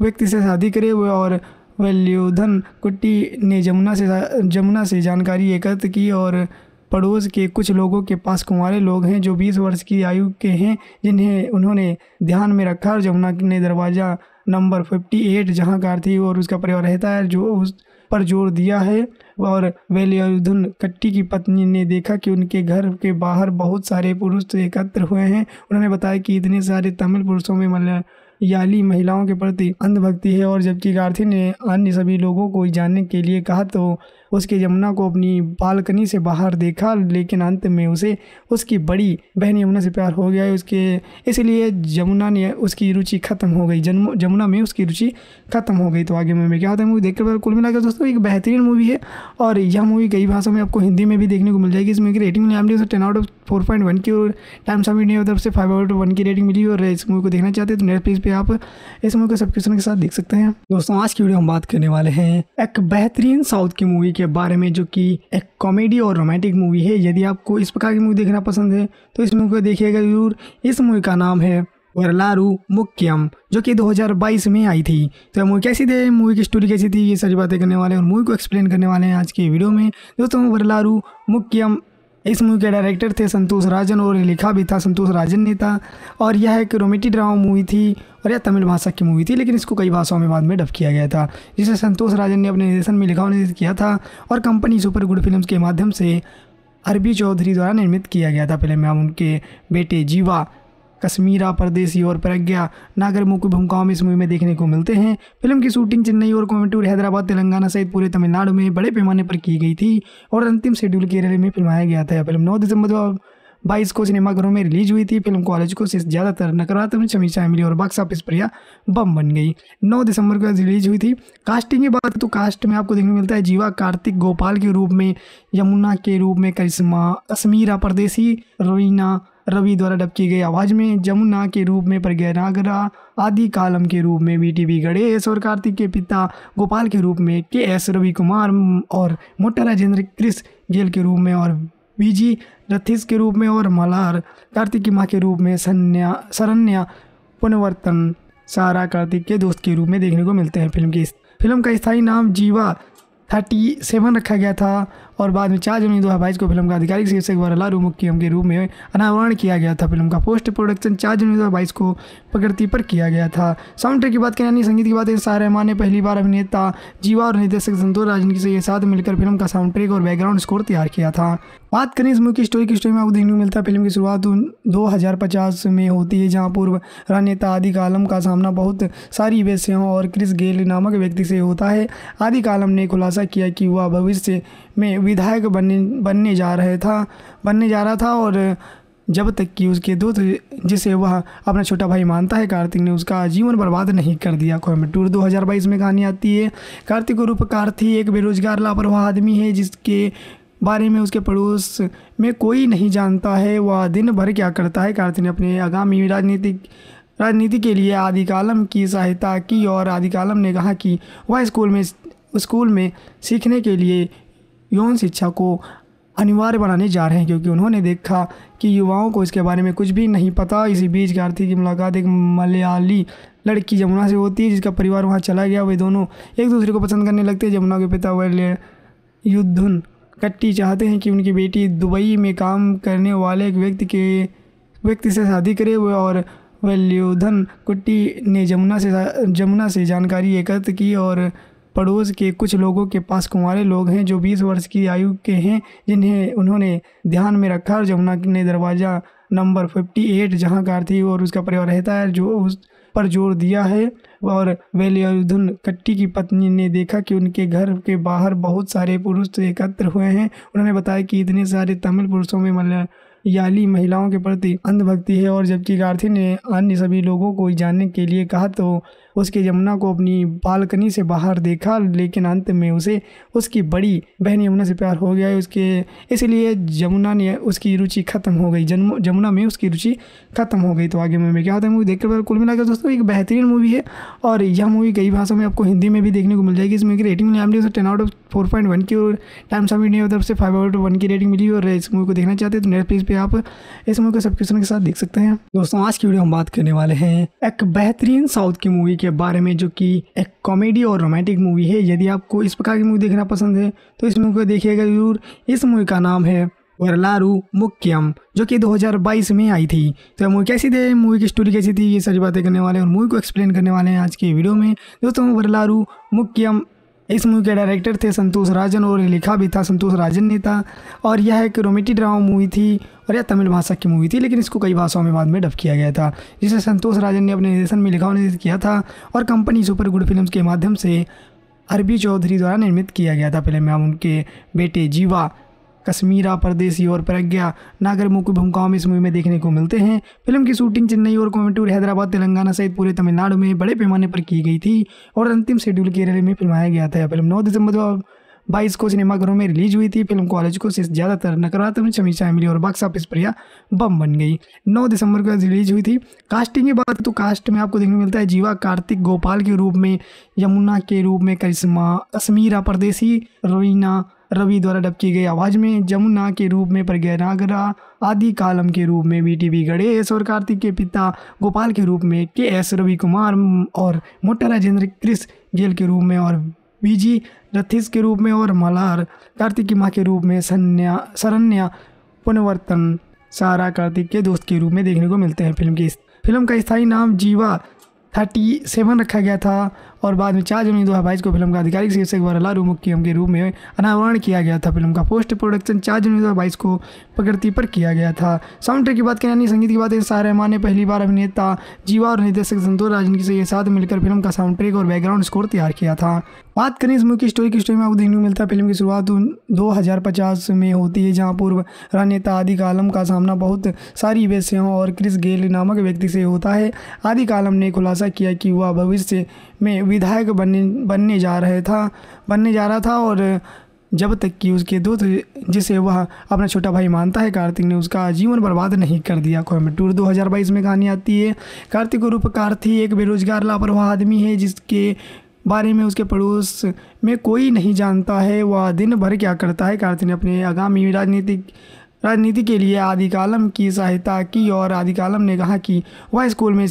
व्यक्ति से शादी करे। हुए और वल्योधन कुट्टी ने जमुना से जमुना से जानकारी एकत्र की और पड़ोस के कुछ लोगों के पास कुंवारे लोग हैं जो 20 वर्ष की आयु के हैं, जिन्हें उन्होंने ध्यान में रखा और जमुना ने दरवाज़ा नंबर 58 जहाँ कार थी और उसका परिवार रहता है, जो उस पर ज़ोर दिया है। और वेलियुद्धन कट्टी की पत्नी ने देखा कि उनके घर के बाहर बहुत सारे पुरुष एकत्र हुए हैं। उन्होंने बताया कि इतने सारे तमिल पुरुषों में मतलब याली महिलाओं के प्रति अंधभक्ति है और जबकि गार्थी ने अन्य सभी लोगों को जानने के लिए कहा तो उसके यमुना को अपनी बालकनी से बाहर देखा, लेकिन अंत में उसे उसकी बड़ी बहन यमुना से प्यार हो गया। उसके, इसलिए यमुना ने उसकी रुचि खत्म हो गई। जन्म, यमुना में उसकी रुचि खत्म हो गई। तो आगे में क्या होता है मूवी देखकर कुल मिलाकर दोस्तों, एक बेहतरीन मूवी है। और यह मूवी कई भाषाओं में आपको हिंदी में भी देखने को मिल जाएगी। इसमें की rating milli M ten out of four point one की, और टाइम्स ऑफ़ इंडिया तरफ़ से फाइव आउट वन की रेटिंग मिली और इस मूवी को देखना चाहते हैं तो नेटफ्लिक्स पे आप इस मूवी को सब्सक्रिप्शन के साथ देख सकते हैं। दोस्तों, आज की वीडियो हम बात करने वाले हैं एक बेहतरीन साउथ की मूवी के बारे में जो कि एक कॉमेडी और रोमांटिक मूवी है, यदि आपको इस प्रकार की मूवी देखना पसंद है तो इस मूवी को देखिएगा ज़रूर। इस मूवी का नाम है वरलारू मुक्यम, जो कि 2022 में आई थी। तो मूवी कैसी थी? मूवी की स्टोरी कैसी थी? ये सारी बातें करने वाले और मूवी को एक्सप्लेन करने वाले हैं आज की वीडियो में। दोस्तों, वरलारू मुक्यम इस मूवी के डायरेक्टर थे संतोष राजन और लिखा भी था संतोष राजन ने था। और यह एक रोमेटी ड्रामा मूवी थी और यह तमिल भाषा की मूवी थी, लेकिन इसको कई भाषाओं में बाद में डब किया गया था, जिसे संतोष राजन ने अपने निर्देशन में लिखा और निर्देशित किया था और कंपनी सुपर गुड फ़िल्म के माध्यम से अरबी चौधरी द्वारा निर्मित किया गया था। फ़िल्म में उनके बेटे जीवा कश्मीरा, परदेसी और प्रज्ञा। नागर मुख्य भूमिकाओं में इस मूवी में देखने को मिलते हैं। फ़िल्म की शूटिंग चेन्नई और कोयम्बटूर हैदराबाद, तेलंगाना सहित पूरे तमिलनाडु में बड़े पैमाने पर की गई थी और अंतिम शेड्यूल केरल में फिल्माया गया था। फ़िल्म नौ दिसंबर दो बाईस को सिनेमाघरों में रिलीज़ हुई थी। फ़िल्म कॉलेज को आलोचकों से ज़्यादातर नकारात्मक समीक्षाएँ मिली और बॉक्स ऑफ़िस पर यह बम बन गई। 9 दिसंबर को रिलीज़ हुई थी। कास्टिंग की बात तो कास्ट में आपको देखने को मिलता है जीवा, कार्तिक, गोपाल के रूप में, यमुना के रूप में, करिश्मा, कश्मीरा, परदेसी रवीना रवि द्वारा डब की गई आवाज़ में जमुना के रूप में प्रज्ञा नागरा, आदि कालम के रूप में वी टी गणेश और कार्तिक के पिता, गोपाल के रूप में के एस रवि कुमार और मोटा राजेंद्र क्रिस गेल के रूप में और बीजी रथिस के रूप में और मलार, कार्तिक की माँ के रूप में सन्या, शरण्या, पुनवर्तन, सारा कार्तिक के दोस्त के रूप में देखने को मिलते हैं। फ़िल्म की फ़िल्म का स्थायी नाम जीवा थर्टी सेवन रखा गया था। और बाद में चार जनवरी दो हज़ार बाईस को फ़िल्म का आधिकारिक शीर्षक वरलारू मुख्यम के रूप में अनावरण किया गया था। फ़िल्म का पोस्ट प्रोडक्शन चार जनवरी दो हज़ार बाईस को प्रकृति पर किया गया था। साउंड ट्रैक की बात करें यानी संगीत की बात शाह रहमान ने पहली बार अभिनेता, जीवा और निर्देशक संतोष राजन के साथ मिलकर फ़िल्म का साउंड ट्रैक और बैकग्राउंड स्कोर तैयार किया था। बात करें इस की स्टोरी की स्टोरी में आपको देखने को मिलता है, फ़िल्म की शुरुआत दो हज़ार पचास में होती है, जहाँ पूर्व राजनेता आदि कालम का सामना बहुत सारी वेश्याओं और क्रिस गेल नामक व्यक्ति से होता है। आदि कालम ने खुलासा किया कि वह भविष्य में विधायक बनने बनने जा रहे था, बनने जा रहा था और जब तक कि उसके दोस्त जिसे वह अपना छोटा भाई मानता है, कार्तिक ने उसका जीवन बर्बाद नहीं कर दिया। कोयम्बटूर 2022 में कहानी आती है, कार्तिक रूप कार्थी एक बेरोजगार, लापरवाह आदमी है, जिसके बारे में उसके पड़ोस में कोई नहीं जानता है, वह दिन भर क्या करता है। कार्तिक ने अपने आगामी राजनीतिक, राजनीति के लिए आदि कालम की सहायता की और आदि कालम ने कहा कि वह स्कूल में स्कूल में सीखने के लिए यौन शिक्षा को अनिवार्य बनाने जा रहे हैं, क्योंकि उन्होंने देखा कि युवाओं को इसके बारे में कुछ भी नहीं पता। इसी बीच कार्तिक की मुलाकात एक मलयाली लड़की जमुना से होती है, जिसका परिवार वहाँ चला गया। वे दोनों एक दूसरे को पसंद करने लगते हैं। जमुना के पिता वह युद्धन कट्टी चाहते हैं कि उनकी बेटी दुबई में काम करने वाले एक व्यक्ति के, व्यक्ति से शादी करे। हुए और वल्योधन कुट्टी ने जमुना से जमुना से जानकारी एकत्र की और पड़ोस के कुछ लोगों के पास कुंवारे लोग हैं जो 20 वर्ष की आयु के हैं, जिन्हें उन्होंने ध्यान में रखा और जमुना ने दरवाज़ा नंबर 58 जहाँ कार्तिक और उसका परिवार रहता है, जो उस पर ज़ोर दिया है। और वेलियुद्धन कट्टी की पत्नी ने देखा कि उनके घर के बाहर बहुत सारे पुरुष एकत्र हुए हैं। उन्होंने बताया कि इतने सारे तमिल पुरुषों में मलयाली महिलाओं के प्रति अंधभक्ति है और जबकि गार्थी ने अन्य सभी लोगों को जानने के लिए कहा तो उसके यमुना को अपनी बालकनी से बाहर देखा, लेकिन अंत में उसे उसकी बड़ी बहन यमुना से प्यार हो गया। उसके, इसलिए यमुना ने उसकी रुचि खत्म हो गई। यमुना में उसकी रुचि खत्म हो गई। तो आगे में क्या होता है मूवी देखकर कुल मिलाकर दोस्तों, एक बेहतरीन मूवी है। और यह मूवी कई भाषाओं में आपको हिंदी में भी देखने को मिल जाएगी। इसमें की rating milli ten out of four point one की और टाइम्स ऑफ़ इंडिया तरफ़ से फाइव आउट वन की रेटिंग मिली और इस मूवी को देखना चाहते हैं तो नेटफ्लिक्स पे आप इस मूवी को सब्सक्रिप्शन के साथ देख सकते हैं। दोस्तों, आज की वीडियो हम बात करने वाले हैं एक बेहतरीन साउथ की मूवी के बारे में जो कि एक कॉमेडी और रोमांटिक मूवी है, यदि आपको इस प्रकार की मूवी देखना पसंद है तो इस मूवी को देखिएगा ज़रूर। इस मूवी का नाम है वरलारू मुक्यम, जो कि 2022 में आई थी। तो मूवी कैसी थी? मूवी की स्टोरी कैसी थी? ये सारी बातें करने वाले हैं और मूवी को एक्सप्लेन करने वाले हैं आज के वीडियो में। दोस्तों, वरलारू मुक्यम इस मूवी के डायरेक्टर थे संतोष राजन और लिखा भी था संतोष राजन ने था। और यह एक रोमेटी ड्रामा मूवी थी और यह तमिल भाषा की मूवी थी, लेकिन इसको कई भाषाओं में बाद में डब किया गया था, जिसे संतोष राजन ने अपने निर्देशन में लिखा और किया था और कंपनी सुपर गुड फ़िल्म के माध्यम से अरबी चौधरी द्वारा निर्मित किया गया था। फ़िल्म में उनके बेटे जीवा कश्मीरा, परदेसी और प्रज्ञा। नागर मुख्य भूमिकाओं में इस मूवी में देखने को मिलते हैं। फ़िल्म की शूटिंग चेन्नई और कोयम्बटूर हैदराबाद, तेलंगाना सहित पूरे तमिलनाडु में बड़े पैमाने पर की गई थी और अंतिम शेड्यूल केरल में फिल्माया गया था। फ़िल्म नौ दिसंबर बाईस को सिनेमाघरों में रिलीज़ हुई थी। फ़िल्म कॉलेज को से ज़्यादातर नकारात्मक समीक्षा मिली और बॉक्स ऑफ़िस पर यह बम बन गई। 9 दिसंबर को रिलीज़ हुई थी। कास्टिंग की बात तो कास्ट में आपको देखने को मिलता है जीवा कार्तिक गोपाल के रूप में, यमुना के रूप में करिश्मा, कश्मीरा, परदेसी रवीना रवि द्वारा डब की गई आवाज़ में जमुना के रूप में प्रज्ञा नागरा, आदि कालम के रूप में बी टी बी गणेश और कार्तिक के पिता गोपाल के रूप में के एस रवि कुमार और मोटा राजेंद्र क्रिस गेल के रूप में और बीजी रथिस के रूप में और मलार, कार्तिक की माँ के रूप में सन्या, शरण्या, पुनवर्तन, सारा कार्तिक के दोस्त के रूप में देखने को मिलते हैं फ़िल्म की फ़िल्म का स्थायी नाम जीवा थर्टी सेवन रखा गया था। और बाद में चार जनवरी दो हज़ार बाईस को फ़िल्म का आधिकारिक शीर्षक वरला मुख्यम के रूप में अनावरण किया गया था। फ़िल्म का पोस्ट प्रोडक्शन चार जनवरी दो हज़ार बाईस को प्रकृति पर किया गया था। साउंड ट्रैक की बात करें यानी संगीत की बात करें शाह रहमान ने पहली बार अभिनेता जीवा और निर्देशक संतोष राजन के साथ मिलकर फ़िल्म का साउंड ट्रैक और बैकग्राउंड स्कोर तैयार किया था। बात करें इस की स्टोरी की स्टोरी में आपको देखने को मिलता है, फ़िल्म की शुरुआत दो हज़ार पचास में होती है, जहाँ पूर्व राजनेता आदि कालम का सामना बहुत सारी वेश्याओं और क्रिस गेल नामक व्यक्ति से होता है। आदि कालम ने खुलासा किया कि वह भविष्य में विधायक बनने बनने जा रहे था, बनने जा रहा था और जब तक कि उसके दोस्त जिसे वह अपना छोटा भाई मानता है, कार्तिक ने उसका जीवन बर्बाद नहीं कर दिया। कोयम्बटूर 2022 में कहानी आती है, कार्तिक रूप कार्थी एक बेरोजगार, लापरवाह आदमी है, जिसके बारे में उसके पड़ोस में कोई नहीं जानता है, वह दिन भर क्या करता है। कार्तिक ने अपने आगामी राजनीतिक, राजनीति के लिए आदि कालम की सहायता की और आदि कालम ने कहा कि वह स्कूल में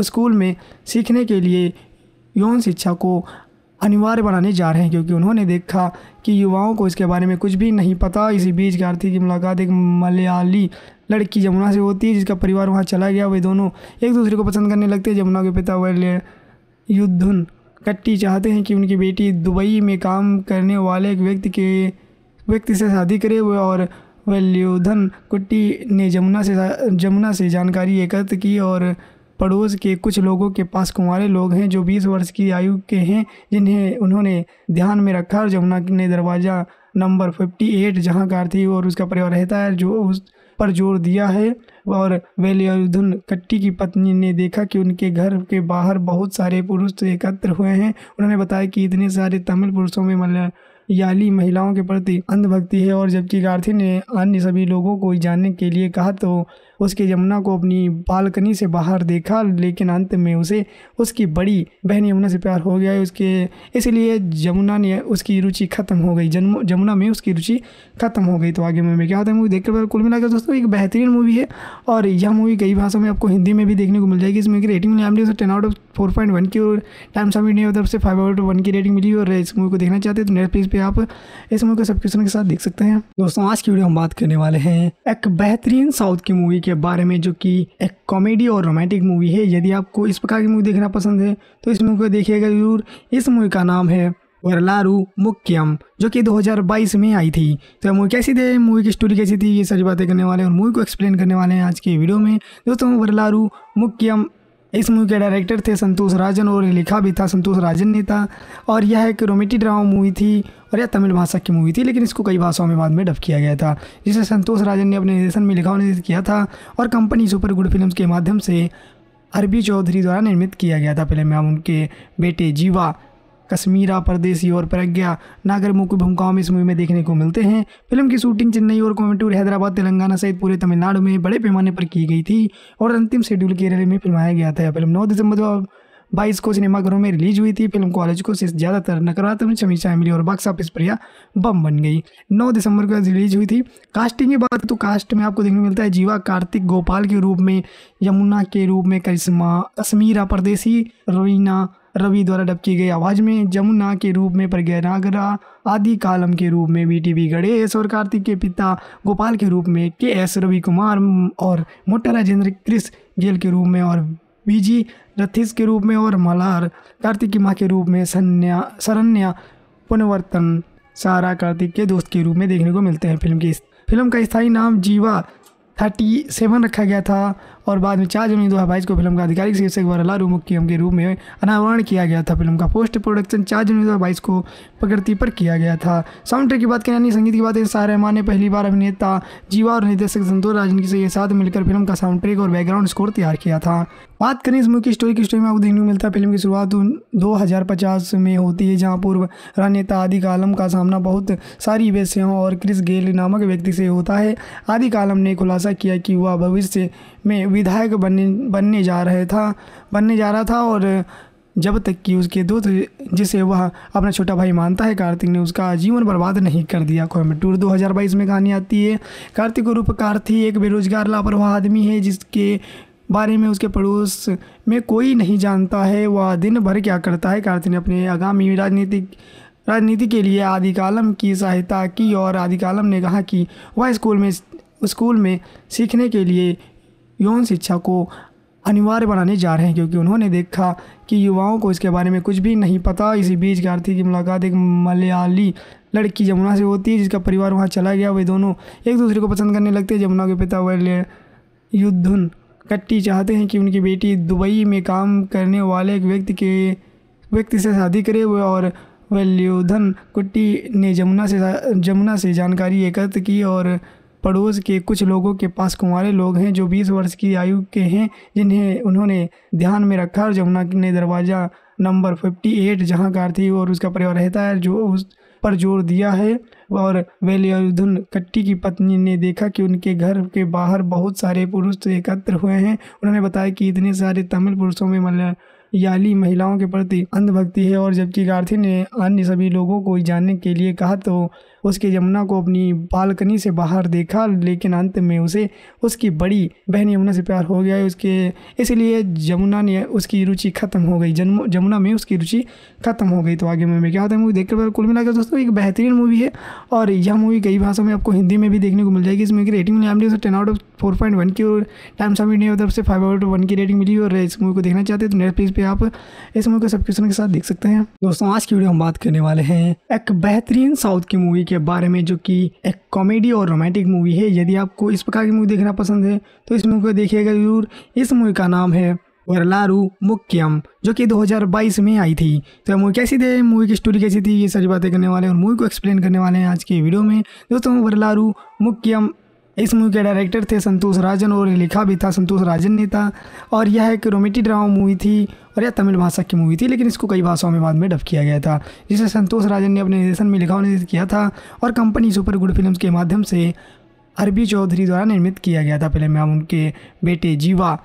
स्कूल में सीखने के लिए यौन शिक्षा को अनिवार्य बनाने जा रहे हैं, क्योंकि उन्होंने देखा कि युवाओं को इसके बारे में कुछ भी नहीं पता। इसी बीच कार्तिक की मुलाकात एक मलयाली लड़की जमुना से होती है, जिसका परिवार वहाँ चला गया। वे दोनों एक दूसरे को पसंद करने लगते हैं। जमुना के पिता वह युद्धन कट्टी चाहते हैं कि उनकी बेटी दुबई में काम करने वाले एक व्यक्ति के, व्यक्ति से शादी करे। और वल्योधन कुट्टी ने जमुना से जमुना से जानकारी एकत्र की और पड़ोस के कुछ लोगों के पास कुंवारे लोग हैं जो 20 वर्ष की आयु के हैं, जिन्हें उन्होंने ध्यान में रखा और जमुना ने दरवाज़ा नंबर 58 जहाँ कार थी और उसका परिवार रहता है, जो उस पर ज़ोर दिया है। और वेलियुद्धन कट्टी की पत्नी ने देखा कि उनके घर के बाहर बहुत सारे पुरुष एकत्र हुए हैं। उन्होंने बताया कि इतने सारे तमिल पुरुषों में मलयाली महिलाओं के प्रति अंधभक्ति है और जबकि गार्थी ने अन्य सभी लोगों को जानने के लिए कहा तो उसके यमुना को अपनी बालकनी से बाहर देखा, लेकिन अंत में उसे उसकी बड़ी बहन यमुना से प्यार हो गया। उसके, इसलिए जमुना ने उसकी रुचि खत्म हो गई। जन्म जमुना में उसकी रुचि खत्म हो गई। तो आगे में क्या होता है मूवी देखकर कुल मिलाकर दोस्तों, एक बेहतरीन मूवी है। और यह मूवी कई भाषाओं में आपको हिंदी में भी देखने को मिल जाएगी। इसमें की rating milli M ten out of four point one की और टाइम्स ऑफ़ इंडिया तरफ़ से फाइव आउट वन की रेटिंग मिली और इस मूवी को देखना चाहते हैं तो नेटफ्लिक्स पे आप इस मूवी को सब्सक्रिप्शन के साथ देख सकते हैं। दोस्तों, आज की वीडियो हम बात करने वाले हैं एक बेहतरीन साउथ की मूवी के बारे में जो कि एक कॉमेडी और रोमांटिक मूवी है, यदि आपको इस प्रकार की मूवी देखना पसंद है तो इस मूवी को देखिएगा ज़रूर। इस मूवी का नाम है वरलारू मुक्यम, जो कि 2022 में आई थी। तो मूवी कैसी थी? मूवी की स्टोरी कैसी थी? ये सारी बातें करने वाले हैं और मूवी को एक्सप्लेन करने वाले हैं आज के वीडियो में। दोस्तों, वरलारू मुक्यम, इस मूवी के डायरेक्टर थे संतोष राजन और लिखा भी था संतोष राजन ने था और यह एक रोमेटिक ड्रामा मूवी थी और यह तमिल भाषा की मूवी थी, लेकिन इसको कई भाषाओं में बाद में डब किया गया था। जिसे संतोष राजन ने अपने निर्देशन में लिखा और निर्देशित किया था और कंपनी सुपर गुड फ़िल्म के माध्यम से अरबी चौधरी द्वारा निर्मित किया गया था फ़िल्म। में हम उनके बेटे जीवा, कश्मीरा, परदेसी और प्रज्ञा, नागर मुख्य भूमिकाओं में इस मूवी में देखने को मिलते हैं। फ़िल्म की शूटिंग चेन्नई और कोयम्बटूर हैदराबाद, तेलंगाना सहित पूरे तमिलनाडु में बड़े पैमाने पर की गई थी और अंतिम शेड्यूल केरल में फिल्माया गया था। फ़िल्म नौ दिसंबर बाईस को सिनेमाघरों में रिलीज़ हुई थी। फ़िल्म कॉलेज को से ज़्यादातर नकारात्मक समीक्षाएँ मिली और बॉक्स ऑफ़िस पर यह बम बन गई। 9 दिसंबर को रिलीज़ हुई थी। कास्टिंग की बात तो कास्ट में आपको देखने को मिलता है जीवा, कार्तिक, गोपाल के रूप में, यमुना के रूप में, करिश्मा कश्मीरा परदेसी रवीना रवि द्वारा डब की गई आवाज़ में जमुना के रूप में प्रज्ञा नागरा, आदि कालम के रूप में बी टी गणेश और कार्तिक के पिता, गोपाल के रूप में के एस रवि कुमार और मोटा राजेंद्र, क्रिस गेल के रूप में और बीजी रथिस के रूप में और मलार कार्तिक की माँ के रूप में सन्या सरन्या पुनवर्तन, सारा कार्तिक के दोस्त के रूप में देखने को मिलते हैं फ़िल्म की फ़िल्म का स्थायी नाम जीवा थर्टी सेवन रखा गया था। और बाद में चार जनवरी दो हज़ार बाईस को फ़िल्म का आधिकारिक शीर्षक वरलारू मुख्यम के रूप में अनावरण किया गया था। फ़िल्म का पोस्ट प्रोडक्शन चार जनवरी दो हज़ार बाईस को प्रकृति पर किया गया था। साउंड ट्रैक की बात करें यानी संगीत की बात करें शाह रहमान ने पहली बार अभिनेता जीवा और निर्देशक संतोष राजन के साथ मिलकर फ़िल्म का साउंड ट्रैक और बैकग्राउंड स्कोर तैयार किया था। बात करें इस की स्टोरी की स्टोरी में आपको देखने को मिलता है, फ़िल्म की शुरुआत दो हज़ार पचास में होती है, जहाँ पूर्व राजनेता आदि कालम का सामना बहुत सारी वेश्याओं और क्रिस गेल नामक व्यक्ति से होता है। आदि कालम ने खुलासा किया कि वह भविष्य में विधायक बनने बनने जा रहे था, बनने जा रहा था और जब तक कि उसके दोस्त जिसे वह अपना छोटा भाई मानता है, कार्तिक ने उसका जीवन बर्बाद नहीं कर दिया। कोयम्बटूर 2022 में कहानी आती है, कार्तिक रूप कार्ति एक बेरोजगार, लापरवाह आदमी है, जिसके बारे में उसके पड़ोस में कोई नहीं जानता है, वह दिन भर क्या करता है। कार्तिक ने अपने आगामी राजनीतिक, राजनीति के लिए आदि कालम की सहायता की और आदि कालम ने कहा कि वह स्कूल में स्कूल में सीखने के लिए यौन शिक्षा को अनिवार्य बनाने जा रहे हैं, क्योंकि उन्होंने देखा कि युवाओं को इसके बारे में कुछ भी नहीं पता। इसी बीच कार्तिक की मुलाकात एक मलयाली लड़की जमुना से होती है, जिसका परिवार वहाँ चला गया। वे दोनों एक दूसरे को पसंद करने लगते हैं। जमुना के पिता वह युद्धुन कट्टी चाहते हैं कि उनकी बेटी दुबई में काम करने वाले एक व्यक्ति के, व्यक्ति से शादी करे। हुए और वल्योधन कुट्टी ने जमुना से जमुना से जानकारी एकत्र की और पड़ोस के कुछ लोगों के पास कुंवारे लोग हैं जो 20 वर्ष की आयु के हैं, जिन्हें उन्होंने ध्यान में रखा और जमुना ने दरवाज़ा नंबर फिफ्टी 58 जहाँ कार्थिक और उसका परिवार रहता है, जो उस पर ज़ोर दिया है। और वेलियुद्धन कट्टी की पत्नी ने देखा कि उनके घर के बाहर बहुत सारे पुरुष एकत्र हुए हैं। उन्होंने बताया कि इतने सारे तमिल पुरुषों में मलयाली महिलाओं के प्रति अंधभक्ति है और जबकि गार्थी ने अन्य सभी लोगों को जानने के लिए कहा तो उसके यमुना को अपनी बालकनी से बाहर देखा, लेकिन अंत में उसे उसकी बड़ी बहन यमुना से प्यार हो गया। उसके, इसलिए यमुना ने उसकी रुचि खत्म हो गई। जमुना में उसकी रुचि खत्म हो गई। तो आगे मूवी क्या होता है, मूवी देखकर कुल मिलाकर दोस्तों, एक बेहतरीन मूवी है। और यह मूवी कई भाषाओं में आपको हिंदी में भी देखने को मिल जाएगी। इसमें रेटिंग मिली हमने ten out of four point one की और टाइम्स ऑफ़ इंडिया तरफ़ से फाइव आउट वन की रेटिंग मिली और इस मूवी को देखना चाहते हैं तो नेटफ्लिक्स पे आप इस मूवी को सब्सक्रिप्शन के साथ देख सकते हैं। दोस्तों, आज की वीडियो हम बात करने वाले हैं एक बेहतरीन साउथ की मूवी के बारे में जो कि एक कॉमेडी और रोमांटिक मूवी है, यदि आपको इस प्रकार की मूवी देखना पसंद है तो इस मूवी को देखिएगा ज़रूर। इस मूवी का नाम है वरलारू मुक्यम, जो कि 2022 में आई थी। तो मूवी कैसी थी? मूवी की स्टोरी कैसी थी? ये सारी बातें करने वाले हैं और मूवी को एक्सप्लेन करने वाले हैं आज की वीडियो में। दोस्तों, वरलारू मुख्यम इस मूवी के डायरेक्टर थे संतोष राजन और लिखा भी था संतोष राजन ने था। और यह एक रोमेटी ड्रामा मूवी थी और यह तमिल भाषा की मूवी थी, लेकिन इसको कई भाषाओं में बाद में डब किया गया था, जिसे संतोष राजन ने अपने निर्देशन में लिखा और किया था और कंपनी सुपर गुड फ़िल्म के माध्यम से अरबी चौधरी द्वारा निर्मित किया गया था। फ़िल्म में उनके बेटे जीवा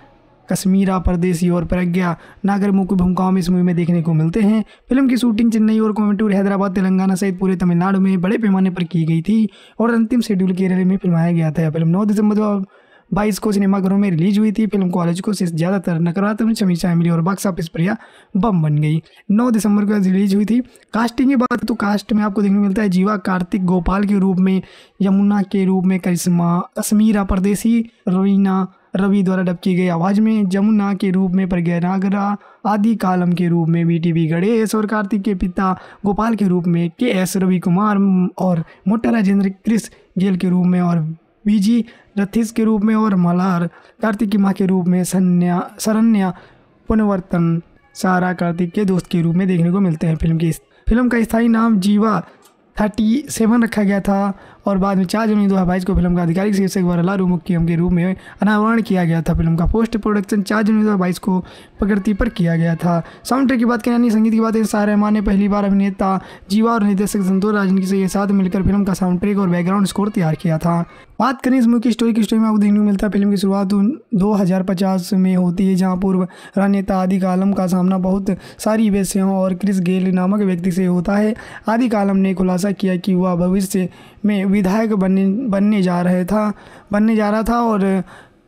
कश्मीरा, परदेसी और प्रज्ञा। नागर मुख्य भूमिकाओं में इस मूवी में देखने को मिलते हैं। फ़िल्म की शूटिंग चेन्नई और कोयम्बटूर हैदराबाद, तेलंगाना सहित पूरे तमिलनाडु में बड़े पैमाने पर की गई थी और अंतिम शेड्यूल केरल में फिल्माया गया था। फ़िल्म नौ दिसंबर बाईस को सिनेमाघरों में रिलीज़ हुई थी। फ़िल्म कॉलेज को सिर्फ़ ज़्यादातर नकारात्मक समीक्षाएँ मिली और बॉक्स ऑफ़िस पर यह बम बन गई। 9 दिसंबर को रिलीज़ हुई थी। कास्टिंग की बात तो कास्ट में आपको देखने को मिलता है जीवा, कार्तिक, गोपाल के रूप में, यमुना के रूप में, करिश्मा, कश्मीरा, परदेसी रवीना रवि द्वारा डब की गई आवाज़ में जमुना के रूप में प्रज्ञा नागरा, आदि कालम के रूप में बी टी वी गणेश और कार्तिक के पिता गोपाल के रूप में के एस रवि कुमार और मोटा राजेंद्र क्रिस गेल के रूप में और बीजी रथिस के रूप में और मलार, कार्तिक की माँ के रूप में सन्या, शरण्या, पुनवर्तन, सारा कार्तिक के दोस्त के रूप में देखने को मिलते हैं। फ़िल्म की फ़िल्म का स्थायी नाम जीवा थर्टी सेवन रखा गया था। और बाद में चार जनवरी दो हज़ार बाईस को फ़िल्म का आधिकारिक शीर्षक वरलारू मुख्यम के रूप में अनावरण किया गया था। फ़िल्म का पोस्ट प्रोडक्शन चार जनवरी दो हज़ार बाईस को प्रकृति पर किया गया था। साउंड ट्रैक की बात करें यानी संगीत की बात करें शाह रहमान ने पहली बार अभिनेता जीवा और निर्देशक संतोष राजन के साथ मिलकर फ़िल्म का साउंड ट्रैक और बैकग्राउंड स्कोर तैयार किया था। बात करें इस की स्टोरी की स्टोरी में आपको देखने को मिलता है, फ़िल्म की शुरुआत दो हज़ार पचास में होती है, जहाँ पूर्व राजनेता आदि कालम का सामना बहुत सारी वेश्याओं और क्रिस गेल नामक व्यक्ति से होता है। आदि कालम ने खुलासा किया कि वह भविष्य में विधायक बनने बनने जा रहे था, बनने जा रहा था और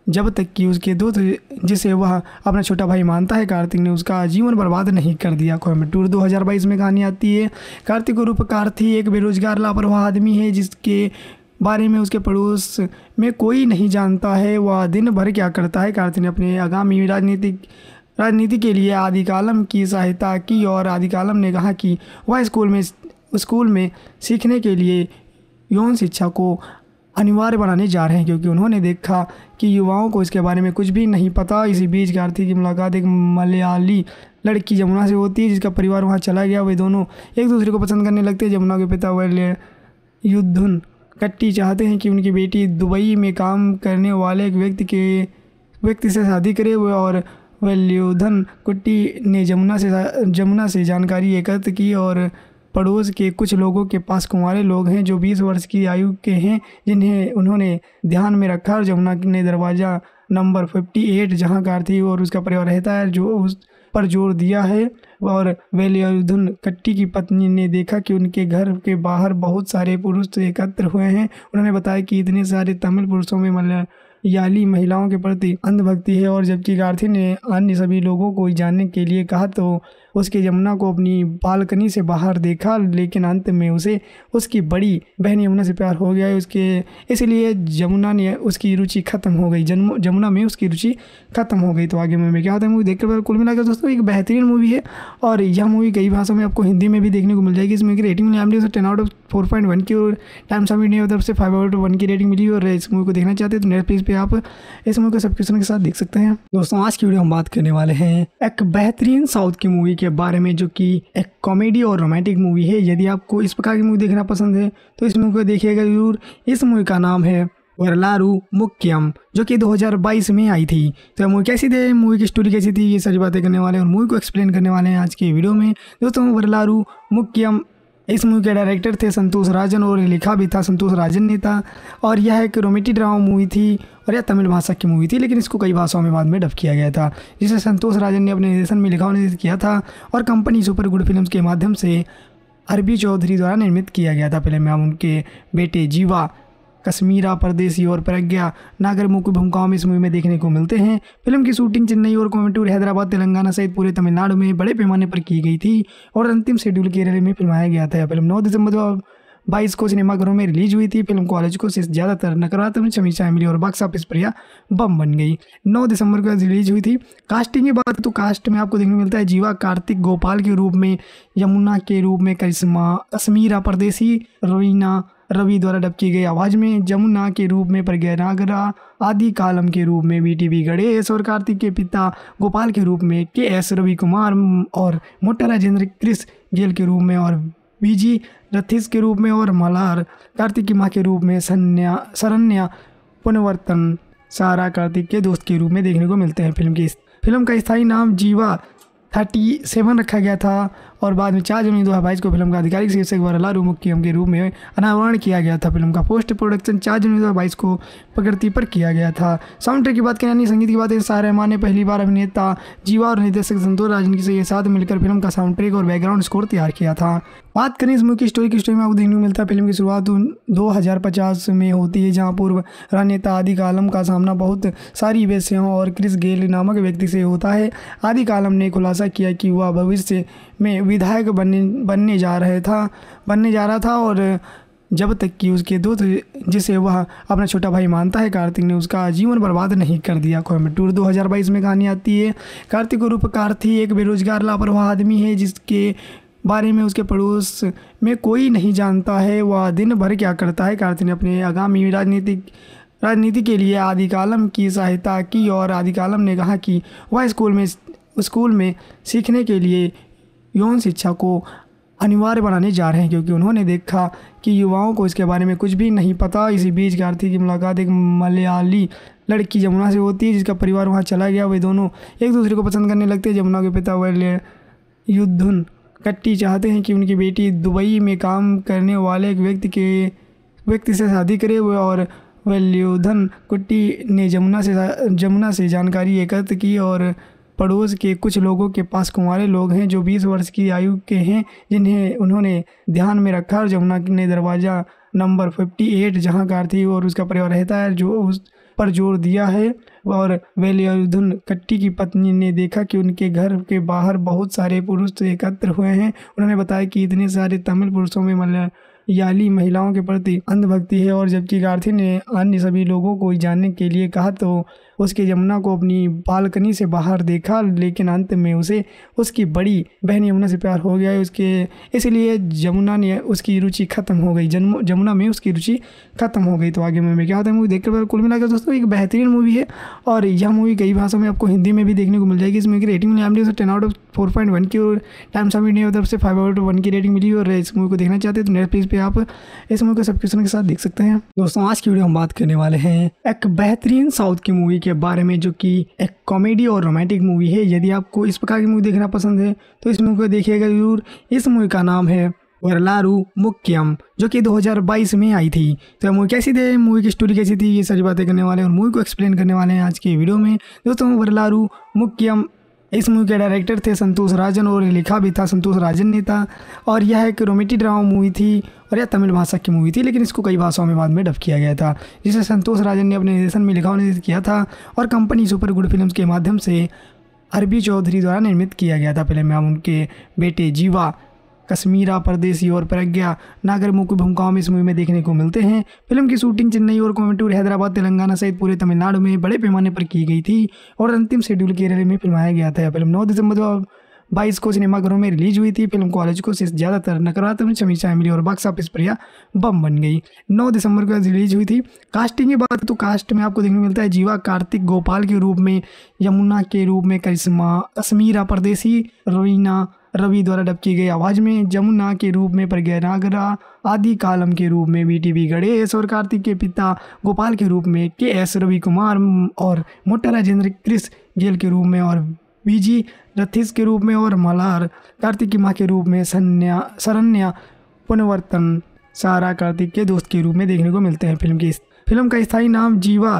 जब तक कि उसके दोस्त जिसे वह अपना छोटा भाई मानता है कार्तिक ने उसका जीवन बर्बाद नहीं कर दिया। कोयम्बटूर 2022 में कहानी आती है, कार्तिक रूप कार्थी एक बेरोजगार, लापरवाह आदमी है, जिसके बारे में उसके पड़ोस में कोई नहीं जानता है, वह दिन भर क्या करता है। कार्तिक ने अपने आगामी राजनीतिक, राजनीति के लिए आदि कालम की सहायता की और आदि कालम ने कहा कि वह स्कूल में स्कूल में सीखने के लिए यौन शिक्षा को अनिवार्य बनाने जा रहे हैं, क्योंकि उन्होंने देखा कि युवाओं को इसके बारे में कुछ भी नहीं पता। इसी बीच कार्तिक की मुलाकात एक मलयाली लड़की जमुना से होती है, जिसका परिवार वहाँ चला गया। वे दोनों एक दूसरे को पसंद करने लगते हैं। जमुना के पिता वह युद्धुन कट्टी चाहते हैं कि उनकी बेटी दुबई में काम करने वाले एक व्यक्ति के, व्यक्ति से शादी करे। हुए और वल्योधन कुट्टी ने जमुना से जमुना से जानकारी एकत्र की और पड़ोस के कुछ लोगों के पास कुंवारे लोग हैं जो 20 वर्ष की आयु के हैं, जिन्हें उन्होंने ध्यान में रखा और जमुना ने दरवाज़ा नंबर 58 जहाँ कार्तिक और उसका परिवार रहता है, जो उस पर ज़ोर दिया है। और वेलियुद्धन कट्टी की पत्नी ने देखा कि उनके घर के बाहर बहुत सारे पुरुष एकत्र हुए हैं। उन्होंने बताया कि इतने सारे तमिल पुरुषों में मलया याली महिलाओं के प्रति अंधभक्ति है और जबकि गार्थी ने अन्य सभी लोगों को जानने के लिए कहा तो उसके यमुना को अपनी बालकनी से बाहर देखा, लेकिन अंत में उसे उसकी बड़ी बहन यमुना से प्यार हो गया। उसके, इसलिए जमुना ने उसकी रुचि खत्म हो गई। जन्म जमुना में उसकी रुचि खत्म हो गई। तो आगे में क्या होता है, मूवी देखकर कुल मिलाकर दोस्तों, एक बेहतरीन मूवी है। और यह मूवी कई भाषाओं में आपको हिंदी में भी देखने को मिल जाएगी। इसमें की रेटिंग मिली हमने ten out of four point one की और टाइम सब इंडिया तरफ़ से फाइव आउट ऑफ़ वन की रेटिंग मिली और इस मूवी को देखना चाहते हैं तो नेटफ्लिक्स पे आप इस मूवी को सब्सक्रिप्शन के साथ देख सकते हैं। दोस्तों, आज की वीडियो हम बात करने वाले हैं एक बेहतरीन साउथ की मूवी के बारे में जो कि एक कॉमेडी और रोमांटिक मूवी है, यदि आपको इस प्रकार की मूवी देखना पसंद है तो इस मूवी को देखिएगा ज़रूर। इस मूवी का नाम है वरलारू मुक्यम, जो कि 2022 में आई थी। तो मूवी कैसी थी? मूवी की स्टोरी कैसी थी? ये सारी बातें करने वाले हैं और मूवी को एक्सप्लेन करने वाले हैं आज के वीडियो में। दोस्तों, वरलारू मुक्यम इस मूवी के डायरेक्टर थे संतोष राजन और लिखा भी था संतोष राजन ने था। और यह एक रोमेटी ड्रामा मूवी थी और यह तमिल भाषा की मूवी थी, लेकिन इसको कई भाषाओं में बाद में डब किया गया था, जिसे संतोष राजन ने अपने निर्देशन में लिखा निर्देश किया था और कंपनी सुपर गुड फ़िल्म के माध्यम से अरबी चौधरी द्वारा निर्मित किया गया था। फ़िल्म में उनके बेटे जीवा कश्मीरा परदेसी और प्रज्ञा। नागर मुख्य भूमिकाओं में इस मूवी में देखने को मिलते हैं। फ़िल्म की शूटिंग चेन्नई और कोयम्बटूर हैदराबाद, तेलंगाना सहित पूरे तमिलनाडु में बड़े पैमाने पर की गई थी और अंतिम शेड्यूल केरल में फिल्माया गया था। फ़िल्म नौ दिसंबर दो बाईस को सिनेमाघरों में रिलीज़ हुई थी। फ़िल्म कॉलेज को से ज़्यादातर नकारात्मक समीक्षाएँ मिली और बॉक्स ऑफ़िस पर यह बम बन गई। 9 दिसंबर को रिलीज़ हुई थी। कास्टिंग की बात तो कास्ट में आपको देखने मिलता है। जीवा, कार्तिक, गोपाल के रूप में, यमुना के रूप में, करिश्मा कश्मीरा परदेसी रवीना रवि द्वारा डब की गई आवाज़ में जमुना के रूप में प्रज्ञा नागरा, आदि कालम के रूप में बी टी बी गणेश और कार्तिक के पिता गोपाल के रूप में के एस रवि कुमार और मोटा राजेंद्र क्रिस गेल के रूप में और बीजी रथिस के रूप में और मलार कार्तिक की माँ के रूप में सन्या, शरण्या, पुनवर्तन, सारा कार्तिक के दोस्त के रूप में देखने को मिलते हैं। फ़िल्म की फ़िल्म का स्थायी नाम जीवा थर्टी सेवन रखा गया था। और बाद में चार जनवरी दो हज़ार बाईस को फ़िल्म का आधिकारिक शीर्षक वरला मुख्यम के रूप में अनावरण किया गया था। फ़िल्म का पोस्ट प्रोडक्शन चार जनवरी दो हज़ार बाईस को प्रकृति पर किया गया था। साउंड ट्रैक की बात करें संगीत की बात करें शाह रहमान ने पहली बार अभिनेता जीवा और निर्देशक संतोष राजन के साथ मिलकर फ़िल्म का साउंड ट्रैक और बैकग्राउंड स्कोर तैयार किया था। बात करें इस की स्टोरी की स्टोरी में आपको देखने को मिलता है, फ़िल्म की शुरुआत दो हज़ार पचास में होती है, जहाँ पूर्व राजनेता आदि कालम का सामना बहुत सारी वेश्याओं और क्रिस गेल नामक व्यक्ति से होता है। आदि कालम ने खुलासा किया कि वह भविष्य में विधायक बनने बनने जा रहे था, बनने जा रहा था और जब तक कि उसके दोस्त जिसे वह अपना छोटा भाई मानता है, कार्तिक ने उसका जीवन बर्बाद नहीं कर दिया। कोयम्बटूर 2022 में कहानी आती है, कार्तिक रूप कार्थी एक बेरोजगार, लापरवाह आदमी है, जिसके बारे में उसके पड़ोस में कोई नहीं जानता है, वह दिन भर क्या करता है। कार्तिक ने अपने आगामी राजनीतिक, राजनीति के लिए आदि कालम की सहायता की और आदि कालम ने कहा कि वह स्कूल में स्कूल में सीखने के लिए यौन शिक्षा को अनिवार्य बनाने जा रहे हैं, क्योंकि उन्होंने देखा कि युवाओं को इसके बारे में कुछ भी नहीं पता। इसी बीच कार्तिक की मुलाकात एक मलयाली लड़की जमुना से होती है, जिसका परिवार वहाँ चला गया। वे दोनों एक दूसरे को पसंद करने लगते हैं। जमुना के पिता वह युद्धुन कट्टी चाहते हैं कि उनकी बेटी दुबई में काम करने वाले एक व्यक्ति के, व्यक्ति से शादी करे। हुए और वल्योधन कुट्टी ने जमुना से जमुना से जानकारी एकत्र की और पड़ोस के कुछ लोगों के पास कुंवारे लोग हैं जो 20 वर्ष की आयु के हैं, जिन्हें उन्होंने ध्यान में रखा और जमुना ने दरवाज़ा नंबर फिफ्टी 58 जहाँ कार्तिक और उसका परिवार रहता है, जो उस पर ज़ोर दिया है। और वेलियुद्धन कट्टी की पत्नी ने देखा कि उनके घर के बाहर बहुत सारे पुरुष एकत्र हुए हैं। उन्होंने बताया कि इतने सारे तमिल पुरुषों में मलया याली महिलाओं के प्रति अंधभक्ति है और जबकि गार्थी ने अन्य सभी लोगों को जानने के लिए कहा तो उसके यमुना को अपनी बालकनी से बाहर देखा, लेकिन अंत में उसे उसकी बड़ी बहन यमुना से प्यार हो गया। उसके, इसलिए यमुना ने उसकी रुचि खत्म हो गई। जन्म, यमुना में उसकी रुचि खत्म हो गई। तो आगे में क्या होता है मूवी देखकर कुल मिलाकर दोस्तों, एक बेहतरीन मूवी है। और यह मूवी कई भाषाओं में आपको हिंदी में भी देखने को मिल जाएगी। इसमें की रेटिंग मिली से ten out of four point one की, और टाइम्स ऑफ़ इंडिया तरफ़ से फाइव आउट वन की रेटिंग मिली और इस मूवी को देखना चाहते हैं तो नेटफ्लिक्स पे आप इस मूवी को सब्सक्रिप्शन के साथ देख सकते हैं। दोस्तों, आज की वीडियो हम बात करने वाले हैं एक बेहतरीन साउथ की मूवी के बारे में जो कि एक कॉमेडी और रोमांटिक मूवी है, यदि आपको इस प्रकार की मूवी देखना पसंद है तो इस मूवी को देखिएगा ज़रूर। इस मूवी का नाम है वरलारू मुक्यम, जो कि 2022 में आई थी। तो मूवी कैसी थी? मूवी की स्टोरी कैसी थी? ये सारी बातें करने वाले और मूवी को एक्सप्लेन करने वाले हैं आज के वीडियो में। दोस्तों, वरलारू मुक्यम इस मूवी के डायरेक्टर थे संतोष राजन और लिखा भी था संतोष राजन ने था। और यह एक रोमेटी ड्रामा मूवी थी और यह तमिल भाषा की मूवी थी, लेकिन इसको कई भाषाओं में बाद में डब किया गया था, जिसे संतोष राजन ने अपने निर्देशन में लिखा और निर्देशित किया था और कंपनी सुपर गुड फ़िल्म के माध्यम से अरबी चौधरी द्वारा निर्मित किया गया था। फ़िल्म में उनके बेटे जीवा कश्मीरा, परदेसी और प्रज्ञा। नागर मुख्य भूमिकाओं में इस मूवी में देखने को मिलते हैं। फ़िल्म की शूटिंग चेन्नई और कोयम्बटूर हैदराबाद, तेलंगाना सहित पूरे तमिलनाडु में बड़े पैमाने पर की गई थी और अंतिम शेड्यूल केरल में फिल्माया गया था। फ़िल्म नौ दिसंबर दो बाईस को सिनेमाघरों में रिलीज़ हुई थी। फ़िल्म कॉलेज को आलोचकों से ज़्यादातर नकारात्मक समीक्षाएँ मिली और बॉक्स ऑफ़िस पर यह बम बन गई। 9 दिसंबर को रिलीज़ हुई थी। कास्टिंग की बात तो कास्ट में आपको देखने को मिलता है। जीवा, कार्तिक, गोपाल के रूप में, यमुना के रूप में, करिश्मा, कश्मीरा, परदेसी रवीना रवि द्वारा डब की गई आवाज़ में जमुना के रूप में प्रज्ञा नागरा, आदि कालम के रूप में वी टी गणेश और कार्तिक के पिता गोपाल के रूप में के एस रवि कुमार और मोटा राजेंद्र क्रिस गेल के रूप में और बीजी रथिस के रूप में और मलार कार्तिक की माँ के रूप में सन्या, शरण्या, पुनवर्तन, सारा कार्तिक के दोस्त के रूप में देखने को मिलते हैं। फ़िल्म की फ़िल्म का स्थायी नाम जीवा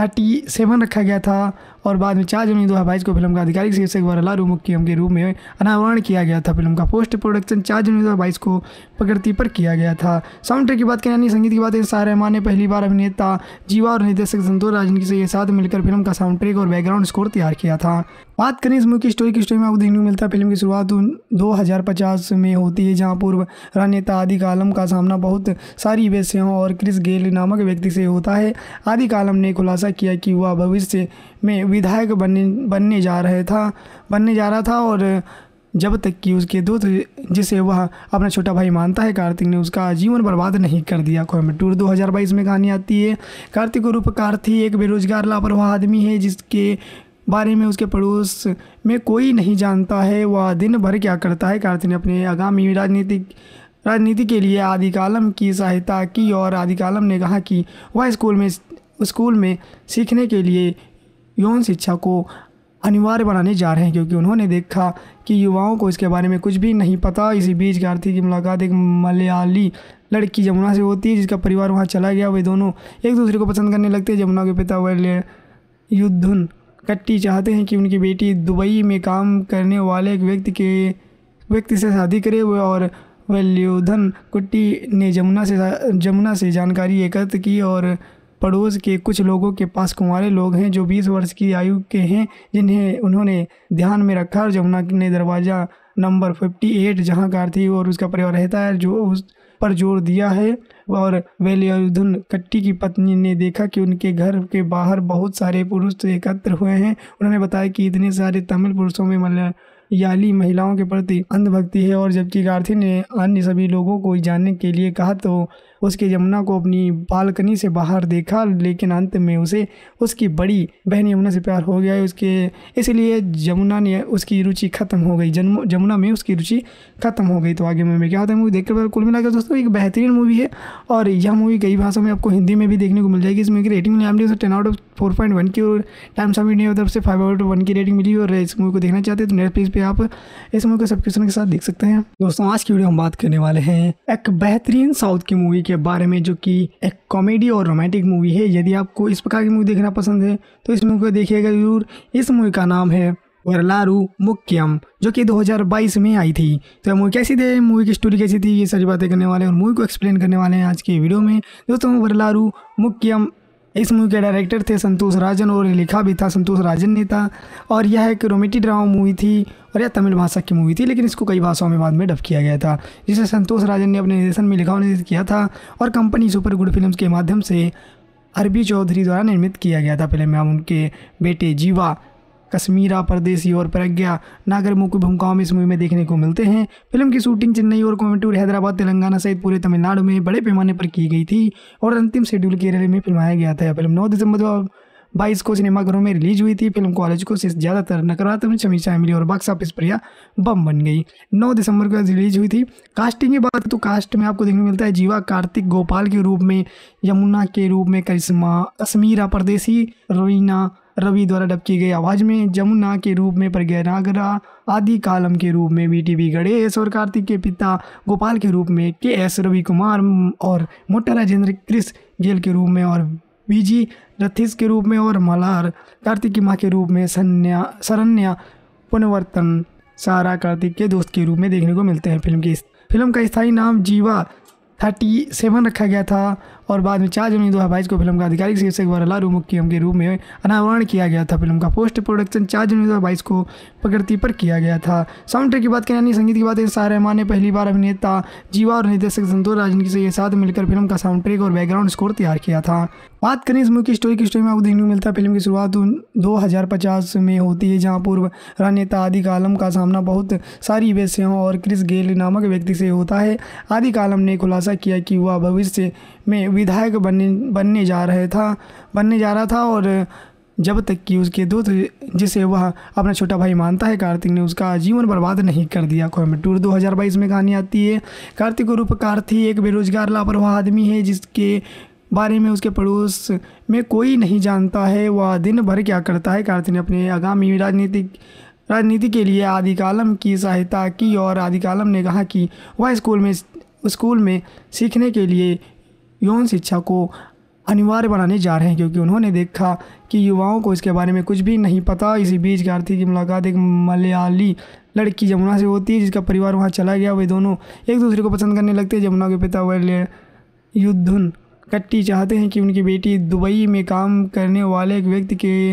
थर्टी सेवन रखा गया था। और बाद में चार जनवरी दो हज़ार बाईस को फ़िल्म का आधिकारिक शीर्षक वरलारू मुख्यम के रूप में अनावरण किया गया था। फ़िल्म का पोस्ट प्रोडक्शन चार जनवरी दो हज़ार बाईस को प्रकृति पर किया गया था। साउंड ट्रैक की बात करें यानी संगीत की बात है शाह रहमान ने पहली बार अभिनेता, जीवा और निर्देशक संतोष राजन के साथ मिलकर फ़िल्म का साउंड ट्रैक और बैकग्राउंड स्कोर तैयार किया था। बात करें इस की स्टोरी की स्टोरी में आपको देखने को मिलता है, फ़िल्म की शुरुआत दो हज़ार पचास में होती है, जहाँ पूर्व राजनेता आदि कालम का सामना बहुत सारी वेश्याओं और क्रिस गेल नामक व्यक्ति से होता है। आदि कालम ने खुलासा किया कि वह भविष्य में विधायक बनने बनने जा रहे था, बनने जा रहा था और जब तक कि उसके दोस्त जिसे वह अपना छोटा भाई मानता है, कार्तिक ने उसका जीवन बर्बाद नहीं कर दिया। कोयम्बटूर 2022 में कहानी आती है, कार्तिक रूप कार्थी एक बेरोजगार, लापरवाह आदमी है, जिसके बारे में उसके पड़ोस में कोई नहीं जानता है, वह दिन भर क्या करता है। कार्तिक ने अपने आगामी राजनीतिक, राजनीति के लिए आदि कालम की सहायता की और आदि कालम ने कहा कि वह स्कूल में स्कूल में सीखने के लिए यौन शिक्षा को अनिवार्य बनाने जा रहे हैं, क्योंकि उन्होंने देखा कि युवाओं को इसके बारे में कुछ भी नहीं पता। इसी बीच कार्तिक की मुलाकात एक मलयाली लड़की जमुना से होती है, जिसका परिवार वहाँ चला गया। वे दोनों एक दूसरे को पसंद करने लगते हैं। जमुना के पिता वह युद्धन कट्टी चाहते हैं कि उनकी बेटी दुबई में काम करने वाले एक व्यक्ति के, व्यक्ति से शादी करे। हुए और वल्योधन कुट्टी ने जमुना से जमुना से जानकारी एकत्र की और पड़ोस के कुछ लोगों के पास कुंवारे लोग हैं जो 20 वर्ष की आयु के हैं, जिन्हें उन्होंने ध्यान में रखा और जमुना ने दरवाज़ा नंबर 58 जहाँ कार्तिक और उसका परिवार रहता है, जो उस पर ज़ोर दिया है। और वेलियुद्धन कट्टी की पत्नी ने देखा कि उनके घर के बाहर बहुत सारे पुरुष एकत्र हुए हैं। उन्होंने बताया कि इतने सारे तमिल पुरुषों में मतलब याली महिलाओं के प्रति अंधभक्ति है और जबकि गार्थी ने अन्य सभी लोगों को जानने के लिए कहा तो उसके यमुना को अपनी बालकनी से बाहर देखा, लेकिन अंत में उसे उसकी बड़ी बहन यमुना से प्यार हो गया। उसके, इसलिए यमुना ने उसकी रुचि खत्म हो गई। यमुना में उसकी रुचि खत्म हो गई। तो आगे में क्या होता है मूवी देखकर कुल मिलाकर दोस्तों, एक बेहतरीन मूवी है। और यह मूवी कई भाषाओं में आपको हिंदी में भी देखने को मिल जाएगी। इसमें की rating milli ten out of four point one की और टाइम ऑफ़ इंडिया तरफ़ से फाइव आउट वन की रेटिंग मिली और इस मूवी को देखना चाहते हैं तो नेटफ्लिक्स पे आप इस मूवी को सब्सक्रिप्शन के साथ देख सकते हैं। दोस्तों, आज की वीडियो हम बात करने वाले हैं एक बेहतरीन साउथ की मूवी के बारे में जो कि एक कॉमेडी और रोमांटिक मूवी है, यदि आपको इस प्रकार की मूवी देखना पसंद है तो इस मूवी को देखिएगा ज़रूर। इस मूवी का नाम है वरलारू मुक्यम, जो कि 2022 में आई थी। तो मूवी कैसी थी? मूवी की स्टोरी कैसी थी? ये सारी बातें करने वाले हैं और मूवी को एक्सप्लेन करने वाले हैं आज के वीडियो में। दोस्तों, वरलारू मुक्यम, इस मूवी के डायरेक्टर थे संतोष राजन और लिखा भी था संतोष राजन ने था और यह एक रोमेटिक ड्रामा मूवी थी और यह तमिल भाषा की मूवी थी, लेकिन इसको कई भाषाओं में बाद में डब किया गया था। जिसे संतोष राजन ने अपने निर्देशन में लिखा और निर्देशित किया था और कंपनी सुपर गुड फ़िल्म के माध्यम से अरबी चौधरी द्वारा निर्मित किया गया था फ़िल्म में उनके बेटे जीवा, कश्मीरा, परदेसी और प्रज्ञा नागर मुख्य भूमिकाओं में इस मूवी में देखने को मिलते हैं। फ़िल्म की शूटिंग चेन्नई और कोयम्बटूर हैदराबाद, तेलंगाना सहित पूरे तमिलनाडु में बड़े पैमाने पर की गई थी और अंतिम शेड्यूल केरल में फिल्माया गया था। फ़िल्म नौ दिसंबर बाईस को सिनेमाघरों में रिलीज़ हुई थी फ़िल्म कॉलेज को से ज़्यादातर नकारात्मक समीक्षा मिली और बॉक्स ऑफ़िस पर यह बम बन गई। 9 दिसंबर को रिलीज़ हुई थी। कास्टिंग की बात तो कास्ट में आपको देखने को मिलता है जीवा, कार्तिक, गोपाल के रूप में, यमुना के रूप में, करिश्मा कश्मीरा परदेसी रवीना रवि द्वारा डब की गई आवाज़ में जमुना के रूप में प्रज्ञा नागरा, आदि कालम के रूप में बी टी गणेश और कार्तिक के पिता, गोपाल के रूप में के एस रवि कुमार और मोटा राजेंद्र, क्रिस गेल के रूप में और बीजी रथिस के रूप में और मलार कार्तिकी माँ के रूप में सन्या सरन्या पुनवर्तन, सारा कार्तिक के दोस्त के रूप में देखने को मिलते हैं फ़िल्म की फ़िल्म का स्थायी नाम जीवा थर्टी सेवन रखा गया था। और बाद में चार जनवरी दो हज़ार बाईस को फ़िल्म का आधिकारिक शीर्षक वरला मुख्यम के रूप में अनावरण किया गया था। फ़िल्म का पोस्ट प्रोडक्शन चार जनवरी दो हज़ार बाईस को प्रकृति पर किया गया था। साउंड ट्रैक की बात करें यानी संगीत की बात करें शाह रहमान ने पहली बार अभिनेता जीवा और निर्देशक संतोष राजन के साथ मिलकर फ़िल्म का साउंड ट्रैक और बैकग्राउंड स्कोर तैयार किया था। बात करें इस की स्टोरी की स्टोरी में आपको देखने को मिलता है, फ़िल्म की शुरुआत दो हज़ार पचास में होती है, जहाँ पूर्व राजनेता आदि कालम का सामना बहुत सारी वेश्याओं और क्रिस गेल नामक व्यक्ति से होता है। आदि कालम ने खुलासा किया कि वह भविष्य में विधायक बनने बनने जा रहे था, बनने जा रहा था और जब तक कि उसके दोस्त जिसे वह अपना छोटा भाई मानता है, कार्तिक ने उसका जीवन बर्बाद नहीं कर दिया। कोयम्बटूर 2022 में कहानी आती है, कार्तिक रूप कार्थी एक बेरोजगार, लापरवाह आदमी है, जिसके बारे में उसके पड़ोस में कोई नहीं जानता है, वह दिन भर क्या करता है। कार्तिक ने अपने आगामी राजनीतिक, राजनीति के लिए आदि कालम की सहायता की और आदि कालम ने कहा कि वह स्कूल में स्कूल में सीखने के लिए यौन शिक्षा को अनिवार्य बनाने जा रहे हैं, क्योंकि उन्होंने देखा कि युवाओं को इसके बारे में कुछ भी नहीं पता। इसी बीच कार्तिक की मुलाकात एक मलयाली लड़की जमुना से होती है, जिसका परिवार वहाँ चला गया। वे दोनों एक दूसरे को पसंद करने लगते हैं। जमुना के पिता वह युद्धन कट्टी चाहते हैं कि उनकी बेटी दुबई में काम करने वाले एक व्यक्ति के,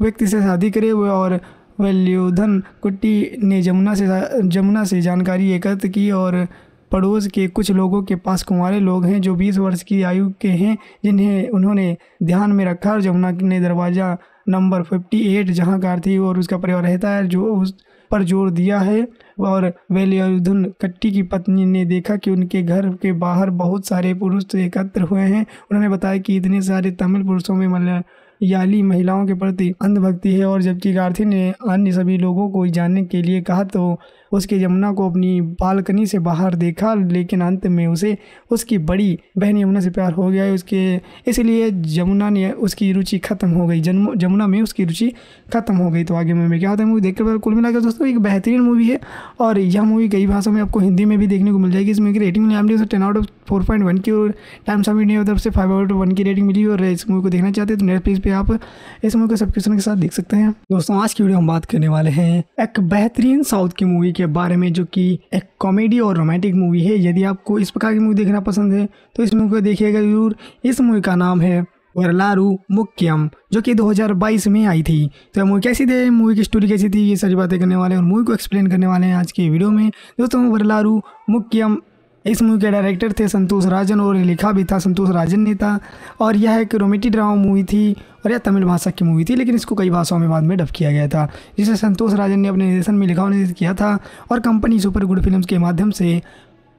व्यक्ति से शादी करे। और वल्योधन कुट्टी ने जमुना से जमुना से जानकारी एकत्र की और पड़ोस के कुछ लोगों के पास कुंवारे लोग हैं जो 20 वर्ष की आयु के हैं, जिन्हें उन्होंने ध्यान में रखा और जमुना ने दरवाज़ा नंबर 58 जहाँ कार और उसका परिवार रहता है, जो उस पर ज़ोर दिया है। और वेलियुद्धन कट्टी की पत्नी ने देखा कि उनके घर के बाहर बहुत सारे पुरुष एकत्र हुए हैं। उन्होंने बताया कि इतने सारे तमिल पुरुषों में मलयाली महिलाओं के प्रति अंधभक्ति है और जबकि गार्थी ने अन्य सभी लोगों को जानने के लिए कहा तो उसके यमुना को अपनी बालकनी से बाहर देखा, लेकिन अंत में उसे उसकी बड़ी बहन यमुना से प्यार हो गया। उसके, इसलिए जमुना ने उसकी रुचि खत्म हो गई। जन्म जमुना में उसकी रुचि खत्म हो गई। तो आगे में क्या होता है मूवी देखकर कुल मिलाकर दोस्तों, एक बेहतरीन मूवी है। और यह मूवी कई भाषाओं में आपको हिंदी में भी देखने को मिल जाएगी। इसमें की rating milli M ten out of four point one की और टाइम्स ऑफ़ इंडिया तरफ़ से फाइव आउट वन की रेटिंग मिली और इस मूवी को देखना चाहते हैं तो नेटफ्लिक्स पे आप इस मूवी को सब्सक्रिप्शन के साथ देख सकते हैं। दोस्तों, आज की वीडियो हम बात करने वाले हैं एक बेहतरीन साउथ की मूवी के बारे में जो कि एक कॉमेडी और रोमांटिक मूवी है, यदि आपको इस प्रकार की मूवी देखना पसंद है तो इस मूवी को देखिएगा ज़रूर। इस मूवी का नाम है वरलारू मुक्यम, जो कि 2022 में आई थी। तो मूवी कैसी थी? मूवी की स्टोरी कैसी थी? ये सारी बातें करने वाले और मूवी को एक्सप्लेन करने वाले हैं आज के वीडियो में। दोस्तों, वरलारू मुक्यम इस मूवी के डायरेक्टर थे संतोष राजन और लिखा भी था संतोष राजन ने था। और यह एक रोमेटी ड्रामा मूवी थी और यह तमिल भाषा की मूवी थी, लेकिन इसको कई भाषाओं में बाद में डब किया गया था, जिसे संतोष राजन ने अपने निर्देशन में लिखा और निर्देशित किया था और कंपनी सुपर गुड फ़िल्म के माध्यम से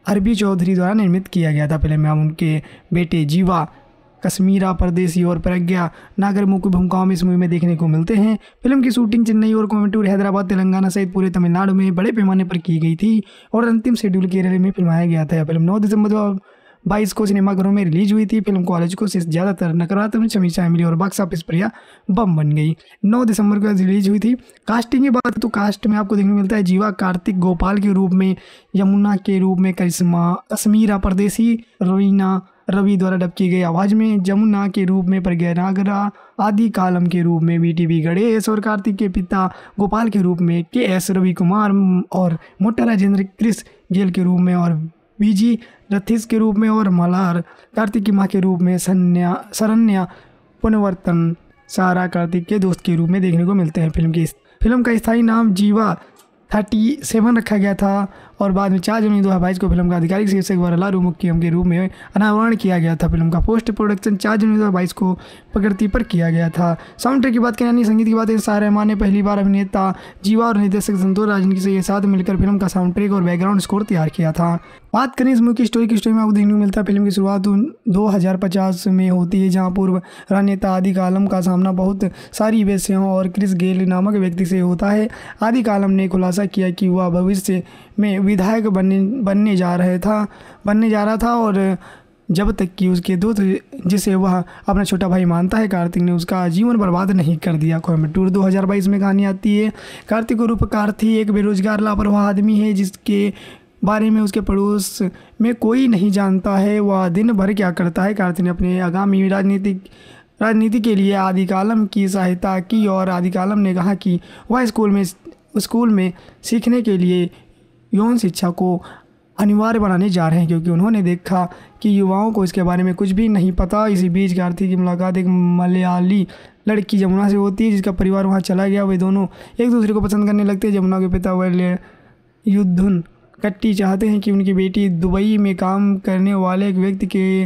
अरबी चौधरी द्वारा निर्मित किया गया था। फ़िल्म में उनके बेटे जीवा कश्मीरा परदेसी और प्रज्ञा नागर मुख्य भूमिकाओं में इस मूवी में देखने को मिलते हैं। फ़िल्म की शूटिंग चेन्नई और कोयम्बटूर हैदराबाद, तेलंगाना सहित पूरे तमिलनाडु में बड़े पैमाने पर की गई थी और अंतिम शेड्यूल केरल में फिल्माया गया था। फ़िल्म नौ दिसंबर दो बाईस को सिनेमाघरों में रिलीज़ हुई थी। फ़िल्म कॉलेज को से ज़्यादातर नकारात्मक समीक्षाएँ मिली और बॉक्स ऑफ़िस पर यह बम बन गई। 9 दिसंबर को रिलीज़ हुई थी। कास्टिंग की बात तो कास्ट में आपको देखने को मिलता है जीवा कार्तिक गोपाल के रूप में, यमुना के रूप में, करिश्मा कश्मीरा परदेसी रवीना रवि द्वारा डब की गई आवाज़ में जमुना के रूप में प्रज्ञा नागरा आदि कालम के रूप में बी टी गणेश और कार्तिक के पिता गोपाल के रूप में के एस रवि कुमार और मोटा राजेंद्र क्रिस गेल के रूप में और बीजी रथिस के रूप में और मलार, कार्तिक की माँ के रूप में सन्या, शरण्या, पुनवर्तन, सारा कार्तिक के दोस्त के रूप में देखने को मिलते हैं फ़िल्म की फ़िल्म का स्थायी नाम जीवा थर्टी सेवन रखा गया था और बाद में चार जनवरी दो हज़ार बाईस को फ़िल्म का आधिकारिक शीर्षक वरलारू मुख्यम के रूप में अनावरण किया गया था। फ़िल्म का पोस्ट प्रोडक्शन चार जनवरी दो हज़ार बाईस को प्रकृति पर किया गया था। साउंड ट्रैक की बात करें यानी संगीत की बात करें शाह रहमान ने पहली बार अभिनेता जीवा और निर्देशक संतोष राजन के साथ मिलकर फ़िल्म का साउंड ट्रैक और बैकग्राउंड स्कोर तैयार किया था। बात करें इस की स्टोरी की स्टोरी में आपको देखने को मिलता है, फ़िल्म की शुरुआत दो हज़ार पचास में होती है, जहाँ पूर्व राजनेता आदि कालम का सामना बहुत सारी वेश्याओं और क्रिस गेल नामक व्यक्ति से होता है। आदि कालम ने खुलासा किया कि वह भविष्य में विधायक बनने बनने जा रहे था, बनने जा रहा था और जब तक कि उसके दोस्त जिसे वह अपना छोटा भाई मानता है, कार्तिक ने उसका जीवन बर्बाद नहीं कर दिया। कोयम्बटूर 2022 में कहानी आती है, कार्तिक रूप कार्थी एक बेरोजगार, लापरवाह आदमी है, जिसके बारे में उसके पड़ोस में कोई नहीं जानता है, वह दिन भर क्या करता है। कार्तिक ने अपने आगामी राजनीतिक, राजनीति के लिए आदि कालम की सहायता की और आदि कालम ने कहा कि वह स्कूल में स्कूल में सीखने के लिए यौन शिक्षा को अनिवार्य बनाने जा रहे हैं, क्योंकि उन्होंने देखा कि युवाओं को इसके बारे में कुछ भी नहीं पता। इसी बीच कार्तिक की मुलाकात एक मलयाली लड़की जमुना से होती है, जिसका परिवार वहाँ चला गया। वे दोनों एक दूसरे को पसंद करने लगते हैं। जमुना के पिता वह युद्धुन कट्टी चाहते हैं कि उनकी बेटी दुबई में काम करने वाले एक व्यक्ति के,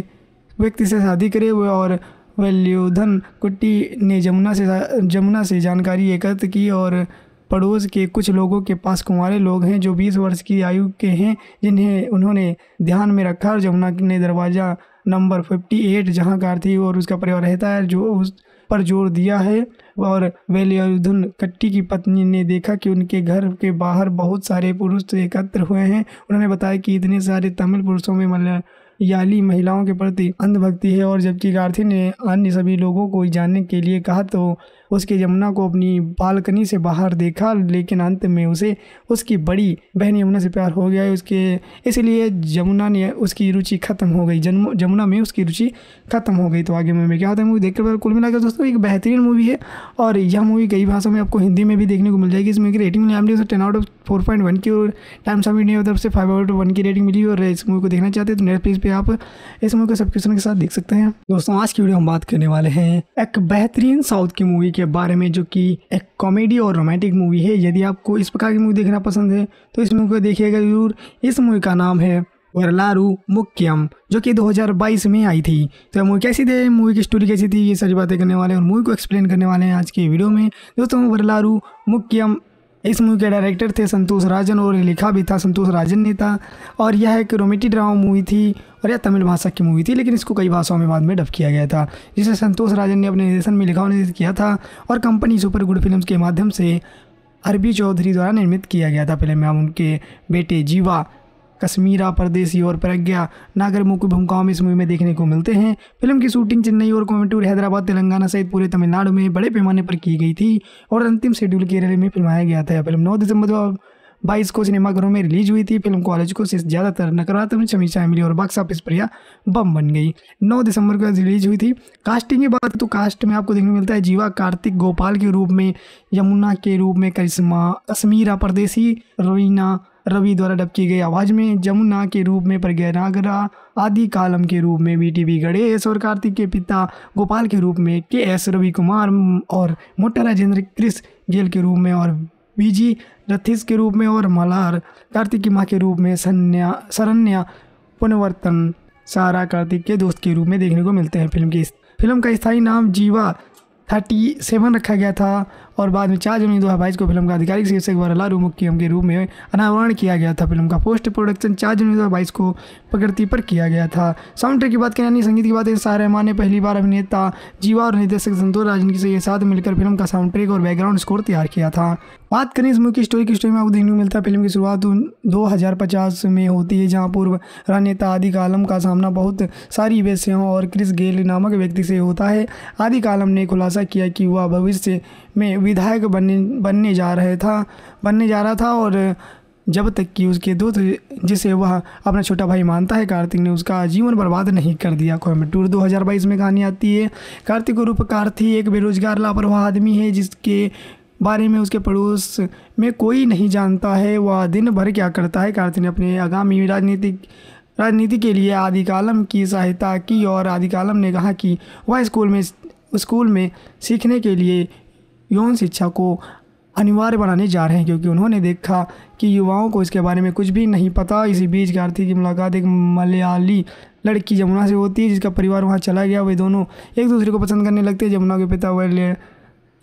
व्यक्ति से शादी करे। हुए और वल्योधन कुट्टी ने जमुना से जमुना से जानकारी एकत्र की और पड़ोस के कुछ लोगों के पास कुंवारे लोग हैं जो 20 वर्ष की आयु के हैं, जिन्हें उन्होंने ध्यान में रखा और जमुना ने दरवाज़ा नंबर फिफ्टी 58 जहाँ कारथी और उसका परिवार रहता है, जो उस पर ज़ोर दिया है। और वेलियुद्धन कट्टी की पत्नी ने देखा कि उनके घर के बाहर बहुत सारे पुरुष एकत्र हुए हैं। उन्होंने बताया कि इतने सारे तमिल पुरुषों में मलयाली महिलाओं के प्रति अंधभक्ति है और जबकि गार्थी ने अन्य सभी लोगों को जानने के लिए कहा तो उसके यमुना को अपनी बालकनी से बाहर देखा, लेकिन अंत में उसे उसकी बड़ी बहन यमुना से प्यार हो गया। उसके, इसलिए यमुना ने उसकी रुचि खत्म हो गई। जमुना में उसकी रुचि खत्म हो गई। तो आगे मूवी क्या होता है, मूवी देखकर कुल मिलाकर दोस्तों, एक बेहतरीन मूवी है। और यह मूवी कई भाषाओं में आपको हिंदी में भी देखने को मिल जाएगी। इसमें रेटिंग मिली हमने ten out of four point one की और टाइम्स ऑफ़ इंडिया तरफ़ से फाइव आउट वन की रेटिंग मिली और इस मूवी को देखना चाहते हैं तो नेटफ्लिक्स पे आप इस मूवी को सब्सक्रिप्शन के साथ देख सकते हैं। दोस्तों, आज की वीडियो हम बात करने वाले हैं एक बेहतरीन साउथ की मूवी के बारे में जो कि एक कॉमेडी और रोमांटिक मूवी है, यदि आपको इस प्रकार की मूवी देखना पसंद है तो इस मूवी को देखिएगा ज़रूर। इस मूवी का नाम है वरलारू मुक्यम, जो कि 2022 में आई थी। तो मूवी कैसी थी? मूवी की स्टोरी कैसी थी? ये सारी बातें करने वाले हैं और मूवी को एक्सप्लेन करने वाले हैं आज की वीडियो में। दोस्तों, वरलारू मुख्यम इस मूवी के डायरेक्टर थे संतोष राजन और लिखा भी था संतोष राजन ने था। और यह एक रोमेटी ड्रामा मूवी थी और यह तमिल भाषा की मूवी थी, लेकिन इसको कई भाषाओं में बाद में डब किया गया था, जिसे संतोष राजन ने अपने निर्देशन में लिखा और किया था और कंपनी सुपर गुड फ़िल्म के माध्यम से अरबी चौधरी द्वारा निर्मित किया गया था। फ़िल्म में उनके बेटे जीवा कश्मीरा, परदेसी और प्रज्ञा। नागर मुख्य भूमिकाओं में इस मूवी में देखने को मिलते हैं। फ़िल्म की शूटिंग चेन्नई और कोयम्बटूर हैदराबाद, तेलंगाना सहित पूरे तमिलनाडु में बड़े पैमाने पर की गई थी और अंतिम शेड्यूल केरल में फिल्माया गया था। फ़िल्म नौ दिसंबर बाईस को सिनेमाघरों में रिलीज़ हुई थी। फ़िल्म कॉलेज को सिर्फ़ ज़्यादातर नकारात्मक समीक्षाएँ मिली और बॉक्स ऑफ़िस पर यह बम बन गई। 9 दिसंबर को रिलीज़ हुई थी। कास्टिंग की बात तो कास्ट में आपको देखने को मिलता है जीवा, कार्तिक, गोपाल के रूप में, यमुना के रूप में, करिश्मा, कश्मीरा, परदेसी रवीना रवि द्वारा डब की गई आवाज़ में जमुना के रूप में प्रज्ञा नागरा, आदि कालम के रूप में बी टी वी गणेश और कार्तिक के पिता गोपाल के रूप में के एस रवि कुमार और मोटा राजेंद्र क्रिस गेल के रूप में और बीजी रथिस के रूप में और मलार, कार्तिक की माँ के रूप में सन्या, शरण्या, पुनवर्तन, सारा कार्तिक के दोस्त के रूप में देखने को मिलते हैं। फ़िल्म की फ़िल्म का स्थायी नाम जीवा थर्टी सेवन रखा गया था। और बाद में चार जनवरी दो हज़ार बाईस को फ़िल्म का आधिकारिक शीर्षक वरलारू मुख्यम के रूप में अनावरण किया गया था। फ़िल्म का पोस्ट प्रोडक्शन चार जनवरी दो हज़ार बाईस को प्रकृति पर किया गया था। साउंड ट्रैक की बात करें यानी संगीत की बात करें शाह रहमान ने पहली बार अभिनेता जीवा और निर्देशक संतोष राजन के साथ मिलकर फ़िल्म का साउंड ट्रैक और बैकग्राउंड स्कोर तैयार किया था। बात करें इस की स्टोरी की स्टोरी में आपको देखने को मिलता है। फ़िल्म की शुरुआत दो हज़ार पचास में होती है, जहाँ पूर्व राजनेता आदि कालम का सामना बहुत सारी वेश्याओं और क्रिस गेल नामक व्यक्ति से होता है। आदि कालम ने खुलासा किया कि वह भविष्य में विधायक बनने बनने जा रहे था, बनने जा रहा था और जब तक कि उसके दोस्त जिसे वह अपना छोटा भाई मानता है कार्तिक ने उसका जीवन बर्बाद नहीं कर दिया। कोयम्बटूर 2022 में कहानी आती है, कार्तिक रूप कार्थी एक बेरोजगार, लापरवाह आदमी है, जिसके बारे में उसके पड़ोस में कोई नहीं जानता है, वह दिन भर क्या करता है। कार्तिक ने अपने आगामी राजनीतिक, राजनीति के लिए आदि कालम की सहायता की और आदि कालम ने कहा कि वह स्कूल में स्कूल में सीखने के लिए यौन शिक्षा को अनिवार्य बनाने जा रहे हैं, क्योंकि उन्होंने देखा कि युवाओं को इसके बारे में कुछ भी नहीं पता। इसी बीच कार्तिक की मुलाकात एक मलयाली लड़की जमुना से होती है, जिसका परिवार वहाँ चला गया। वे दोनों एक दूसरे को पसंद करने लगते हैं। जमुना के पिता वह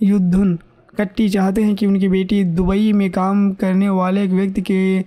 युद्धुन कट्टी चाहते हैं कि उनकी बेटी दुबई में काम करने वाले एक व्यक्ति के,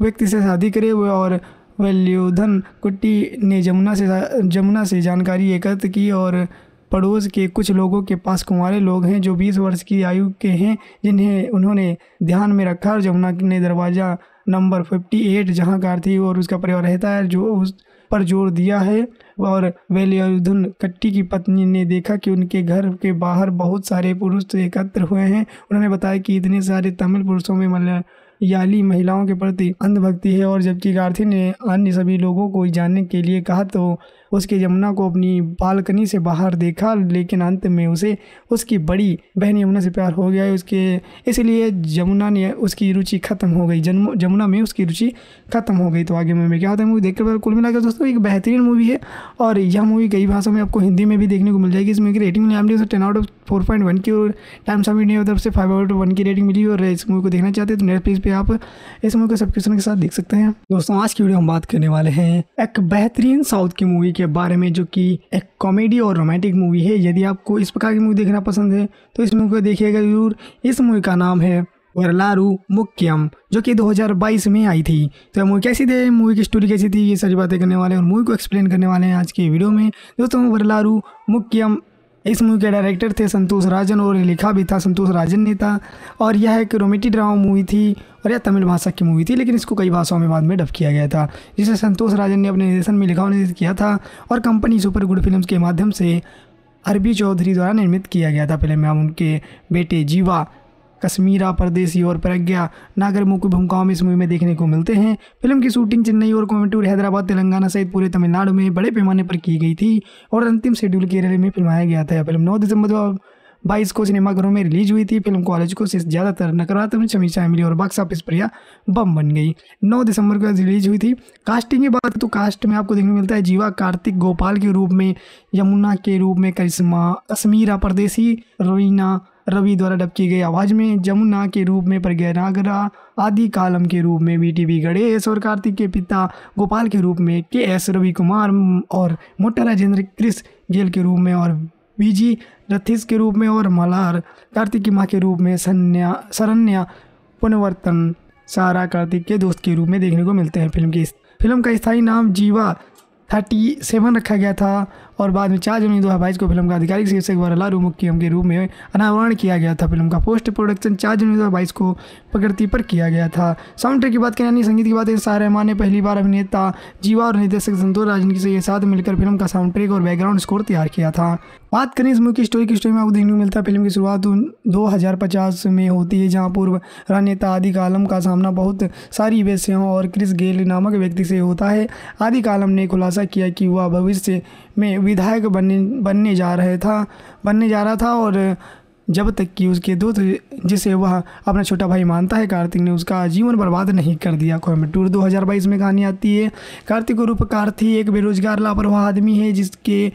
व्यक्ति से शादी करे। हुए और वल्योधन कुट्टी ने जमुना से जमुना से जानकारी एकत्र की और पड़ोस के कुछ लोगों के पास कुंवारे लोग हैं जो 20 वर्ष की आयु के हैं, जिन्हें उन्होंने ध्यान में रखा और जमुना ने दरवाज़ा नंबर 58 जहाँ कार्तिक और उसका परिवार रहता है, जो उस पर ज़ोर दिया है। और वेलियुद्धन कट्टी की पत्नी ने देखा कि उनके घर के बाहर बहुत सारे पुरुष एकत्र हुए हैं। उन्होंने बताया कि इतने सारे तमिल पुरुषों में मलया याली महिलाओं के प्रति अंधभक्ति है और जबकि गार्थी ने अन्य सभी लोगों को जानने के लिए कहा तो उसके यमुना को अपनी बालकनी से बाहर देखा, लेकिन अंत में उसे उसकी बड़ी बहन यमुना से प्यार हो गया। उसके, इसलिए जमुना ने उसकी रुचि खत्म हो गई। जन्म जमुना में उसकी रुचि खत्म हो गई। तो आगे में क्या होता है, मूवी देखकर कुल मिलाकर दोस्तों, एक बेहतरीन मूवी है। और यह मूवी कई भाषाओं में आपको हिंदी में भी देखने को मिल जाएगी। इसमें की rating milli ten out of four point one की और टाइम सब इंडिया तरफ़ से फाइव आउट ऑफ़ वन की रेटिंग मिली और इस मूवी को देखना चाहते हैं तो नेटफ्लिक्स पे आप इस मूवी को सब्सक्रिप्शन के साथ देख सकते हैं। दोस्तों, आज की वीडियो हम बात करने वाले हैं एक बेहतरीन साउथ की मूवी के बारे में जो कि एक कॉमेडी और रोमांटिक मूवी है, यदि आपको इस प्रकार की मूवी देखना पसंद है तो इस मूवी को देखिएगा ज़रूर। इस मूवी का नाम है वरलारू मुक्यम जो कि 2022 में आई थी। तो मूवी कैसी थी? मूवी की स्टोरी कैसी थी? ये सारी बातें करने वाले हैं और मूवी को एक्सप्लेन करने वाले हैं आज के वीडियो में। दोस्तों, वरलारू मुक्यम इस मूवी के डायरेक्टर थे संतोष राजन और लिखा भी था संतोष राजन ने था। और यह एक रोमेटी ड्रामा मूवी थी और यह तमिल भाषा की मूवी थी, लेकिन इसको कई भाषाओं में बाद में डब किया गया था, जिसे संतोष राजन ने अपने निर्देशन में लिखा निर्देश किया था और कंपनी सुपर गुड फ़िल्म के माध्यम से अरबी चौधरी द्वारा निर्मित किया गया था। फ़िल्म में उनके बेटे जीवा कश्मीरा परदेसी और प्रज्ञा। नागर मुख्य भूमिकाओं में इस मूवी में देखने को मिलते हैं। फ़िल्म की शूटिंग चेन्नई और कोयम्बटूर हैदराबाद, तेलंगाना सहित पूरे तमिलनाडु में बड़े पैमाने पर की गई थी और अंतिम शेड्यूल केरल में फिल्माया गया था। फ़िल्म नौ दिसंबर दो बाईस को सिनेमाघरों में रिलीज़ हुई थी। फ़िल्म कॉलेज को से ज़्यादातर नकारात्मक समीक्षाएँ मिली और बॉक्स ऑफ़िस पर यह बम बन गई। 9 दिसंबर को रिलीज़ हुई थी। कास्टिंग की बात तो कास्ट में आपको देखने को मिलता है जीवा कार्तिक गोपाल के रूप में, यमुना के रूप में, करिश्मा कश्मीरा परदेसी रवीना रवि द्वारा डब की गई आवाज़ में जमुना के रूप में प्रज्ञा नागरा, आदि कालम के रूप में बी टी गणेश और कार्तिक के पिता गोपाल के रूप में के एस रवि कुमार और मोटा राजेंद्र क्रिस गेल के रूप में और बीजी रथिस के रूप में और मलार, कार्तिक की माँ के रूप में सन्या, शरण्या, पुनवर्तन, सारा कार्तिक के दोस्त के रूप में देखने को मिलते हैं। फ़िल्म की फ़िल्म का स्थायी नाम जीवा थर्टी सेवन रखा गया था। और बाद में चार जनवरी दो हज़ार बाईस को फ़िल्म का आधिकारिक शीर्षक वरला मुख्यम के रूप में अनावरण किया गया था। फ़िल्म का पोस्ट प्रोडक्शन चार जनवरी दो हज़ार बाईस को प्रकृति पर किया गया था। साउंड ट्रैक की बात करें यानी संगीत की बात करें शाह रहमान ने पहली बार अभिनेता जीवा और निर्देशक संतोष राजन के साथ मिलकर फ़िल्म का साउंड ट्रैक और बैकग्राउंड स्कोर तैयार किया था। बात करें इस की स्टोरी की स्टोरी में आपको देखने को मिलता है, फ़िल्म की शुरुआत दो हज़ार पचास में होती है, जहाँ पूर्व राजनेता आदि कालम का सामना बहुत सारी वेश्याओं और क्रिस गेल नामक व्यक्ति से होता है। आदि कालम ने खुलासा किया कि वह भविष्य में विधायक बनने बनने जा रहे था, बनने जा रहा था और जब तक कि उसके दोस्त जिसे वह अपना छोटा भाई मानता है, कार्तिक ने उसका जीवन बर्बाद नहीं कर दिया। कोयम्बटूर 2022 में कहानी आती है, कार्तिक रूप कार्थी एक बेरोजगार, लापरवाह आदमी है, जिसके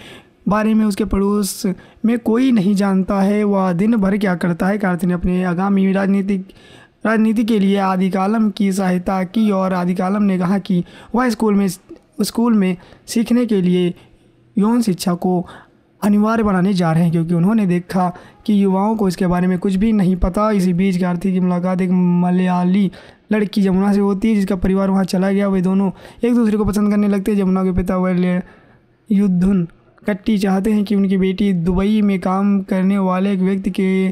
बारे में उसके पड़ोस में कोई नहीं जानता है, वह दिन भर क्या करता है। कार्तिक ने अपने आगामी राजनीतिक, राजनीति के लिए आदि कालम की सहायता की और आदि कालम ने कहा कि वह स्कूल में स्कूल में सीखने के लिए यौन शिक्षा को अनिवार्य बनाने जा रहे हैं, क्योंकि उन्होंने देखा कि युवाओं को इसके बारे में कुछ भी नहीं पता। इसी बीच कार्तिक की मुलाकात एक मलयाली लड़की जमुना से होती है, जिसका परिवार वहाँ चला गया। वे दोनों एक दूसरे को पसंद करने लगते हैं। जमुना के पिता वह युद्धुन कट्टी चाहते हैं कि उनकी बेटी दुबई में काम करने वाले एक व्यक्ति के,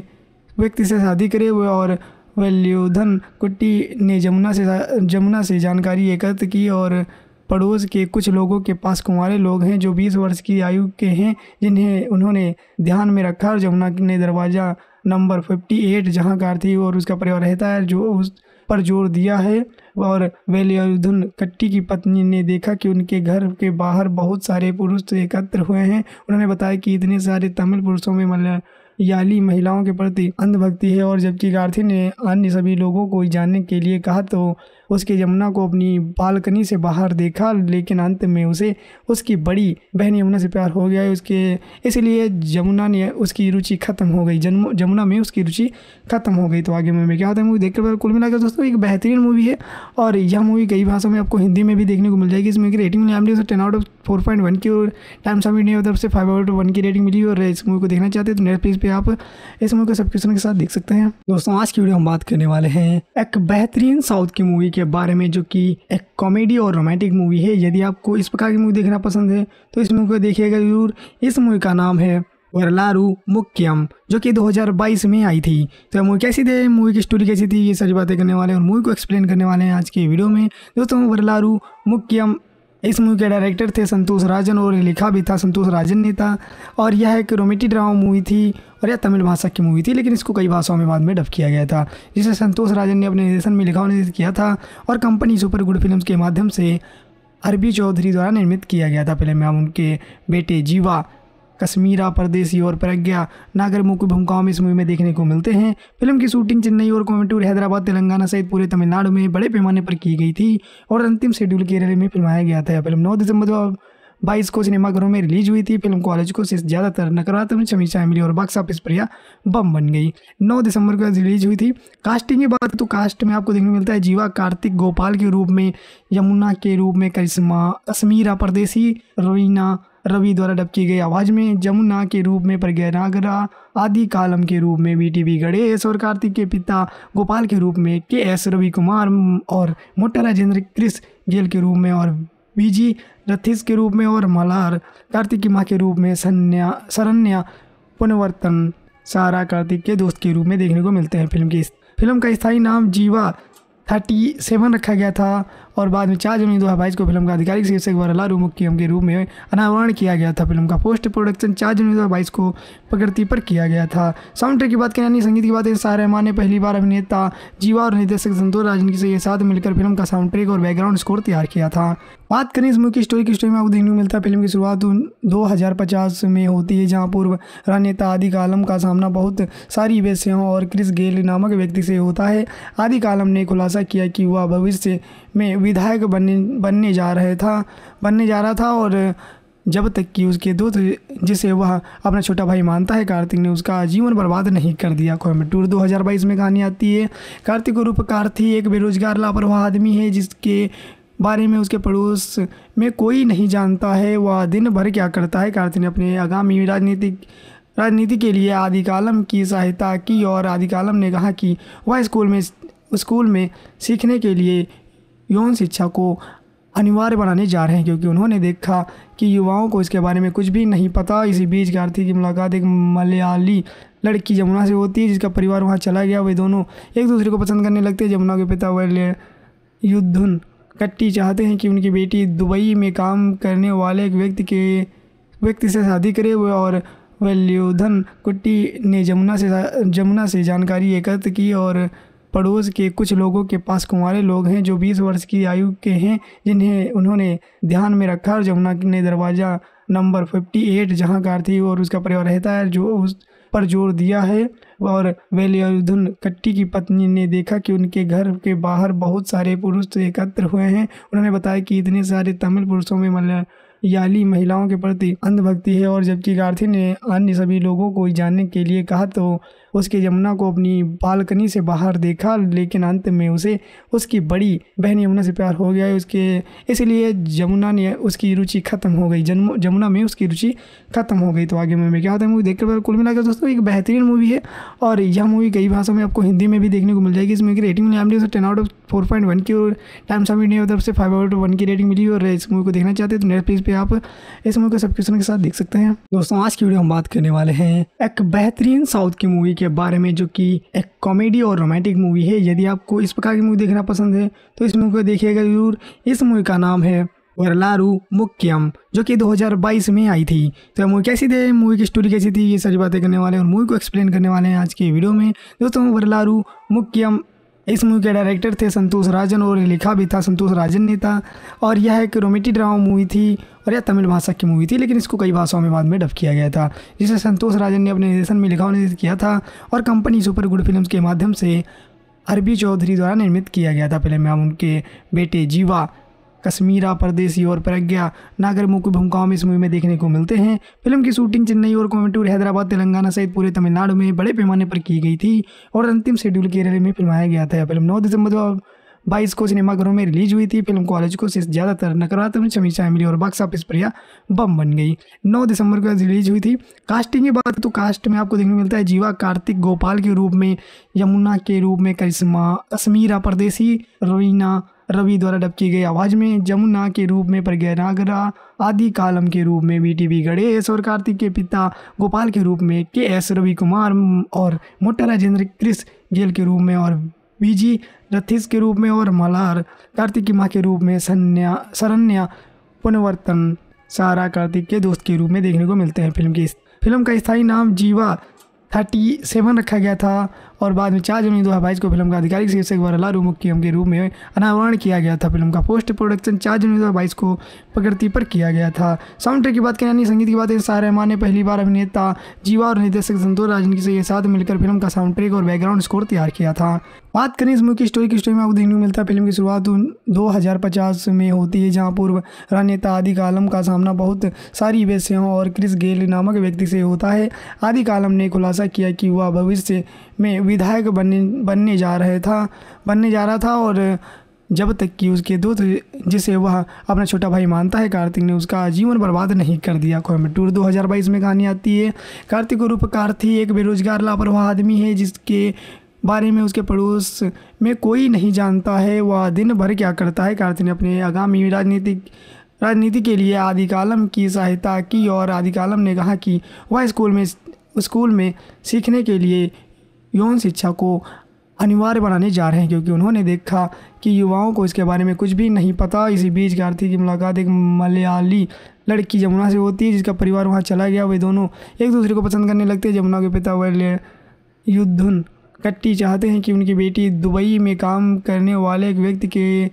व्यक्ति से शादी करे। हुए और वल्योधन कुट्टी ने जमुना से जमुना से जानकारी एकत्र की और पड़ोस के कुछ लोगों के पास कुंवारे लोग हैं जो 20 वर्ष की आयु के हैं, जिन्हें उन्होंने ध्यान में रखा और जमुना ने दरवाज़ा नंबर फिफ्टी 58 जहाँ कार्तिक और उसका परिवार रहता है, जो उस पर ज़ोर दिया है। और वेलियुद्धन कट्टी की पत्नी ने देखा कि उनके घर के बाहर बहुत सारे पुरुष एकत्र हुए हैं। उन्होंने बताया कि इतने सारे तमिल पुरुषों में मलया याली महिलाओं के प्रति अंधभक्ति है और जबकि गार्थी ने अन्य सभी लोगों को जानने के लिए कहा तो उसके यमुना को अपनी बालकनी से बाहर देखा, लेकिन अंत में उसे उसकी बड़ी बहन यमुना से प्यार हो गया। उसके, इसलिए यमुना ने उसकी रुचि खत्म हो गई। जन्म, यमुना में उसकी रुचि खत्म हो गई। तो आगे में क्या होता है, मूवी देखकर कुल मिलाकर दोस्तों, एक बेहतरीन मूवी है और यह मूवी कई भाषाओं में आपको हिंदी में भी देखने को मिल जाएगी। इसमें की रेटिंग मिली से ten out of four point one की और टाइम्स ऑफ़ इंडिया तरफ़ से फाइव आउट ऑफ़ वन की रेटिंग मिली और इस मूवी को देखना चाहते हैं तो नेटफ्लिक्स पे आप इस मूवी को सब्सक्रिप्शन के साथ देख सकते हैं। दोस्तों, आज की वीडियो हम बात करने वाले हैं एक बेहतरीन साउथ की मूवी के बारे में, जो कि एक कॉमेडी और रोमांटिक मूवी है। यदि आपको इस प्रकार की मूवी देखना पसंद है तो इस मूवी को देखिएगा ज़रूर। इस मूवी का नाम है वरलारू मुक्यम जो कि 2022 में आई थी। तो मूवी कैसी थी? मूवी की स्टोरी कैसी थी? ये सारी बातें करने वाले हैं और मूवी को एक्सप्लेन करने वाले हैं आज के वीडियो में। दोस्तों, वरलारू मुक्यम इस मूवी के डायरेक्टर थे संतोष राजन और लिखा भी था संतोष राजन ने था और यह एक रोमेटिक ड्रामा मूवी थी और यह तमिल भाषा की मूवी थी, लेकिन इसको कई भाषाओं में बाद में डब किया गया था, जिसे संतोष राजन ने अपने निर्देशन में लिखा और निर्देशित किया था, और कंपनी सुपर गुड फ़िल्म के माध्यम से अरबी चौधरी द्वारा निर्मित किया गया था फ़िल्म में उनके बेटे जीवा, कश्मीरा परदेसी और प्रज्ञा नागर मुख्य भूमिकाओं में इस मूवी में देखने को मिलते हैं। फ़िल्म की शूटिंग चेन्नई और कोयम्बटूर हैदराबाद, तेलंगाना सहित पूरे तमिलनाडु में बड़े पैमाने पर की गई थी, और अंतिम शेड्यूल केरल में फिल्माया गया था। फ़िल्म नौ दिसंबर बाईस को सिनेमाघरों में रिलीज़ हुई थी। फ़िल्म कॉलेज को ज़्यादातर नकारात्मक समीक्षाएँ मिली और बॉक्स ऑफ़िस पर बम बन गई। 9 दिसंबर को रिलीज़ हुई थी। कास्टिंग की बात तो कास्ट में आपको देखने को मिलता है जीवा, कार्तिक, गोपाल के रूप में, यमुना के रूप में, करिश्मा अश्मीरा परदेसी रवीना रवि द्वारा डब की गई आवाज़ में जमुना के रूप में प्रज्ञा नागरा, आदि कालम के रूप में बी टी वी गणेश और कार्तिक के पिता, गोपाल के रूप में के एस रवि कुमार और मोटा राजेंद्र, क्रिस गेल के रूप में और बीजी रथिस के रूप में और मलार कार्तिक की माँ के रूप में सन्या सरन्या पुनवर्तन, सारा कार्तिक के दोस्त के रूप में देखने को मिलते हैं फ़िल्म की फ़िल्म का स्थायी नाम जीवा थर्टी सेवन रखा गया था। और बाद में चार जनवरी दो हज़ार बाईस को फ़िल्म का आधिकारिक शीर्षक वरलारू मुख्यम के रूप में अनावरण किया गया था। फ़िल्म का पोस्ट प्रोडक्शन चार जनवरी दो हज़ार बाईस को प्रकृति पर किया गया था। साउंड ट्रैक की बात करें यानी संगीत की बात शाह रहमान ने पहली बार अभिनेता, जीवा और निर्देशक संतोष राजन के साथ मिलकर फ़िल्म का साउंड ट्रैक और बैकग्राउंड स्कोर तैयार किया था। बात करें इस मूवी की स्टोरी की स्टोरी में आपको देखने को मिलता है। फ़िल्म की शुरुआत दो हज़ार पचास में होती है, जहाँ पूर्व राजनेता आदि कालम का सामना बहुत सारी वेश्याओं और क्रिस गेल नामक व्यक्ति से होता है। आदि कालम ने खुलासा किया कि वह भविष्य में विधायक बनने बनने जा रहे था, बनने जा रहा था और जब तक कि उसके दोस्त जिसे वह अपना छोटा भाई मानता है, कार्तिक ने उसका जीवन बर्बाद नहीं कर दिया। कोयम्बटूर 2022 में कहानी आती है, कार्तिक रूप कार्थी एक बेरोजगार, लापरवाह आदमी है, जिसके बारे में उसके पड़ोस में कोई नहीं जानता है, वह दिन भर क्या करता है। कार्तिक ने अपने आगामी राजनीतिक, राजनीति के लिए आदि कालम की सहायता की और आदि कालम ने कहा कि वह स्कूल में स्कूल में सीखने के लिए यौन शिक्षा को अनिवार्य बनाने जा रहे हैं, क्योंकि उन्होंने देखा कि युवाओं को इसके बारे में कुछ भी नहीं पता। इसी बीच कार्तिक की मुलाकात एक मलयाली लड़की जमुना से होती है, जिसका परिवार वहाँ चला गया। वे दोनों एक दूसरे को पसंद करने लगते हैं। जमुना के पिता वह युद्धन कट्टी चाहते हैं कि उनकी बेटी दुबई में काम करने वाले एक व्यक्ति के, व्यक्ति से शादी करे। हुए और वल्योधन कुट्टी ने जमुना से जमुना से जानकारी एकत्र की और पड़ोस के कुछ लोगों के पास कुंवारे लोग हैं जो 20 वर्ष की आयु के हैं, जिन्हें उन्होंने ध्यान में रखा और जमुना ने दरवाज़ा नंबर 58 जहाँ कार्तिक और उसका परिवार रहता है, जो उस पर ज़ोर दिया है। और वेलियुद्धन कट्टी की पत्नी ने देखा कि उनके घर के बाहर बहुत सारे पुरुष एकत्र हुए हैं। उन्होंने बताया कि इतने सारे तमिल पुरुषों में मतलब याली महिलाओं के प्रति अंधभक्ति है और जबकि गार्थी ने अन्य सभी लोगों को जानने के लिए कहा तो उसके यमुना को अपनी बालकनी से बाहर देखा, लेकिन अंत में उसे, उसकी बड़ी बहन यमुना से प्यार हो गया। उसके, इसलिए यमुना ने उसकी रुचि खत्म हो गई। यमुना में उसकी रुचि खत्म हो गई। तो आगे में क्या होता है मूवी देखकर कुल मिलाकर दोस्तों, एक बेहतरीन मूवी है। और यह मूवी कई भाषाओं में आपको हिंदी में भी देखने को मिल जाएगी। इसमें की rating milli ten out of four point one की और टाइम ऑफ़ इंडिया तरफ़ से फाइव आउट वन की रेटिंग मिली और इस मूवी को देखना चाहते हैं तो नेटफ्लिक्स पे आप इस मूवी को सब्सक्रिप्शन के साथ देख सकते हैं। दोस्तों, आज की वीडियो हम बात करने वाले हैं एक बेहतरीन साउथ की मूवी के बारे में जो कि एक कॉमेडी और रोमांटिक मूवी है, यदि आपको इस प्रकार की मूवी देखना पसंद है तो इस मूवी को देखिएगा ज़रूर। इस मूवी का नाम है वरलारू मुक्यम, जो कि 2022 में आई थी। तो मूवी कैसी थी? मूवी की स्टोरी कैसी थी? ये सारी बातें करने वाले हैं और मूवी को एक्सप्लेन करने वाले हैं आज के वीडियो में। दोस्तों, वरलारू मुक्यम इस मूवी के डायरेक्टर थे संतोष राजन और लिखा भी था संतोष राजन ने था। और यह एक रोमेटी ड्रामा मूवी थी और यह तमिल भाषा की मूवी थी, लेकिन इसको कई भाषाओं में बाद में डब किया गया था, जिसे संतोष राजन ने अपने निर्देशन में लिखा और किया था और कंपनी सुपर गुड फ़िल्म के माध्यम से अरबी चौधरी द्वारा निर्मित किया गया था। फ़िल्म में उनके बेटे जीवा कश्मीरा, परदेसी और प्रज्ञा। नागर मुख्य भूमिकाओं में इस मूवी में देखने को मिलते हैं। फ़िल्म की शूटिंग चेन्नई और कोयम्बटूर हैदराबाद, तेलंगाना सहित पूरे तमिलनाडु में बड़े पैमाने पर की गई थी और अंतिम शेड्यूल केरल में फिल्माया गया था। फ़िल्म नौ दिसंबर बाईस को सिनेमाघरों में रिलीज़ हुई थी। फ़िल्म कॉलेज को से ज़्यादातर नकारात्मक समीक्षा मिली और बॉक्स ऑफ़िस पर यह बम बन गई। 9 दिसंबर को रिलीज़ हुई थी। कास्टिंग की बात तो कास्ट में आपको देखने को मिलता है जीवा, कार्तिक, गोपाल के रूप में, यमुना के रूप में, करिश्मा, कश्मीरा, परदेसी रवीना रवि द्वारा डब की गई आवाज़ में जमुना के रूप में प्रज्ञा नागरा, आदि कालम के रूप में बी टी बी गणेश और कार्तिक के पिता गोपाल के रूप में के एस रवि कुमार और मोटा राजेंद्र क्रिस गेल के रूप में और बीजी रथिस के रूप में और मलार कार्तिक की माँ के रूप में सन्या, शरण्या, पुनवर्तन, सारा कार्तिक के दोस्त के रूप में देखने को मिलते हैं। फ़िल्म की फ़िल्म का स्थायी नाम जीवा थर्टी सेवन रखा गया था। और बाद में चार जनवरी दो हज़ार बाईस को फ़िल्म का आधिकारिक शीर्षक वरला मुख्यम के रूप में अनावरण किया गया था। फ़िल्म का पोस्ट प्रोडक्शन चार जनवरी दो हज़ार बाईस को प्रकृति पर किया गया था। साउंड ट्रैक की बात करें यानी संगीत की बात करें शाह रहमान ने पहली बार अभिनेता जीवा और निर्देशक संतोष राजन के साथ मिलकर फ़िल्म का साउंड ट्रैक और बैकग्राउंड स्कोर तैयार किया था। बात करें इस की स्टोरी की स्टोरी में आपको देखने को मिलता है, फ़िल्म की शुरुआत दो हज़ार पचास में होती है, जहाँ पूर्व राजनेता आदि कालम का सामना बहुत सारी वेश्याओं और क्रिस गेल नामक व्यक्ति से होता है। आदि कालम ने खुलासा किया कि वह भविष्य में विधायक बनने बनने जा रहे था, बनने जा रहा था और जब तक कि उसके दोस्त जिसे वह अपना छोटा भाई मानता है, कार्तिक ने उसका जीवन बर्बाद नहीं कर दिया। कोयम्बटूर 2022 में कहानी आती है, कार्तिक रूप कार्थी एक बेरोजगार, लापरवाह आदमी है, जिसके बारे में उसके पड़ोस में कोई नहीं जानता है, वह दिन भर क्या करता है। कार्तिक ने अपने आगामी राजनीतिक, राजनीति के लिए आदि कालम की सहायता की और आदि कालम ने कहा कि वह स्कूल में स्कूल में सीखने के लिए यौन शिक्षा को अनिवार्य बनाने जा रहे हैं, क्योंकि उन्होंने देखा कि युवाओं को इसके बारे में कुछ भी नहीं पता। इसी बीच कार्तिक की मुलाकात एक मलयाली लड़की जमुना से होती है, जिसका परिवार वहाँ चला गया। वे दोनों एक दूसरे को पसंद करने लगते हैं। जमुना के पिता वह युद्धन कट्टी चाहते हैं कि उनकी बेटी दुबई में काम करने वाले एक व्यक्ति के,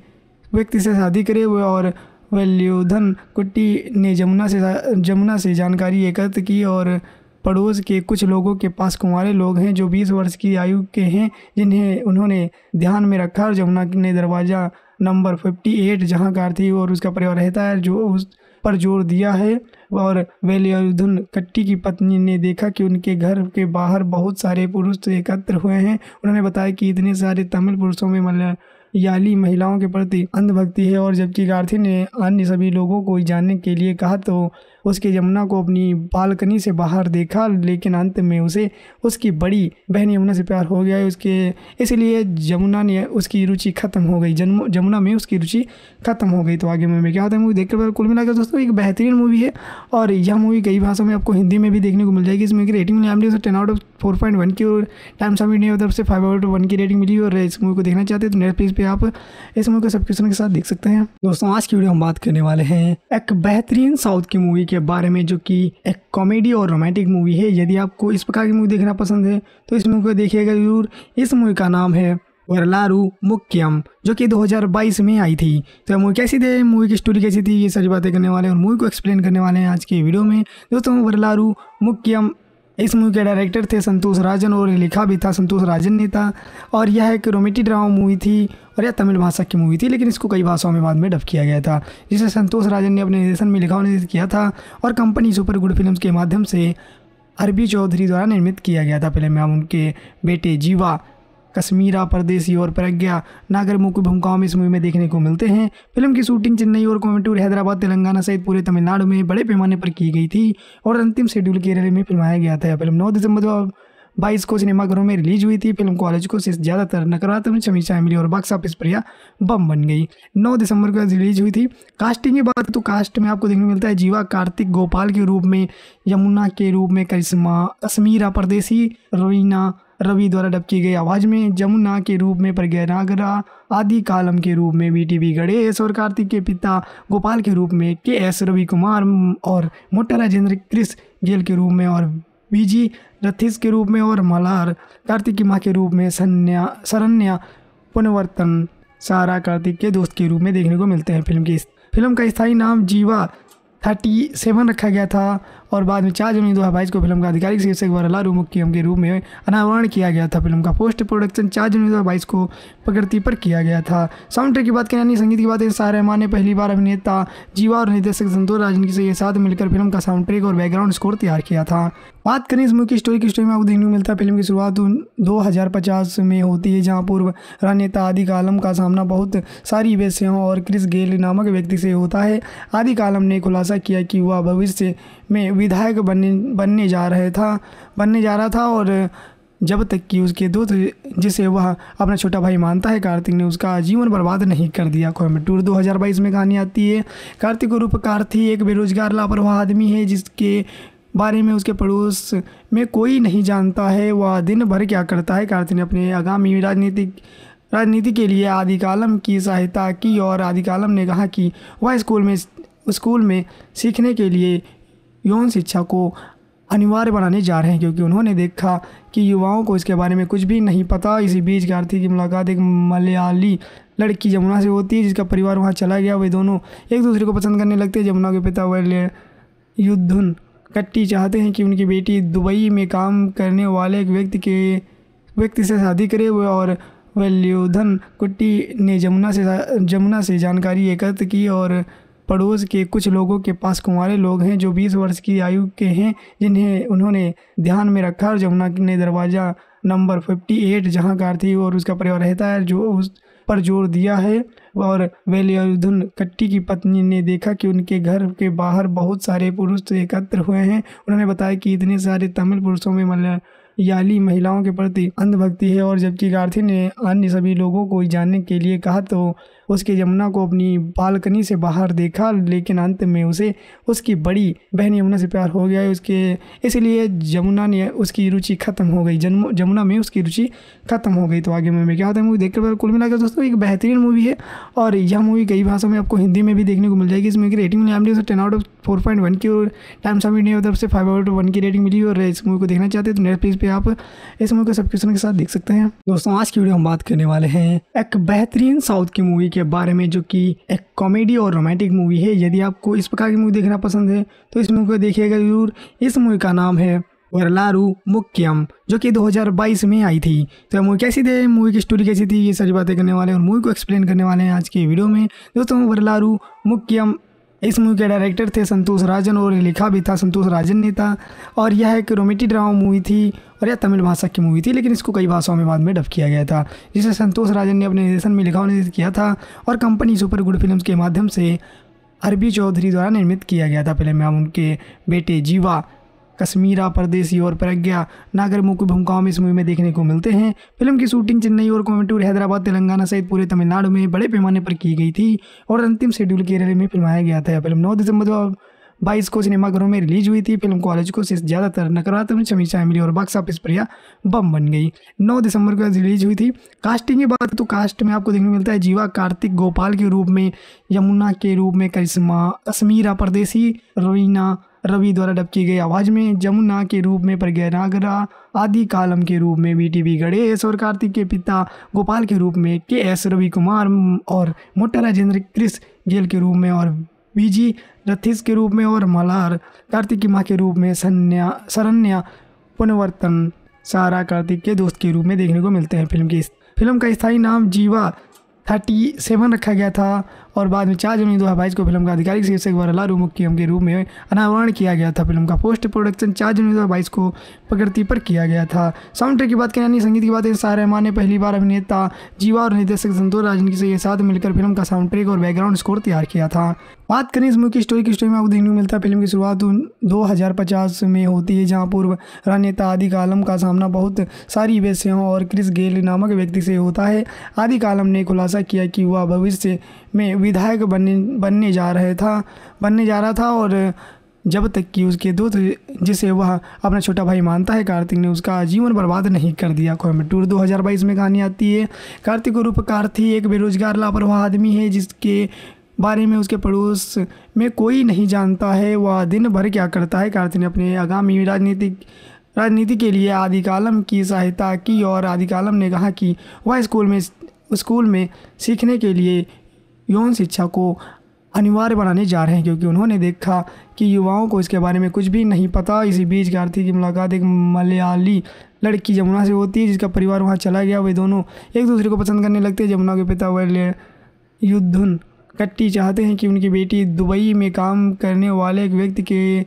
व्यक्ति से शादी करे। और वल्योधन कुट्टी ने जमुना से जमुना से जानकारी एकत्र की और पड़ोस के कुछ लोगों के पास कुंवारे लोग हैं जो 20 वर्ष की आयु के हैं, जिन्हें उन्होंने ध्यान में रखा और जमुना ने दरवाज़ा नंबर 58 जहाँ कार और उसका परिवार रहता है, जो उस पर ज़ोर दिया है। और वेलियुद्धन कट्टी की पत्नी ने देखा कि उनके घर के बाहर बहुत सारे पुरुष एकत्र हुए हैं। उन्होंने बताया कि इतने सारे तमिल पुरुषों में मलयाली महिलाओं के प्रति अंधभक्ति है और जबकि गार्थी ने अन्य सभी लोगों को जानने के लिए कहा तो उसके यमुना को अपनी बालकनी से बाहर देखा, लेकिन अंत में उसे उसकी बड़ी बहन यमुना से प्यार हो गया। उसके, इसलिए जमुना ने उसकी रुचि खत्म हो गई। जन्म जमुना में उसकी रुचि खत्म हो गई। तो आगे में क्या होता है मूवी देखकर कुल मिलाकर दोस्तों, एक बेहतरीन मूवी है। और यह मूवी कई भाषाओं में आपको हिंदी में भी देखने को मिल जाएगी। इसमें की rating milli M ten out of four point one की और टाइम्स ऑफ़ इंडिया तरफ़ से फाइव आउट वन की रेटिंग मिली और इस मूवी को देखना चाहते हैं तो नेटफ्लिक्स पे आप इस मूवी को सब्सक्रिप्शन के साथ देख सकते हैं। दोस्तों, आज की वीडियो हम बात करने वाले हैं एक बेहतरीन साउथ की मूवी के बारे में में जो कि एक कॉमेडी और रोमांटिक मूवी है, यदि आपको इस प्रकार की मूवी देखना पसंद है तो इस मूवी को देखिएगा ज़रूर। इस मूवी का नाम है वरलारू मुक्यम, जो कि 2022 में आई थी। तो मूवी कैसी थी? मूवी की स्टोरी कैसी थी? ये सारी बातें करने वाले हैं और मूवी को एक्सप्लेन करने वाले हैं आज के वीडियो में। दोस्तों, वरलारू मुक्यम इस मूवी के डायरेक्टर थे संतोष राजन और लिखा भी था संतोष राजन ने था। और यह एक रोमेटी ड्रामा मूवी थी और यह तमिल भाषा की मूवी थी, लेकिन इसको कई भाषाओं में बाद में डब किया गया था, जिसे संतोष राजन ने अपने निर्देशन में लिखा और निर्देशित किया था और कंपनी सुपर गुड फ़िल्म के माध्यम से अरबी चौधरी द्वारा निर्मित किया गया था। फ़िल्म में उनके बेटे जीवा कश्मीरा परदेसी और प्रज्ञा नागर मुख्य भूमिकाओं में इस मूवी में देखने को मिलते हैं। फ़िल्म की शूटिंग चेन्नई और कोयम्बटूर हैदराबाद, तेलंगाना सहित पूरे तमिलनाडु में बड़े पैमाने पर की गई थी और अंतिम शेड्यूल केरल में फिल्माया गया था। फ़िल्म नौ दिसंबर दो बाईस को सिनेमाघरों में रिलीज़ हुई थी। फ़िल्म कॉलेज को से ज़्यादातर नकारात्मक समीक्षाएँ मिली और बॉक्स ऑफ़िस पर यह बम बन गई। 9 दिसंबर को रिलीज़ हुई थी। कास्टिंग की बात तो कास्ट में आपको देखने को मिलता है जीवा कार्तिक गोपाल के रूप में, यमुना के रूप में, करिश्मा कश्मीरा परदेसी रवीना रवि द्वारा डब की गई आवाज़ में जमुना के रूप में प्रज्ञा नागरा आदि कालम के रूप में बी टी गणेश और कार्तिक के पिता गोपाल के रूप में के एस रवि कुमार और मोटा राजेंद्र क्रिस गेल के रूप में और बीजी रथिस के रूप में और मलार, कार्तिक की माँ के रूप में सन्या, शरण्या पुनर्वर्तन सारा कार्तिक के दोस्त के रूप में देखने को मिलते हैं। फ़िल्म की फ़िल्म का स्थायी नाम जीवा थर्टी सेवन रखा गया था। और बाद में चार जनवरी दो हज़ार बाईस को फ़िल्म का आधिकारिक शीर्षक वरलारू मुख्यम के रूप में अनावरण किया गया था। फ़िल्म का पोस्ट प्रोडक्शन चार जनवरी दो हज़ार बाईस को प्रकृति पर किया गया था। साउंड ट्रैक की बात करें यानी संगीत की बात करें शाह रहमान ने पहली बार अभिनेता जीवा और निर्देशक संतोष राजन के साथ मिलकर फ़िल्म का साउंड ट्रैक और बैकग्राउंड स्कोर तैयार किया था। बात करें इस की स्टोरी की स्टोरी में आपको देखने को मिलता है। फ़िल्म की शुरुआत दो हज़ार पचास में होती है, जहाँ पूर्व राजनेता आदि कालम का सामना बहुत सारी वेश्याओं और क्रिस गेल नामक व्यक्ति से होता है। आदि कालम ने खुलासा किया कि वह भविष्य में विधायक बनने बनने जा रहे था, बनने जा रहा था और जब तक कि उसके दोस्त जिसे वह अपना छोटा भाई मानता है, कार्तिक ने उसका जीवन बर्बाद नहीं कर दिया। कोयम्बटूर 2022 में कहानी आती है, कार्तिक रूप कार्थी एक बेरोजगार, लापरवाह आदमी है, जिसके बारे में उसके पड़ोस में कोई नहीं जानता है, वह दिन भर क्या करता है। कार्तिक ने अपने आगामी राजनीतिक, राजनीति के लिए आदि कालम की सहायता की और आदि कालम ने कहा कि वह स्कूल में स्कूल में सीखने के लिए यौन शिक्षा को अनिवार्य बनाने जा रहे हैं, क्योंकि उन्होंने देखा कि युवाओं को इसके बारे में कुछ भी नहीं पता। इसी बीच कार्तिक की मुलाकात एक मलयाली लड़की जमुना से होती है, जिसका परिवार वहाँ चला गया। वे दोनों एक दूसरे को पसंद करने लगते हैं। जमुना के पिता वह युद्धुन कट्टी चाहते हैं कि उनकी बेटी दुबई में काम करने वाले एक व्यक्ति के, व्यक्ति से शादी करे। हुए और वल्योधन कुट्टी ने जमुना से जमुना से जानकारी एकत्र की और पड़ोस के कुछ लोगों के पास कुंवारे लोग हैं जो 20 वर्ष की आयु के हैं, जिन्हें उन्होंने ध्यान में रखा और जमुना ने दरवाज़ा नंबर फिफ्टी 58 जहाँ कारथी और उसका परिवार रहता है, जो उस पर ज़ोर दिया है। और वेलियुद्धन कट्टी की पत्नी ने देखा कि उनके घर के बाहर बहुत सारे पुरुष एकत्र हुए हैं। उन्होंने बताया कि इतने सारे तमिल पुरुषों में मलयाली महिलाओं के प्रति अंधभक्ति है और जबकि गार्थी ने अन्य सभी लोगों को जानने के लिए कहा तो उसके यमुना को अपनी बालकनी से बाहर देखा, लेकिन अंत में उसे उसकी बड़ी बहन यमुना से प्यार हो गया। उसके, इसलिए यमुना ने उसकी रुचि खत्म हो गई। जमुना में उसकी रुचि खत्म हो गई। तो आगे मूवी क्या होता है, मूवी देखकर कुल मिलाकर दोस्तों, एक बेहतरीन मूवी है। और यह मूवी कई भाषाओं में आपको हिंदी में भी देखने को मिल जाएगी। इसमें रेटिंग मिली हमने ten out of four point one की और टाइम्स ऑफ़ इंडिया तरफ़ से फाइव आउट वन की रेटिंग मिली और इस मूवी को देखना चाहते हैं तो नेटफ्लिक्स पे आप इस मूवी को सब्सक्रिप्शन के साथ देख सकते हैं। दोस्तों, आज की वीडियो हम बात करने वाले हैं एक बेहतरीन साउथ की मूवी के बारे में जो कि एक कॉमेडी और रोमांटिक मूवी है, यदि आपको इस प्रकार की मूवी देखना पसंद है तो इस मूवी को देखिएगा ज़रूर। इस मूवी का नाम है वरलारू मुक्यम, जो कि 2022 में आई थी। तो मूवी कैसी थी? मूवी की स्टोरी कैसी थी? ये सारी बातें करने वाले हैं और मूवी को एक्सप्लेन करने वाले हैं आज की वीडियो में। दोस्तों, वरलारू मुख्यम इस मूवी के डायरेक्टर थे संतोष राजन और लिखा भी था संतोष राजन ने था। और यह एक रोमेटी ड्रामा मूवी थी और यह तमिल भाषा की मूवी थी, लेकिन इसको कई भाषाओं में बाद में डब किया गया था, जिसे संतोष राजन ने अपने निर्देशन में लिखा और किया था और कंपनी सुपर गुड फ़िल्म के माध्यम से अरबी चौधरी द्वारा निर्मित किया गया था। फ़िल्म में उनके बेटे जीवा कश्मीरा, परदेसी और प्रज्ञा। नागर मुख्य भूमिकाओं में इस मूवी में देखने को मिलते हैं। फ़िल्म की शूटिंग चेन्नई और कोयम्बटूर हैदराबाद, तेलंगाना सहित पूरे तमिलनाडु में बड़े पैमाने पर की गई थी और अंतिम शेड्यूल केरल में फिल्माया गया था। फ़िल्म नौ दिसंबर बाईस को सिनेमाघरों में रिलीज़ हुई थी। फ़िल्म कॉलेज को सिर्फ़ ज़्यादातर नकारात्मक समीक्षाएँ मिली और बॉक्स ऑफ़िस पर यह बम बन गई। 9 दिसंबर को रिलीज़ हुई थी। कास्टिंग की बात तो कास्ट में आपको देखने को मिलता है जीवा, कार्तिक, गोपाल के रूप में, यमुना के रूप में, करिश्मा, कश्मीरा, परदेसी रवीना रवि द्वारा डब की गई आवाज़ में जमुना के रूप में प्रज्ञा नागरा, आदि कालम के रूप में बी टी वी गणेश और कार्तिक के पिता गोपाल के रूप में के एस रवि कुमार और मोटा राजेंद्र क्रिस गेल के रूप में और वीजी रथिस के रूप में और मलार कार्तिक की माँ के रूप में सन्या, शरण्या पुनर्वर्तन सारा कार्तिक के दोस्त के रूप में देखने को मिलते हैं। फ़िल्म की फ़िल्म का स्थायी नाम जीवा थर्टी सेवन रखा गया था। और बाद में चार जनवरी दो हज़ार बाईस को फ़िल्म का आधिकारिक शीर्षक वरलारू मुख्यम के रूप में अनावरण किया गया था। फ़िल्म का पोस्ट प्रोडक्शन चार जनवरी दो हज़ार बाईस को प्रकृति पर किया गया था। साउंड ट्रैक की बात करें यानी संगीत की बात करें शाह रहमान ने पहली बार अभिनेता जीवा और निर्देशक संतोष राजन के साथ मिलकर फ़िल्म का साउंड ट्रैक और बैकग्राउंड स्कोर तैयार किया था। बात करें इस की स्टोरी की स्टोरी में आपको देखने को मिलता है, फ़िल्म की शुरुआत दो हज़ार पचास में होती है, जहाँ पूर्व राजनेता आदि कालम का सामना बहुत सारी वेश्याओं और क्रिस गेल नामक व्यक्ति से होता है। आदि कालम ने खुलासा किया कि वह भविष्य में विधायक बनने बनने जा रहे था, बनने जा रहा था और जब तक कि उसके दोस्त जिसे वह अपना छोटा भाई मानता है कार्तिक ने उसका जीवन बर्बाद नहीं कर दिया। कोयम्बटूर 2022 में कहानी आती है, कार्तिक रूप कार्थी एक बेरोजगार, लापरवाह आदमी है, जिसके बारे में उसके पड़ोस में कोई नहीं जानता है, वह दिन भर क्या करता है। कार्तिक ने अपने आगामी राजनीतिक, राजनीति के लिए आदि कालम की सहायता की और आदि कालम ने कहा कि वह स्कूल में स्कूल में सीखने के लिए यौन शिक्षा को अनिवार्य बनाने जा रहे हैं, क्योंकि उन्होंने देखा कि युवाओं को इसके बारे में कुछ भी नहीं पता। इसी बीच गार्थी की मुलाकात एक मलयाली लड़की जमुना से होती है, जिसका परिवार वहाँ चला गया। वे दोनों एक दूसरे को पसंद करने लगते हैं। जमुना के पिता वह युद्धन कट्टी चाहते हैं कि उनकी बेटी दुबई में काम करने वाले एक व्यक्ति के,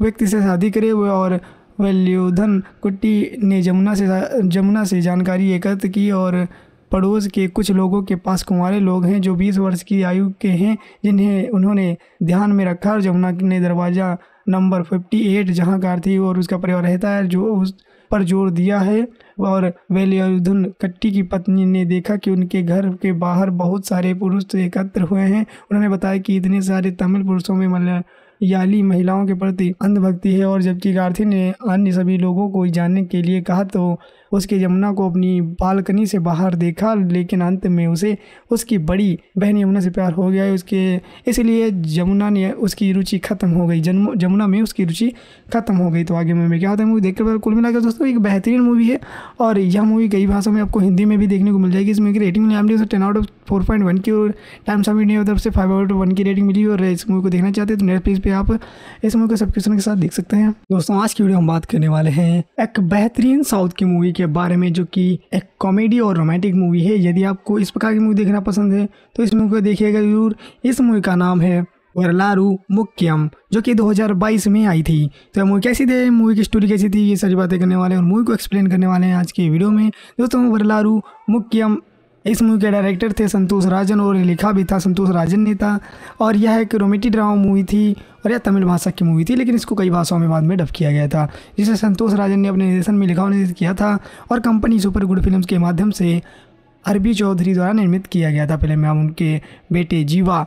व्यक्ति से शादी करे। हुए और वल्योधन कुट्टी ने जमुना से जमुना से जानकारी एकत्र की और पड़ोस के कुछ लोगों के पास कुंवारे लोग हैं जो 20 वर्ष की आयु के हैं, जिन्हें उन्होंने ध्यान में रखा और जमुना ने दरवाज़ा नंबर 58 जहाँ कार थी और उसका परिवार रहता है, जो उस पर ज़ोर दिया है। और वेलियुद्धन कट्टी की पत्नी ने देखा कि उनके घर के बाहर बहुत सारे पुरुष एकत्र हुए हैं। उन्होंने बताया कि इतने सारे तमिल पुरुषों में मलया याली महिलाओं के प्रति अंधभक्ति है और जबकि गार्थी ने अन्य सभी लोगों को जानने के लिए कहा तो उसके यमुना को अपनी बालकनी से बाहर देखा, लेकिन अंत में उसे उसकी बड़ी बहन यमुना से प्यार हो गया। उसके, इसलिए जमुना ने उसकी रुचि खत्म हो गई। जन्म जमुना में उसकी रुचि खत्म हो गई। तो आगे में क्या होता है, मूवी देखकर कुल मिलाकर दोस्तों, एक बेहतरीन मूवी है। और यह मूवी कई भाषा में आपको हिंदी में भी देखने को मिल जाएगी। इसमें की rating milli ten out of four point one की और टाइम सब इंडिया तरफ़ से फाइव आउट ऑफ़ वन की रेटिंग मिली और इस मूवी को देखना चाहते हैं तो नेटफ्लिक्स पे आप इस मूवी को सब्सक्रिप्शन के साथ देख सकते हैं। दोस्तों, आज की वीडियो हम बात करने वाले हैं एक बेहतरीन साउथ की मूवी के बारे में जो कि एक कॉमेडी और रोमांटिक मूवी है, यदि आपको इस प्रकार की मूवी देखना पसंद है तो इस मूवी को देखिएगा ज़रूर। इस मूवी का नाम है वरलारू मुक्यम, जो कि 2022 में आई थी। तो मूवी कैसी थी? मूवी की स्टोरी कैसी थी? ये सारी बातें करने वाले हैं और मूवी को एक्सप्लेन करने वाले हैं आज के वीडियो में। दोस्तों, वरलारू मुक्यम, इस मूवी के डायरेक्टर थे संतोष राजन और लिखा भी था संतोष राजन ने था और यह एक रोमेटिक ड्रामा मूवी थी और यह तमिल भाषा की मूवी थी, लेकिन इसको कई भाषाओं में बाद में डब किया गया था। जिसे संतोष राजन ने अपने निर्देशन में लिखा और निर्देशित किया था और कंपनी सुपर गुड फ़िल्म के माध्यम से अरबी चौधरी द्वारा निर्मित किया गया था फ़िल्म। में हम उनके बेटे जीवा,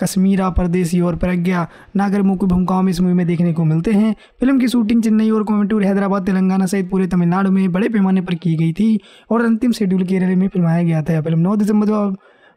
कश्मीरा, परदेसी और प्रज्ञा नागर मुख्य भूमिकाओं में इस मूवी में देखने को मिलते हैं। फ़िल्म की शूटिंग चेन्नई और कोयम्बटूर हैदराबाद, तेलंगाना सहित पूरे तमिलनाडु में बड़े पैमाने पर की गई थी और अंतिम शेड्यूल केरल में फिल्माया गया था। फ़िल्म नौ दिसंबर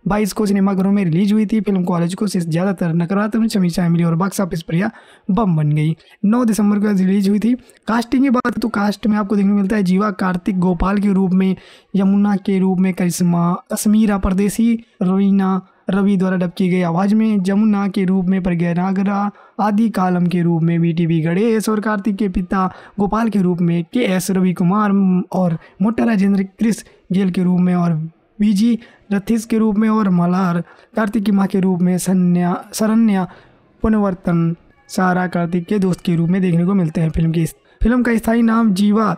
बाईस को सिनेमाघरों में रिलीज़ हुई थी। फ़िल्म कॉलेज को से ज़्यादातर नकारात्मक समीक्षाएँ मिली और बॉक्स ऑफ़िस पर यह बम बन गई। 9 दिसंबर को रिलीज़ हुई थी। कास्टिंग की बात तो कास्ट में आपको देखने को मिलता है जीवा कार्तिक गोपाल के रूप में, यमुना के रूप में, करिश्मा कश्मीरा परदेसी रवीना रवि द्वारा डब की गई आवाज़ में जमुना के रूप में प्रज्ञा नागरा, आदि कालम के रूप में बी टी गणेश और कार्तिक के पिता गोपाल के रूप में के एस रवि कुमार और मोटा राजेंद्र क्रिस गेल के रूप में और बीजी रथिस के रूप में और मलार कार्तिक की माँ के रूप में सन्या सरन्या पुनवर्तन, सारा कार्तिक के दोस्त के रूप में देखने को मिलते हैं फ़िल्म की फ़िल्म का स्थायी नाम जीवा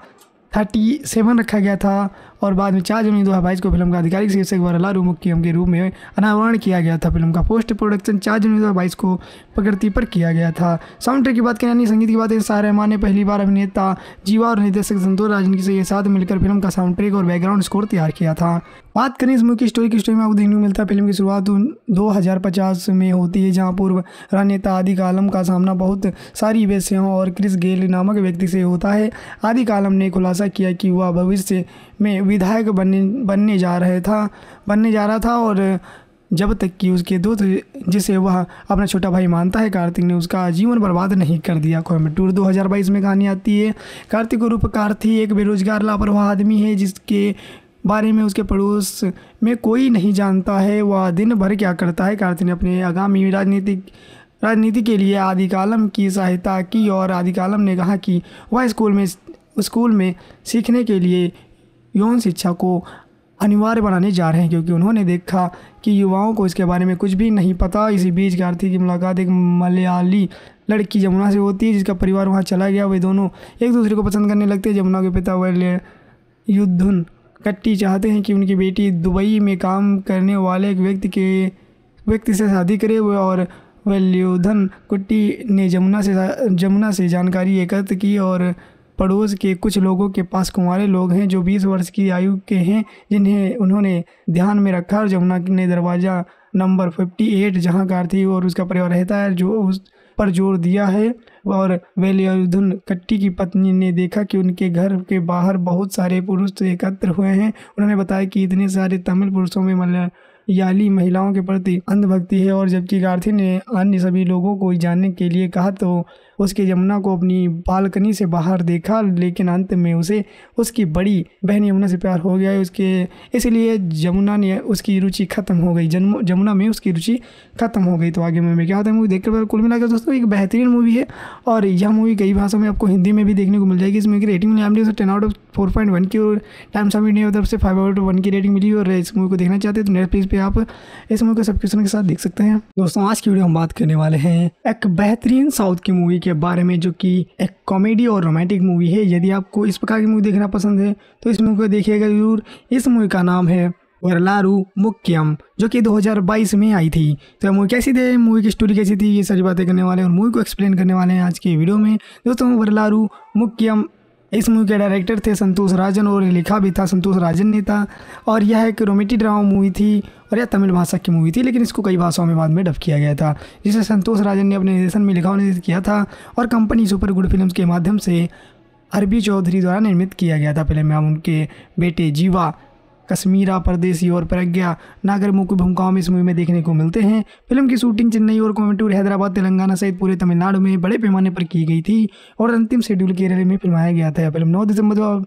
थर्टी सेवन रखा गया था। और बाद में चार जनवरी दो हज़ार बाईस को फ़िल्म का आधिकारिक शीर्षक वरला मुख्यम के रूप में अनावरण किया गया था। फ़िल्म का पोस्ट प्रोडक्शन चार जनवरी दो हज़ार बाईस को प्रकृति पर किया गया था। साउंड ट्रैक की बात करें यानी संगीत की बात करें शाह रहमान ने पहली बार अभिनेता जीवा और निर्देशक संतोष राजन के साथ मिलकर फ़िल्म का साउंड ट्रैक और बैकग्राउंड स्कोर तैयार किया था। बात करें इस मूवी की स्टोरी की स्टोरी में आपको देखने को मिलता है, फ़िल्म की शुरुआत दो हज़ार पचास में होती है, जहाँ पूर्व राजनेता आदि कालम का सामना बहुत सारी वेश्याओं और क्रिस गेल नामक व्यक्ति से होता है। आदि कालम ने खुलासा किया कि वह भविष्य में विधायक बनने बनने जा रहे था, बनने जा रहा था और जब तक कि उसके दोस्त जिसे वह अपना छोटा भाई मानता है, कार्तिक ने उसका जीवन बर्बाद नहीं कर दिया। कोयम्बटूर 2022 में कहानी आती है, कार्तिक रूप कार्थी एक बेरोजगार, लापरवाह आदमी है, जिसके बारे में उसके पड़ोस में कोई नहीं जानता है, वह दिन भर क्या करता है। कार्तिक ने अपने आगामी राजनीतिक, राजनीति के लिए आदि कालम की सहायता की और आदि कालम ने कहा कि वह स्कूल में स्कूल में सीखने के लिए यौन शिक्षा को अनिवार्य बनाने जा रहे हैं, क्योंकि उन्होंने देखा कि युवाओं को इसके बारे में कुछ भी नहीं पता। इसी बीच कार्तिक की मुलाकात एक मलयाली लड़की जमुना से होती है, जिसका परिवार वहाँ चला गया। वे दोनों एक दूसरे को पसंद करने लगते हैं। जमुना के पिता वह युद्धन कट्टी चाहते हैं कि उनकी बेटी दुबई में काम करने वाले एक व्यक्ति के, व्यक्ति से शादी करे। हुए और वल्योधन कुट्टी ने जमुना से जमुना से जानकारी एकत्र की और पड़ोस के कुछ लोगों के पास कुंवारे लोग हैं जो 20 वर्ष की आयु के हैं, जिन्हें उन्होंने ध्यान में रखा और जमुना ने दरवाज़ा नंबर 58 जहाँ कार थी और उसका परिवार रहता है, जो उस पर ज़ोर दिया है। और वेलियुद्धन कट्टी की पत्नी ने देखा कि उनके घर के बाहर बहुत सारे पुरुष एकत्र हुए हैं। उन्होंने बताया कि इतने सारे तमिल पुरुषों में मलया याली महिलाओं के प्रति अंधभक्ति है और जबकि गार्थी ने अन्य सभी लोगों को जानने के लिए कहा तो उसके यमुना को अपनी बालकनी से बाहर देखा, लेकिन अंत में उसे उसकी बड़ी बहन यमुना से प्यार हो गया। उसके, इसलिए यमुना ने उसकी रुचि खत्म हो गई। जन्म, यमुना में उसकी रुचि खत्म हो गई। तो आगे मूवी में क्या होता है मूवी देखकर कुल मिलाकर दोस्तों, एक बेहतरीन मूवी है। और यह मूवी कई भाषाओं में आपको हिंदी में भी देखने को मिल जाएगी। इस मूवी की rating milli MD ten out of four point one की, और टाइम्स ऑफ़ इंडिया तरफ़ से फाइव आउट वन की रेटिंग मिली और इस मूवी को देखना चाहते हैं तो नेटफ्लिक्स पे आप इस मूवी को सब्सक्रिप्शन के साथ देख सकते हैं। दोस्तों, आज की वीडियो हम बात करने वाले हैं एक बेहतरीन साउथ की मूवी के बारे में जो कि एक कॉमेडी और रोमांटिक मूवी है, यदि आपको इस प्रकार की मूवी देखना पसंद है तो इस मूवी को देखिएगा ज़रूर। इस मूवी का नाम है वरलारू मुक्यम, जो कि 2022 में आई थी। तो मूवी कैसी थी? मूवी की स्टोरी कैसी थी? ये सारी बातें करने वाले और मूवी को एक्सप्लेन करने वाले हैं आज की वीडियो में। दोस्तों, वरलारू मुक्यम इस मूवी के डायरेक्टर थे संतोष राजन और लिखा भी था संतोष राजन ने था। और यह एक रोमेटी ड्रामा मूवी थी और यह तमिल भाषा की मूवी थी, लेकिन इसको कई भाषाओं में बाद में डब किया गया था, जिसे संतोष राजन ने अपने निर्देशन में लिखा और निर्देशित किया था और कंपनी सुपर गुड फ़िल्म के माध्यम से अरबी चौधरी द्वारा निर्मित किया गया था। फ़िल्म में उनके बेटे जीवा कश्मीरा, परदेसी और प्रज्ञा। नागर मुख्य भूमिकाओं में इस मूवी में देखने को मिलते हैं। फ़िल्म की शूटिंग चेन्नई और कोयम्बटूर हैदराबाद, तेलंगाना सहित पूरे तमिलनाडु में बड़े पैमाने पर की गई थी और अंतिम शेड्यूल केरल में फिल्माया गया था। फ़िल्म नौ दिसंबर दो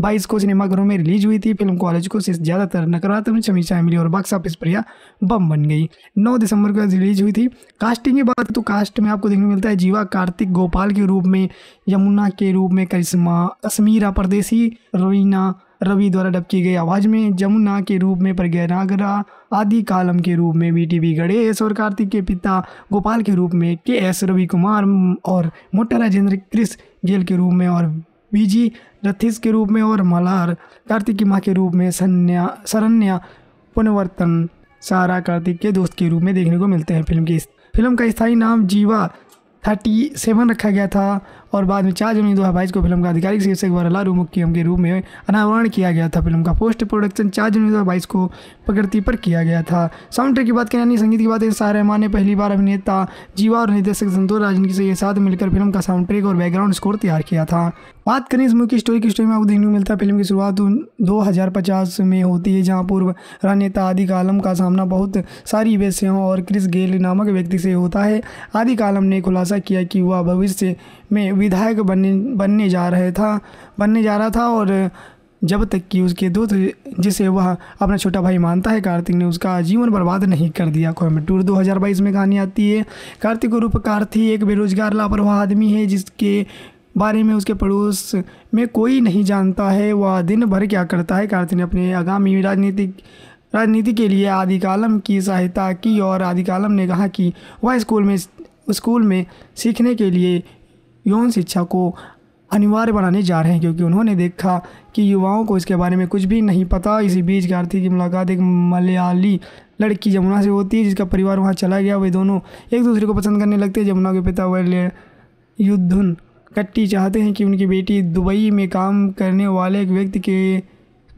बाईस को सिनेमाघरों में रिलीज़ हुई थी। फ़िल्म कॉलेज को आलोचकों से ज़्यादातर नकारात्मक समीक्षाएँ मिली और बॉक्स ऑफ़िस पर यह बम बन गई। 9 दिसंबर को रिलीज़ हुई थी। कास्टिंग की बात तो कास्ट में आपको देखने को मिलता है जीवा, कार्तिक गोपाल के रूप में, यमुना के रूप में, करिश्मा, कश्मीरा, परदेसी रवीना रवि द्वारा डब की गई आवाज़ में जमुना के रूप में प्रज्ञा नागरा, आदि कालम के रूप में वी टी गणेश और कार्तिक के पिता गोपाल के रूप में के एस रवि कुमार और मोटा राजेंद्र क्रिस गेल के रूप में और बीजी रथिस के रूप में और मलार, कार्तिक की माँ के रूप में सन्या, शरण्या, पुनवर्तन, सारा कार्तिक के दोस्त के रूप में देखने को मिलते हैं। फ़िल्म की फ़िल्म का स्थायी नाम जीवा थर्टी सेवन रखा गया था। और बाद में चार जनवरी दो हज़ार बाईस को फ़िल्म का आधिकारिक शीर्षक वरलारू मुख्यम के रूप में अनावरण किया गया था। फ़िल्म का पोस्ट प्रोडक्शन चार जनवरी दो हज़ार बाईस को प्रकृति पर किया गया था। साउंड ट्रैक की बात करें यानी संगीत की बात शाह रहमान ने पहली बार अभिनेता, जीवा और निर्देशक संतोष राजन के साथ मिलकर फ़िल्म का साउंड ट्रैक और बैकग्राउंड स्कोर तैयार किया था। बात करें इस की स्टोरी की स्टोरी में आपको देखने को मिलता है, फ़िल्म की शुरुआत दो हज़ार पचास में होती है, जहाँ पूर्व राजनेता आदि कालम का सामना बहुत सारी वेश्याओं और क्रिस गेल नामक व्यक्ति से होता है। आदि कालम ने खुलासा किया कि वह भविष्य में विधायक बनने बनने जा रहे था, बनने जा रहा था और जब तक कि उसके दोस्त जिसे वह अपना छोटा भाई मानता है, कार्तिक ने उसका जीवन बर्बाद नहीं कर दिया। कोयम्बटूर 2022 में कहानी आती है, कार्तिक रूप कार्थी एक बेरोजगार, लापरवाह आदमी है, जिसके बारे में उसके पड़ोस में कोई नहीं जानता है, वह दिन भर क्या करता है। कार्तिक ने अपने आगामी राजनीतिक, राजनीति के लिए आदि कालम की सहायता की और आदि कालम ने कहा कि वह स्कूल में स्कूल में सीखने के लिए यौन शिक्षा को अनिवार्य बनाने जा रहे हैं, क्योंकि उन्होंने देखा कि युवाओं को इसके बारे में कुछ भी नहीं पता। इसी बीच कार्तिक की मुलाकात एक मलयाली लड़की जमुना से होती है, जिसका परिवार वहाँ चला गया। वे दोनों एक दूसरे को पसंद करने लगते हैं। जमुना के पिता वह युद्धन कट्टी चाहते हैं कि उनकी बेटी दुबई में काम करने वाले एक व्यक्ति के,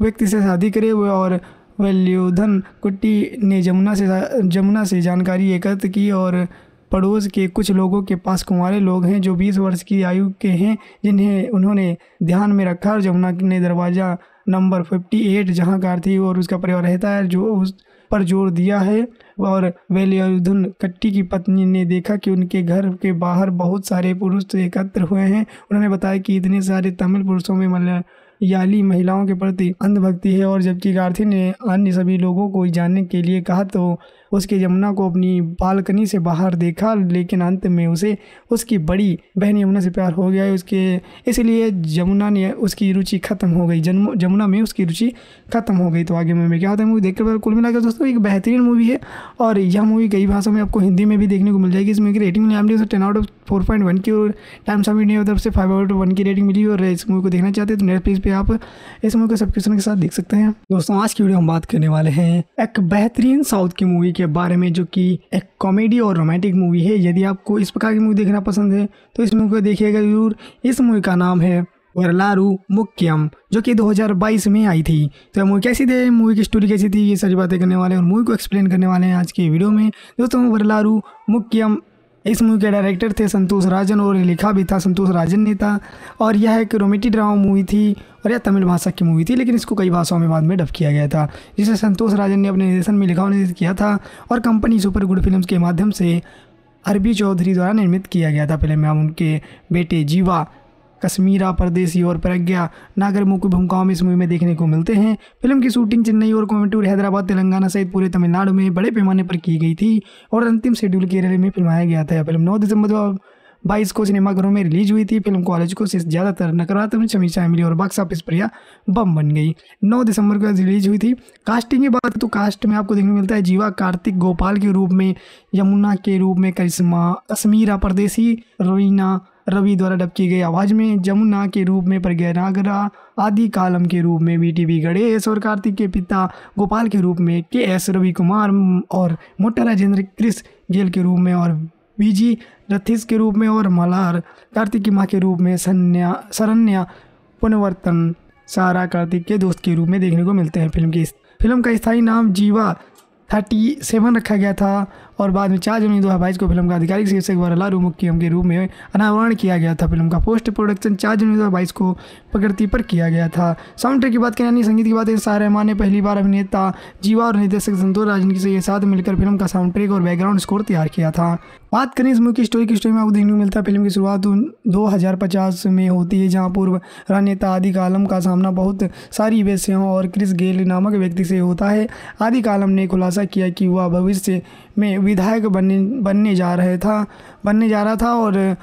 व्यक्ति से शादी करे। हुए और वल्योधन कुट्टी ने जमुना से जमुना से जानकारी एकत्र की और पड़ोस के कुछ लोगों के पास कुंवारे लोग हैं जो 20 वर्ष की आयु के हैं, जिन्हें उन्होंने ध्यान में रखा और जमुना ने दरवाज़ा नंबर 58 जहाँ कार्तिक और उसका परिवार रहता है, जो उस पर ज़ोर दिया है। और वेलियुद्धन कट्टी की पत्नी ने देखा कि उनके घर के बाहर बहुत सारे पुरुष एकत्र हुए हैं। उन्होंने बताया कि इतने सारे तमिल पुरुषों में मतलब याली महिलाओं के प्रति अंधभक्ति है और जबकि गार्थी ने अन्य सभी लोगों को जानने के लिए कहा तो उसके यमुना को अपनी बालकनी से बाहर देखा, लेकिन अंत में उसे, उसकी बड़ी बहन यमुना से प्यार हो गया। उसके, इसलिए यमुना ने उसकी रुचि खत्म हो गई। यमुना में उसकी रुचि खत्म हो गई। तो आगे में क्या होता है मूवी देखकर कुल मिलाकर दोस्तों, एक बेहतरीन मूवी है। और यह मूवी कई भाषाओं में आपको हिंदी में भी देखने को मिल जाएगी। इसमें की rating milli ten out of four point one की और टाइम ऑफ़ इंडिया तरफ़ से फाइव आउट वन की रेटिंग मिली और इस मूवी को देखना चाहते हैं तो नेटफ्लिक्स पे आप इस मूवी को सब्सक्रिप्शन के साथ देख सकते हैं। दोस्तों, आज की वीडियो हम बात करने वाले हैं एक बेहतरीन साउथ की मूवी के बारे में जो कि एक कॉमेडी और रोमांटिक मूवी है, यदि आपको इस प्रकार की मूवी देखना पसंद है तो इस मूवी को देखिएगा ज़रूर। इस मूवी का नाम है वरलारू मुक्यम, जो कि 2022 में आई थी। तो मूवी कैसी थी? मूवी की स्टोरी कैसी थी? ये सारी बातें करने वाले हैं और मूवी को एक्सप्लेन करने वाले हैं आज के वीडियो में। दोस्तों, वरलारू मुक्यम इस मूवी के डायरेक्टर थे संतोष राजन और लिखा भी था संतोष राजन ने था। और यह एक रोमेटी ड्रामा मूवी थी और यह तमिल भाषा की मूवी थी, लेकिन इसको कई भाषाओं में बाद में डब किया गया था, जिसे संतोष राजन ने अपने निर्देशन में लिखा और किया था और कंपनी सुपर गुड फ़िल्म के माध्यम से अरबी चौधरी द्वारा निर्मित किया गया था। फ़िल्म में उनके बेटे जीवा कश्मीरा परदेसी और प्रज्ञा नागर मुख्य भूमिकाओं में इस मूवी में देखने को मिलते हैं। फ़िल्म की शूटिंग चेन्नई और कोयम्बटूर हैदराबाद, तेलंगाना सहित पूरे तमिलनाडु में बड़े पैमाने पर की गई थी और अंतिम शेड्यूल केरल में फिल्माया गया था। फ़िल्म नौ दिसंबर बाईस को सिनेमाघरों में रिलीज़ हुई थी। फ़िल्म कॉलेज को से ज़्यादातर नकारात्मक समीक्षा मिली और बॉक्स ऑफ़िस पर यह बम बन गई। 9 दिसंबर को रिलीज़ हुई थी। कास्टिंग की बात तो कास्ट में आपको देखने को मिलता है जीवा कार्तिक गोपाल के रूप में, यमुना के रूप में करिश्मा, कश्मीरा परदेसी रवीना रवि द्वारा डब की गई आवाज़ में जमुना के रूप में प्रज्ञा नागरा, आदि कालम के रूप में बी टी बी गणेश और कार्तिक के पिता गोपाल के रूप में के एस रवि कुमार और मोटा राजेंद्र क्रिस गेल के रूप में और बीजी रथिस के रूप में और मलार कार्तिक की माँ के रूप में सन्या, शरण्या, पुनवर्तन, सारा कार्तिक के दोस्त के रूप में देखने को मिलते हैं। फ़िल्म की फ़िल्म का स्थायी नाम जीवा थर्टी सेवन रखा गया था। और बाद में चार जनवरी दो हज़ार बाईस को फ़िल्म का आधिकारिक शीर्षक वरला मुख्यम के रूप में अनावरण किया गया था। फ़िल्म का पोस्ट प्रोडक्शन चार जनवरी दो हज़ार बाईस को प्रकृति पर किया गया था। साउंड ट्रैक की बात करें यानी संगीत की बात करें शाह रहमान ने पहली बार अभिनेता जीवा और निर्देशक संतोष राजन के साथ मिलकर फ़िल्म का साउंड ट्रैक और बैकग्राउंड स्कोर तैयार किया था। बात करें इस की स्टोरी की स्टोरी में आपको देखने को मिलता है, फ़िल्म की शुरुआत दो हज़ार पचास में होती है, जहाँ पूर्व राजनेता आदि कालम का सामना बहुत सारी वेश्याओं और क्रिस गेल नामक व्यक्ति से होता है। आदि कालम ने खुलासा किया कि वह भविष्य में विधायक बनने बनने जा रहे था, बनने जा रहा था और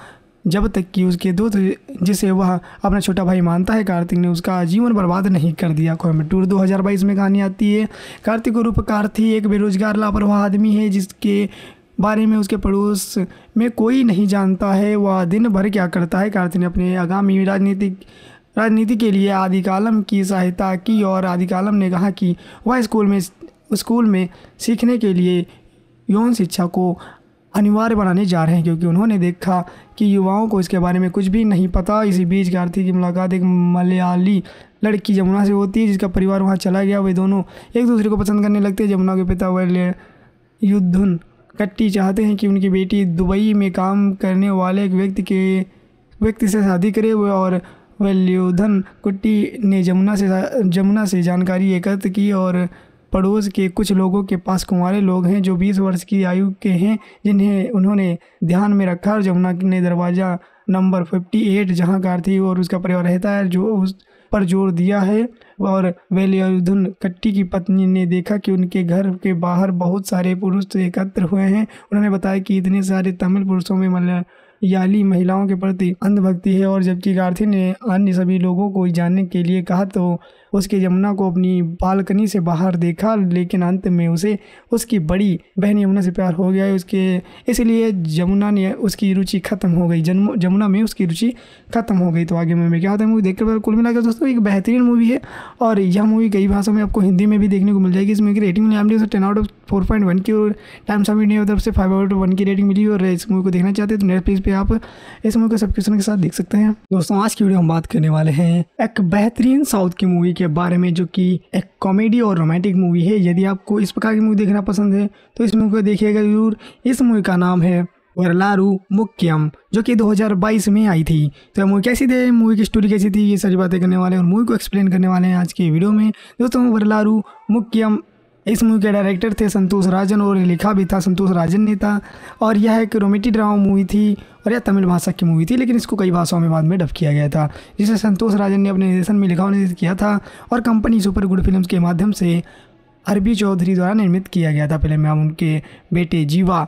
जब तक कि उसके दोस्त जिसे वह अपना छोटा भाई मानता है, कार्तिक ने उसका जीवन बर्बाद नहीं कर दिया। कोयम्बटूर 2022 में कहानी आती है, कार्तिक रूप कार्थी एक बेरोजगार, लापरवाह आदमी है, जिसके बारे में उसके पड़ोस में कोई नहीं जानता है, वह दिन भर क्या करता है। कार्तिक ने अपने आगामी राजनीतिक, राजनीति के लिए आदि कालम की सहायता की और आदि कालम ने कहा कि वह स्कूल में स्कूल में सीखने के लिए यौन शिक्षा को अनिवार्य बनाने जा रहे हैं, क्योंकि उन्होंने देखा कि युवाओं को इसके बारे में कुछ भी नहीं पता। इसी बीच कार्तिक की मुलाकात एक मलयाली लड़की जमुना से होती है, जिसका परिवार वहाँ चला गया। वे दोनों एक दूसरे को पसंद करने लगते हैं। जमुना के पिता वह युद्धन कट्टी चाहते हैं कि उनकी बेटी दुबई में काम करने वाले एक व्यक्ति के, व्यक्ति से शादी करे। और वल्योधन कुट्टी ने जमुना से जमुना से जानकारी एकत्र की और पड़ोस के कुछ लोगों के पास कुंवारे लोग हैं जो 20 वर्ष की आयु के हैं, जिन्हें उन्होंने ध्यान में रखा और जमुना ने दरवाज़ा नंबर फिफ्टी 58 जहाँ कार और उसका परिवार रहता है, जो उस पर ज़ोर दिया है। और वेलियुद्धन कट्टी की पत्नी ने देखा कि उनके घर के बाहर बहुत सारे पुरुष एकत्र हुए हैं। उन्होंने बताया कि इतने सारे तमिल पुरुषों में मलयाली महिलाओं के प्रति अंधभक्ति है और जबकि गार्थी ने अन्य सभी लोगों को जानने के लिए कहा तो उसके यमुना को अपनी बालकनी से बाहर देखा, लेकिन अंत में उसे उसकी बड़ी बहन यमुना से प्यार हो गया। उसके, इसलिए जमुना ने उसकी रुचि खत्म हो गई। जन्म जमुना में उसकी रुचि खत्म हो गई। तो आगे में क्या होता है मूवी देखकर कुल मिलाकर दोस्तों, एक बेहतरीन मूवी है। और यह मूवी कई भाषाओं में आपको हिंदी में भी देखने को मिल जाएगी। इसमें की rating milli M ten out of four point one की, और टाइम्स ऑफ़ इंडिया तरफ़ से फाइव आउट वन की रेटिंग मिली। और इस मूवी को देखना चाहते हैं तो नेटफ्लिक्स पे आप इस मूवी को सब्सक्रिप्शन के साथ देख सकते हैं। दोस्तों, आज की वीडियो हम बात करने वाले हैं एक बेहतरीन साउथ की मूवी के बारे में में जो कि एक कॉमेडी और रोमांटिक मूवी है, यदि आपको इस प्रकार की मूवी देखना पसंद है तो इस मूवी को देखिएगा ज़रूर। इस मूवी का नाम है वरलारू मुक्यम, जो कि 2022 में आई थी। तो मूवी कैसी थी? मूवी की स्टोरी कैसी थी? ये सारी बातें करने वाले हैं और मूवी को एक्सप्लेन करने वाले हैं आज के वीडियो में। दोस्तों, वरलारू मुक्यम इस मूवी के डायरेक्टर थे संतोष राजन और लिखा भी था संतोष राजन ने था। और यह एक रोमेटी ड्रामा मूवी थी और यह तमिल भाषा की मूवी थी, लेकिन इसको कई भाषाओं में बाद में डब किया गया था, जिसे संतोष राजन ने अपने निर्देशन में लिखा और निर्देशित किया था और कंपनी सुपर गुड फ़िल्म के माध्यम से अरबी चौधरी द्वारा निर्मित किया गया था। फ़िल्म में उनके बेटे जीवा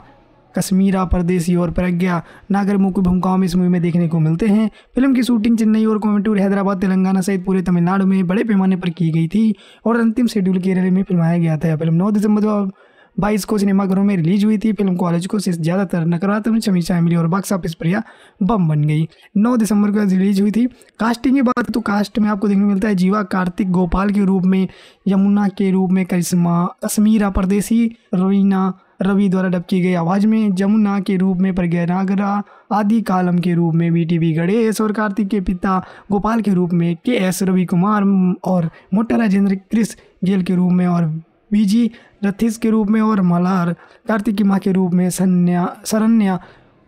कश्मीरा परदेसी और प्रज्ञा नागर मुख्य भूमिकाओं में इस मूवी में देखने को मिलते हैं। फ़िल्म की शूटिंग चेन्नई और कोयम्बटूर हैदराबाद, तेलंगाना सहित पूरे तमिलनाडु में बड़े पैमाने पर की गई थी और अंतिम शेड्यूल केरल में फिल्माया गया था। फ़िल्म नौ दिसंबर दो बाईस को सिनेमाघरों में रिलीज़ हुई थी। फ़िल्म कॉलेज को से ज़्यादातर नकारात्मक समीक्षाएँ मिली और बॉक्स ऑफ़िस पर यह बम बन गई। 9 दिसंबर को रिलीज़ हुई थी। कास्टिंग की बात तो कास्ट में आपको देखने को मिलता है जीवा कार्तिक गोपाल के रूप में, यमुना के रूप में, करिश्मा कश्मीरा परदेसी रवीना रवि द्वारा डब की गई आवाज़ में जमुना के रूप में प्रज्ञा नागरा आदि कालम के रूप में बी टी गणेश और कार्तिक के पिता गोपाल के रूप में के एस रवि कुमार और मोटा राजेंद्र क्रिस गेल के रूप में और बीजी रथिस के रूप में और मलार, कार्तिक की माँ के रूप में सन्या, शरण्या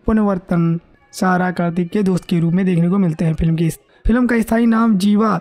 पुनर्वर्तन सारा कार्तिक के दोस्त के रूप में देखने को मिलते हैं। फ़िल्म की फ़िल्म का स्थायी नाम जीवा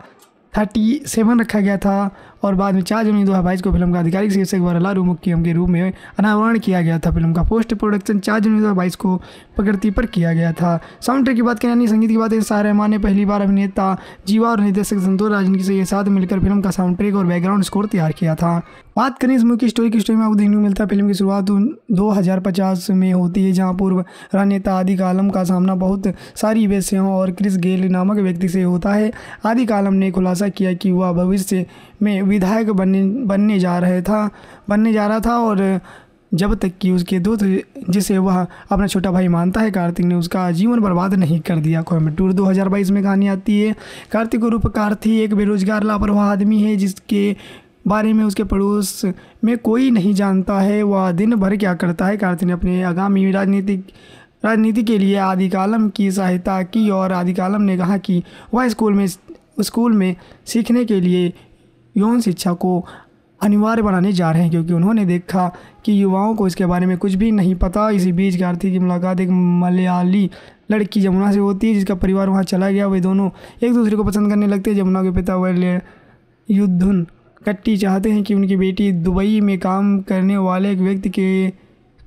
थर्टी सेवन रखा गया था। और बाद में चार जनवरी दो हज़ार बाईस को फ़िल्म का आधिकारिक शीर्षक वरलारू मुख्यम के रूप में अनावरण किया गया था। फ़िल्म का पोस्ट प्रोडक्शन चार जनवरी दो हज़ार बाईस को प्रकृति पर किया गया था। साउंड ट्रैक की बात करें यानी संगीत की बात करें शाह रहमान ने पहली बार अभिनेता जीवा और निर्देशक संतोष राजन के साथ मिलकर फ़िल्म का साउंड ट्रैक और बैकग्राउंड स्कोर तैयार किया था। बात करें इस की स्टोरी की स्टोरी में आपको देखने को मिलता है, फ़िल्म की शुरुआत दो हज़ार पचास में होती है, जहाँ पूर्व राजनेता आदि कालम का सामना बहुत सारी वेश्याओं और क्रिस गेल नामक व्यक्ति से होता है। आदि कालम ने खुलासा किया कि वह भविष्य में विधायक बनने बनने जा रहे था, बनने जा रहा था और जब तक कि उसके दोस्त जिसे वह अपना छोटा भाई मानता है, कार्तिक ने उसका जीवन बर्बाद नहीं कर दिया। कोयम्बटूर 2022 में कहानी आती है, कार्तिक रूप कार्थी एक बेरोजगार, लापरवाह आदमी है, जिसके बारे में उसके पड़ोस में कोई नहीं जानता है, वह दिन भर क्या करता है। कार्तिक ने अपने आगामी राजनीतिक, राजनीति के लिए आदिकालम की सहायता की और आदिकालम ने कहा कि वह स्कूल में स्कूल में सीखने के लिए यौन शिक्षा को अनिवार्य बनाने जा रहे हैं, क्योंकि उन्होंने देखा कि युवाओं को इसके बारे में कुछ भी नहीं पता। इसी बीच कार्तिक की मुलाकात एक मलयाली लड़की जमुना से होती है, जिसका परिवार वहाँ चला गया। वे दोनों एक दूसरे को पसंद करने लगते हैं। जमुना के पिता वह युद्धुन कट्टी चाहते हैं कि उनकी बेटी दुबई में काम करने वाले एक व्यक्ति के,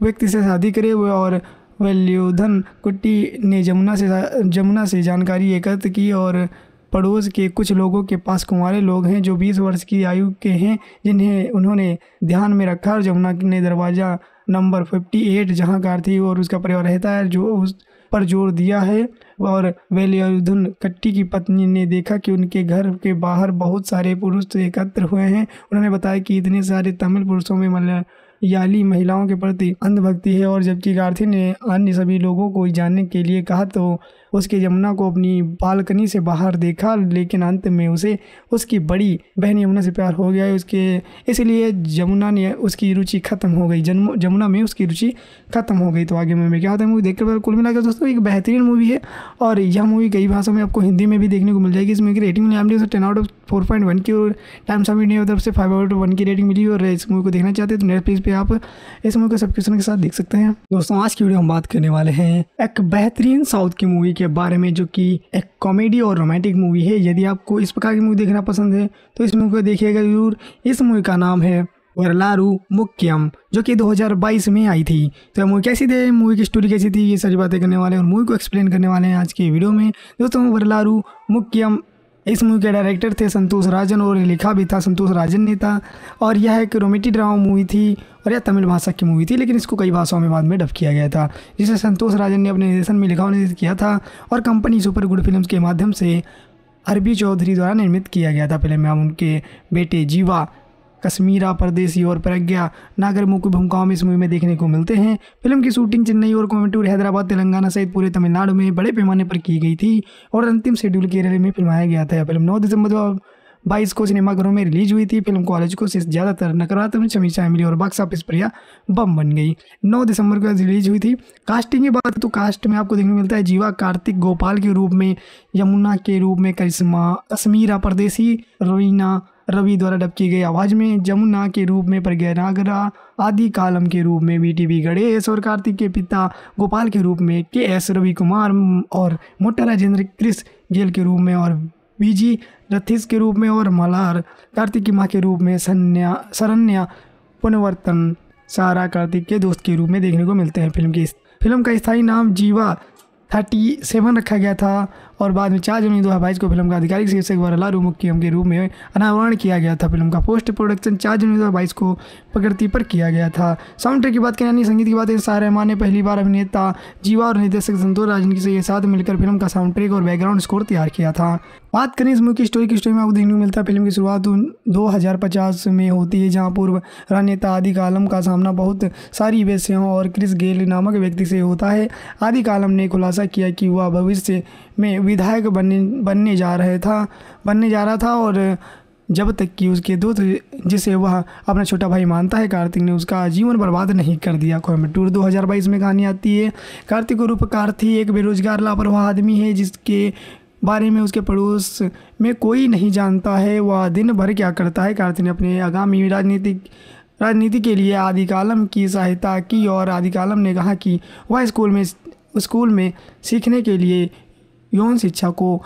व्यक्ति से शादी करे। हुए और वल्योधन कुट्टी ने जमुना से जमुना से जानकारी एकत्र की और पड़ोस के कुछ लोगों के पास कुंवारे लोग हैं जो 20 वर्ष की आयु के हैं, जिन्हें उन्होंने ध्यान में रखा और जमुना ने दरवाज़ा नंबर फिफ्टी 58 जहाँ कारथी और उसका परिवार रहता है, जो उस पर ज़ोर दिया है। और वेलियुद्धन कट्टी की पत्नी ने देखा कि उनके घर के बाहर बहुत सारे पुरुष एकत्र हुए हैं। उन्होंने बताया कि इतने सारे तमिल पुरुषों में मलयाली महिलाओं के प्रति अंधभक्ति है और जबकि गार्थी ने अन्य सभी लोगों को जानने के लिए कहा तो उसके यमुना को अपनी बालकनी से बाहर देखा, लेकिन अंत में उसे उसकी बड़ी बहन यमुना से प्यार हो गया। उसके, इसलिए यमुना ने उसकी रुचि खत्म हो गई। जन्म जमुना में उसकी रुचि खत्म हो गई। तो आगे मूवी क्या होता है, मूवी देखकर कुल मिलाकर दोस्तों, एक बेहतरीन मूवी है। और यह मूवी कई भाषाओं में आपको हिंदी में भी देखने को मिल जाएगी। इस मूवी की रेटिंग मिली हमने ten out of four point one की और टाइम्स ऑफ़ इंडिया तरफ़ से फाइव आउट वन की रेटिंग मिली और इस मूवी को देखना चाहते हैं तो नेटफ्लिक्स पे आप इस मूवी को सब्सक्रिप्शन के साथ देख सकते हैं। दोस्तों, आज की वीडियो हम बात करने वाले हैं एक बेहतरीन साउथ की मूवी के बारे में जो कि एक कॉमेडी और रोमांटिक मूवी है, यदि आपको इस प्रकार की मूवी देखना पसंद है तो इस मूवी को देखिएगा ज़रूर। इस मूवी का नाम है वरलारू मुक्यम, जो कि 2022 में आई थी। तो मूवी कैसी थी? मूवी की स्टोरी कैसी थी? ये सारी बातें करने वाले हैं और मूवी को एक्सप्लेन करने वाले हैं आज की वीडियो में। दोस्तों, वरलारू मुक्यम, इस मूवी के डायरेक्टर थे संतोष राजन और लिखा भी था संतोष राजन ने था और यह एक रोमेटिक ड्रामा मूवी थी। और यह तमिल भाषा की मूवी थी, लेकिन इसको कई भाषाओं में बाद में डब किया गया था, जिसे संतोष राजन ने अपने निर्देशन में लिखा और निर्देशित किया था, और कंपनी सुपर गुड फ़िल्म के माध्यम से अरबी चौधरी द्वारा निर्मित किया गया था। फ़िल्म में उनके बेटे जीवा, कश्मीरा परदेसी और प्रज्ञा नागर मुख्य भूमिकाओं में इस मूवी में देखने को मिलते हैं। फ़िल्म की शूटिंग चेन्नई और कोयम्बटूर हैदराबाद, तेलंगाना सहित पूरे तमिलनाडु में बड़े पैमाने पर की गई थी, और अंतिम शेड्यूल केरल में फिल्माया गया था। फ़िल्म नौ दिसंबर बाईस को सिनेमाघरों में रिलीज़ हुई थी, फ़िल्म कॉलेज को ज़्यादातर नकारात्मक समीक्षाएँ मिली और बॉक्स ऑफ़िस पर यह बम बन गई। 9 दिसंबर को रिलीज़ हुई थी। कास्टिंग की बात तो कास्ट में आपको देखने को मिलता है जीवा, कार्तिक, गोपाल के रूप में, यमुना के रूप में, करिश्मा कश्मीरा परदेसी रवीना रवि द्वारा डब की गई आवाज़ में जमुना के रूप में प्रज्ञा नागरा, आदि कालम के रूप में बी टी वी गणेश और कार्तिक के पिता, गोपाल के रूप में के एस रवि कुमार और मोटा राजेंद्र क्रिस गेल के रूप में और वीजी रथिस के रूप में और मलार कार्तिकी माँ के रूप में सन्या सरन्या पुनर्वर्तन सारा कार्तिक के दोस्त के रूप में देखने को मिलते हैं फ़िल्म की। फ़िल्म का स्थायी नाम जीवा थर्टी सेवन रखा गया था और बाद में चार जनवरी दो हज़ार बाईस को फ़िल्म का आधिकारिक शीर्षक वरलारू मुख्यम के रूप में अनावरण किया गया था। फ़िल्म का पोस्ट प्रोडक्शन चार जनवरी दो हज़ार बाईस को प्रकृति पर किया गया था। साउंड ट्रैक की बात करें यानी संगीत की बात करें शाह रहमान ने पहली बार अभिनेता जीवा और निर्देशक संतोष राजन के साथ मिलकर फ़िल्म का साउंड ट्रैक और बैकग्राउंड स्कोर तैयार किया था। बात करें इस की स्टोरी की स्टोरी में आपको देखने को मिलता है, फ़िल्म की शुरुआत दो हज़ार पचास में होती है, जहाँ पूर्व राजनेता आदि कालम का सामना बहुत सारी वेश्याओं और क्रिस गेल नामक व्यक्ति से होता है। आदि कालम ने खुलासा किया कि वह भविष्य में विधायक बनने बनने जा रहे था, बनने जा रहा था और जब तक कि उसके दोस्त जिसे वह अपना छोटा भाई मानता है कार्तिक ने उसका जीवन बर्बाद नहीं कर दिया। कोयम्बटूर 2022 में कहानी आती है, कार्तिक रूप कार्थी एक बेरोजगार, लापरवाह आदमी है, जिसके बारे में उसके पड़ोस में कोई नहीं जानता है, वह दिन भर क्या करता है। कार्तिक ने अपने आगामी राजनीतिक, राजनीति के लिए आदि कालम की सहायता की और आदि कालम ने कहा कि वह स्कूल में स्कूल में सीखने के लिए यौन शिक्षा को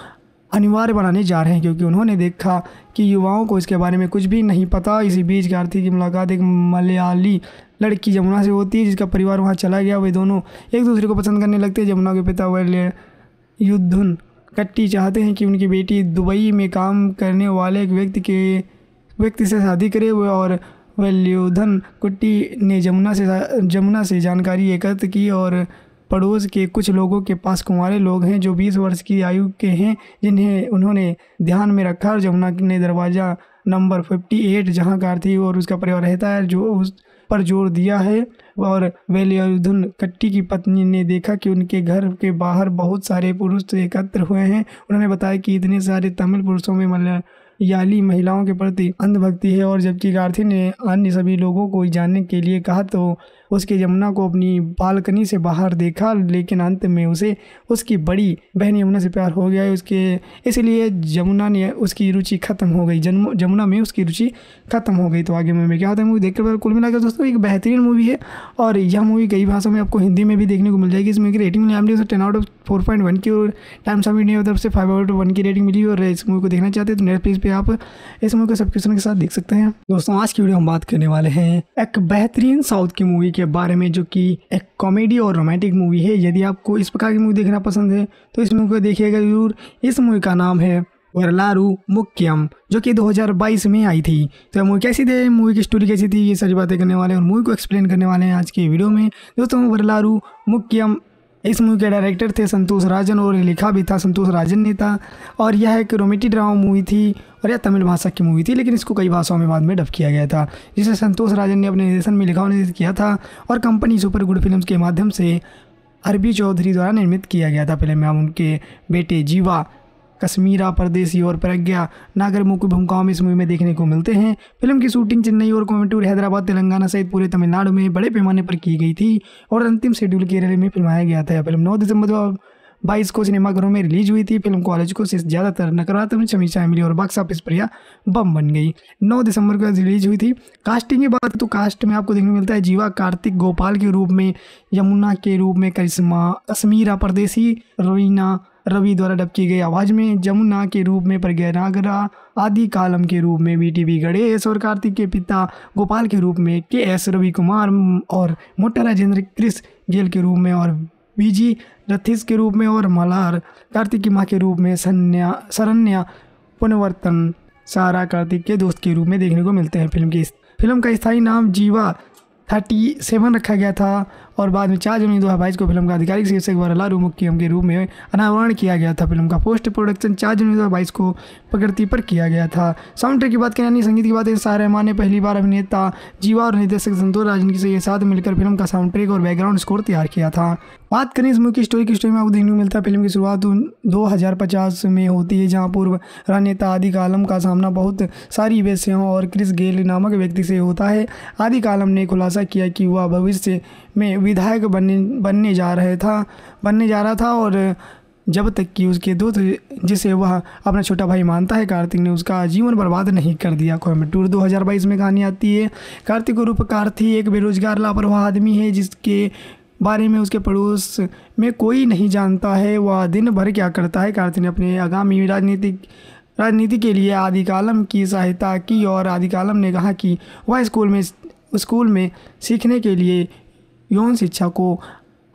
अनिवार्य बनाने जा रहे हैं, क्योंकि उन्होंने देखा कि युवाओं को इसके बारे में कुछ भी नहीं पता। इसी बीच कार्तिक की मुलाकात एक मलयाली लड़की जमुना से होती है, जिसका परिवार वहाँ चला गया। वे दोनों एक दूसरे को पसंद करने लगते हैं। जमुना के पिता वह युद्धुन कट्टी चाहते हैं कि उनकी बेटी दुबई में काम करने वाले एक व्यक्ति के, व्यक्ति से शादी करे। हुए और वल्योधन कुट्टी ने जमुना से जमुना से जानकारी एकत्र की और पड़ोस के कुछ लोगों के पास कुंवारे लोग हैं जो 20 वर्ष की आयु के हैं, जिन्हें उन्होंने ध्यान में रखा और जमुना ने दरवाज़ा नंबर 58 जहाँ कार्तिक और उसका परिवार रहता है, जो उस पर ज़ोर दिया है। और वेलियुद्धन कट्टी की पत्नी ने देखा कि उनके घर के बाहर बहुत सारे पुरुष एकत्र हुए हैं। उन्होंने बताया कि इतने सारे तमिल पुरुषों में मलया याली महिलाओं के प्रति अंधभक्ति है और जबकि गार्थी ने अन्य सभी लोगों को जानने के लिए कहा तो उसके यमुना को अपनी बालकनी से बाहर देखा, लेकिन अंत में उसे उसकी बड़ी बहन यमुना से प्यार हो गया। उसके, इसलिए जमुना ने उसकी रुचि खत्म हो गई। जन्म जमुना में उसकी रुचि खत्म हो गई। तो आगे में क्या होता है, मूवी देखकर कुल मिलाकर दोस्तों, एक बेहतरीन मूवी है। और यह मूवी कई भाषाओं में आपको हिंदी में भी देखने को मिल जाएगी। इसमें की rating milli ten out of four point one की और टाइम ऑफ़ इंडिया तरफ़ से फाइव आउट ऑफ़ वन की रेटिंग मिली और इस मूवी को देखना चाहते हैं तो नेटफ्लिक्स पे आप इस मूवी को सब्सक्रिप्शन के साथ देख सकते हैं। दोस्तों, आज की वीडियो हम बात करने वाले हैं एक बेहतरीन साउथ की मूवी के बारे में जो कि एक कॉमेडी और रोमांटिक मूवी है, यदि आपको इस प्रकार की मूवी देखना पसंद है तो इस मूवी को देखिएगा ज़रूर। इस मूवी का नाम है वरलारू मुक्यम जो कि 2022 में आई थी। तो मूवी कैसी थी? मूवी की स्टोरी कैसी थी? ये सारी बातें करने वाले हैं और मूवी को एक्सप्लेन करने वाले हैं आज के वीडियो में। दोस्तों, वरलारू मुक्यम इस मूवी के डायरेक्टर थे संतोष राजन और लिखा भी था संतोष राजन ने था। और यह एक रोमेटी ड्रामा मूवी थी और यह तमिल भाषा की मूवी थी, लेकिन इसको कई भाषाओं में बाद में डब किया गया था, जिसे संतोष राजन ने अपने निर्देशन में लिखा और किया था और कंपनी सुपर गुड फ़िल्म के माध्यम से अरबी चौधरी द्वारा निर्मित किया गया था। फ़िल्म में उनके बेटे जीवा कश्मीरा परदेसी और प्रज्ञा। नागर मुख्य भूमिकाओं में इस मूवी में देखने को मिलते हैं। फ़िल्म की शूटिंग चेन्नई और कोयम्बटूर हैदराबाद, तेलंगाना सहित पूरे तमिलनाडु में बड़े पैमाने पर की गई थी और अंतिम शेड्यूल केरल में फिल्माया गया था। फ़िल्म नौ दिसंबर दो बाईस को सिनेमाघरों में रिलीज़ हुई थी। फ़िल्म कॉलेज को से ज़्यादातर नकारात्मक समीक्षाएँ मिली और बॉक्स ऑफ़िस पर यह बम बन गई। 9 दिसंबर को रिलीज़ हुई थी। कास्टिंग की बात तो कास्ट में आपको देखने को मिलता है जीवा, कार्तिक, गोपाल के रूप में, यमुना के रूप में, करिश्मा, कश्मीरा परदेसी रवीना रवि द्वारा डब की गई आवाज़ में जमुना के रूप में प्रज्ञा नागरा, आदि कालम के रूप में बी टी बी गणेश और कार्तिक के पिता गोपाल के रूप में के एस रवि कुमार और मोटा राजेंद्र क्रिस गेल के रूप में और बीजी रथिस के रूप में और मलार, कार्तिक की माँ के रूप में सन्या, शरण्या, पुनवर्तन, सारा कार्तिक के दोस्त के रूप में देखने को मिलते हैं। फ़िल्म की फ़िल्म का स्थायी नाम जीवा थर्टी सेवन रखा गया था। और बाद में चार जनवरी दो हज़ार बाईस को फ़िल्म का आधिकारिक शीर्षक वरलारू मुख्यम के रूप में अनावरण किया गया था। फ़िल्म का पोस्ट प्रोडक्शन चार जनवरी दो हज़ार बाईस को प्रकृति पर किया गया था। साउंड ट्रैक की बात करें संगीत की बात करें शाह रहमान ने पहली बार अभिनेता जीवा और निर्देशक संतोष राजन के साथ मिलकर फ़िल्म का साउंड ट्रैक और बैकग्राउंड स्कोर तैयार किया था। बात करें इस की स्टोरी की स्टोरी में आपको देखने को मिलता है, फ़िल्म की शुरुआत दो हज़ार पचास में होती है, जहाँ पूर्व राजनेता आदि कालम का सामना बहुत सारी वेश्याओं और क्रिस गेल नामक व्यक्ति से होता है। आदि कालम ने खुलासा किया कि वह भविष्य में विधायक बनने बनने जा रहे था, बनने जा रहा था और जब तक कि उसके दोस्त जिसे वह अपना छोटा भाई मानता है, कार्तिक ने उसका जीवन बर्बाद नहीं कर दिया। कोयम्बटूर 2022 में कहानी आती है, कार्तिक रूप कार्थी एक बेरोजगार, लापरवाह आदमी है, जिसके बारे में उसके पड़ोस में कोई नहीं जानता है, वह दिन भर क्या करता है। कार्तिक ने अपने आगामी राजनीतिक, राजनीति के लिए आदिकालम की सहायता की और आदिकालम ने कहा कि वह स्कूल में स्कूल में सीखने के लिए यौन शिक्षा को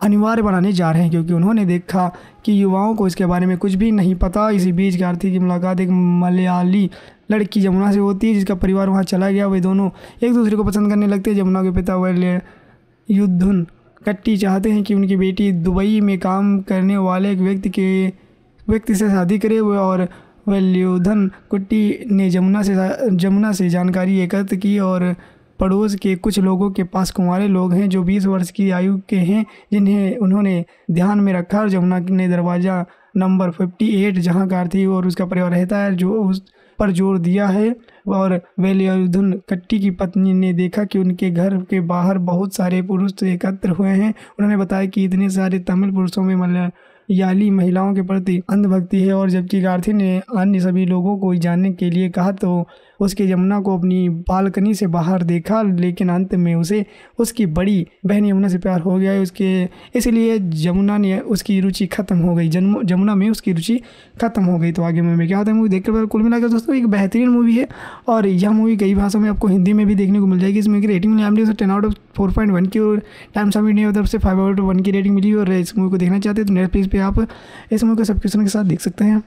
अनिवार्य बनाने जा रहे हैं, क्योंकि उन्होंने देखा कि युवाओं को इसके बारे में कुछ भी नहीं पता। इसी बीच कार्तिक की मुलाकात एक मलयाली लड़की जमुना से होती है, जिसका परिवार वहाँ चला गया। वे दोनों एक दूसरे को पसंद करने लगते हैं। जमुना के पिता वह युद्धुन कट्टी चाहते हैं कि उनकी बेटी दुबई में काम करने वाले एक व्यक्ति के, व्यक्ति से शादी करे। हुए और वल्योधन कुट्टी ने जमुना से जमुना से जानकारी एकत्र की और पड़ोस के कुछ लोगों के पास कुंवारे लोग हैं जो 20 वर्ष की आयु के हैं, जिन्हें उन्होंने ध्यान में रखा और जमुना ने दरवाज़ा नंबर फिफ्टी 58 जहाँ कार्तिक और उसका परिवार रहता है, जो उस पर ज़ोर दिया है। और वेलियुद्धन कट्टी की पत्नी ने देखा कि उनके घर के बाहर बहुत सारे पुरुष एकत्र हुए हैं। उन्होंने बताया कि इतने सारे तमिल पुरुषों में मतलब याली महिलाओं के प्रति अंधभक्ति है और जबकि गार्थी ने अन्य सभी लोगों को जानने के लिए कहा तो उसके यमुना को अपनी बालकनी से बाहर देखा, लेकिन अंत में उसे उसकी बड़ी बहन यमुना से प्यार हो गया। उसके, इसलिए यमुना ने उसकी रुचि खत्म हो गई। जन्म, यमुना में उसकी रुचि खत्म हो गई। तो आगे में क्या होता है मूवी देखकर कुल मिलाकर दोस्तों, एक बेहतरीन मूवी है। और यह मूवी कई भाषाओं में आपको हिंदी में भी देखने को मिल जाएगी। इसमें की rating milli M ten out of four point one की, और टाइम्स ऑफ़ इंडिया तरफ़ से फाइव आउट ऑफ़ वन की रेटिंग मिली और इस मूवी को देखना चाहते हैं तो नेटफ्लिक्स पे आप इस मूवी को सब्सक्रिप्शन के साथ देख सकते हैं।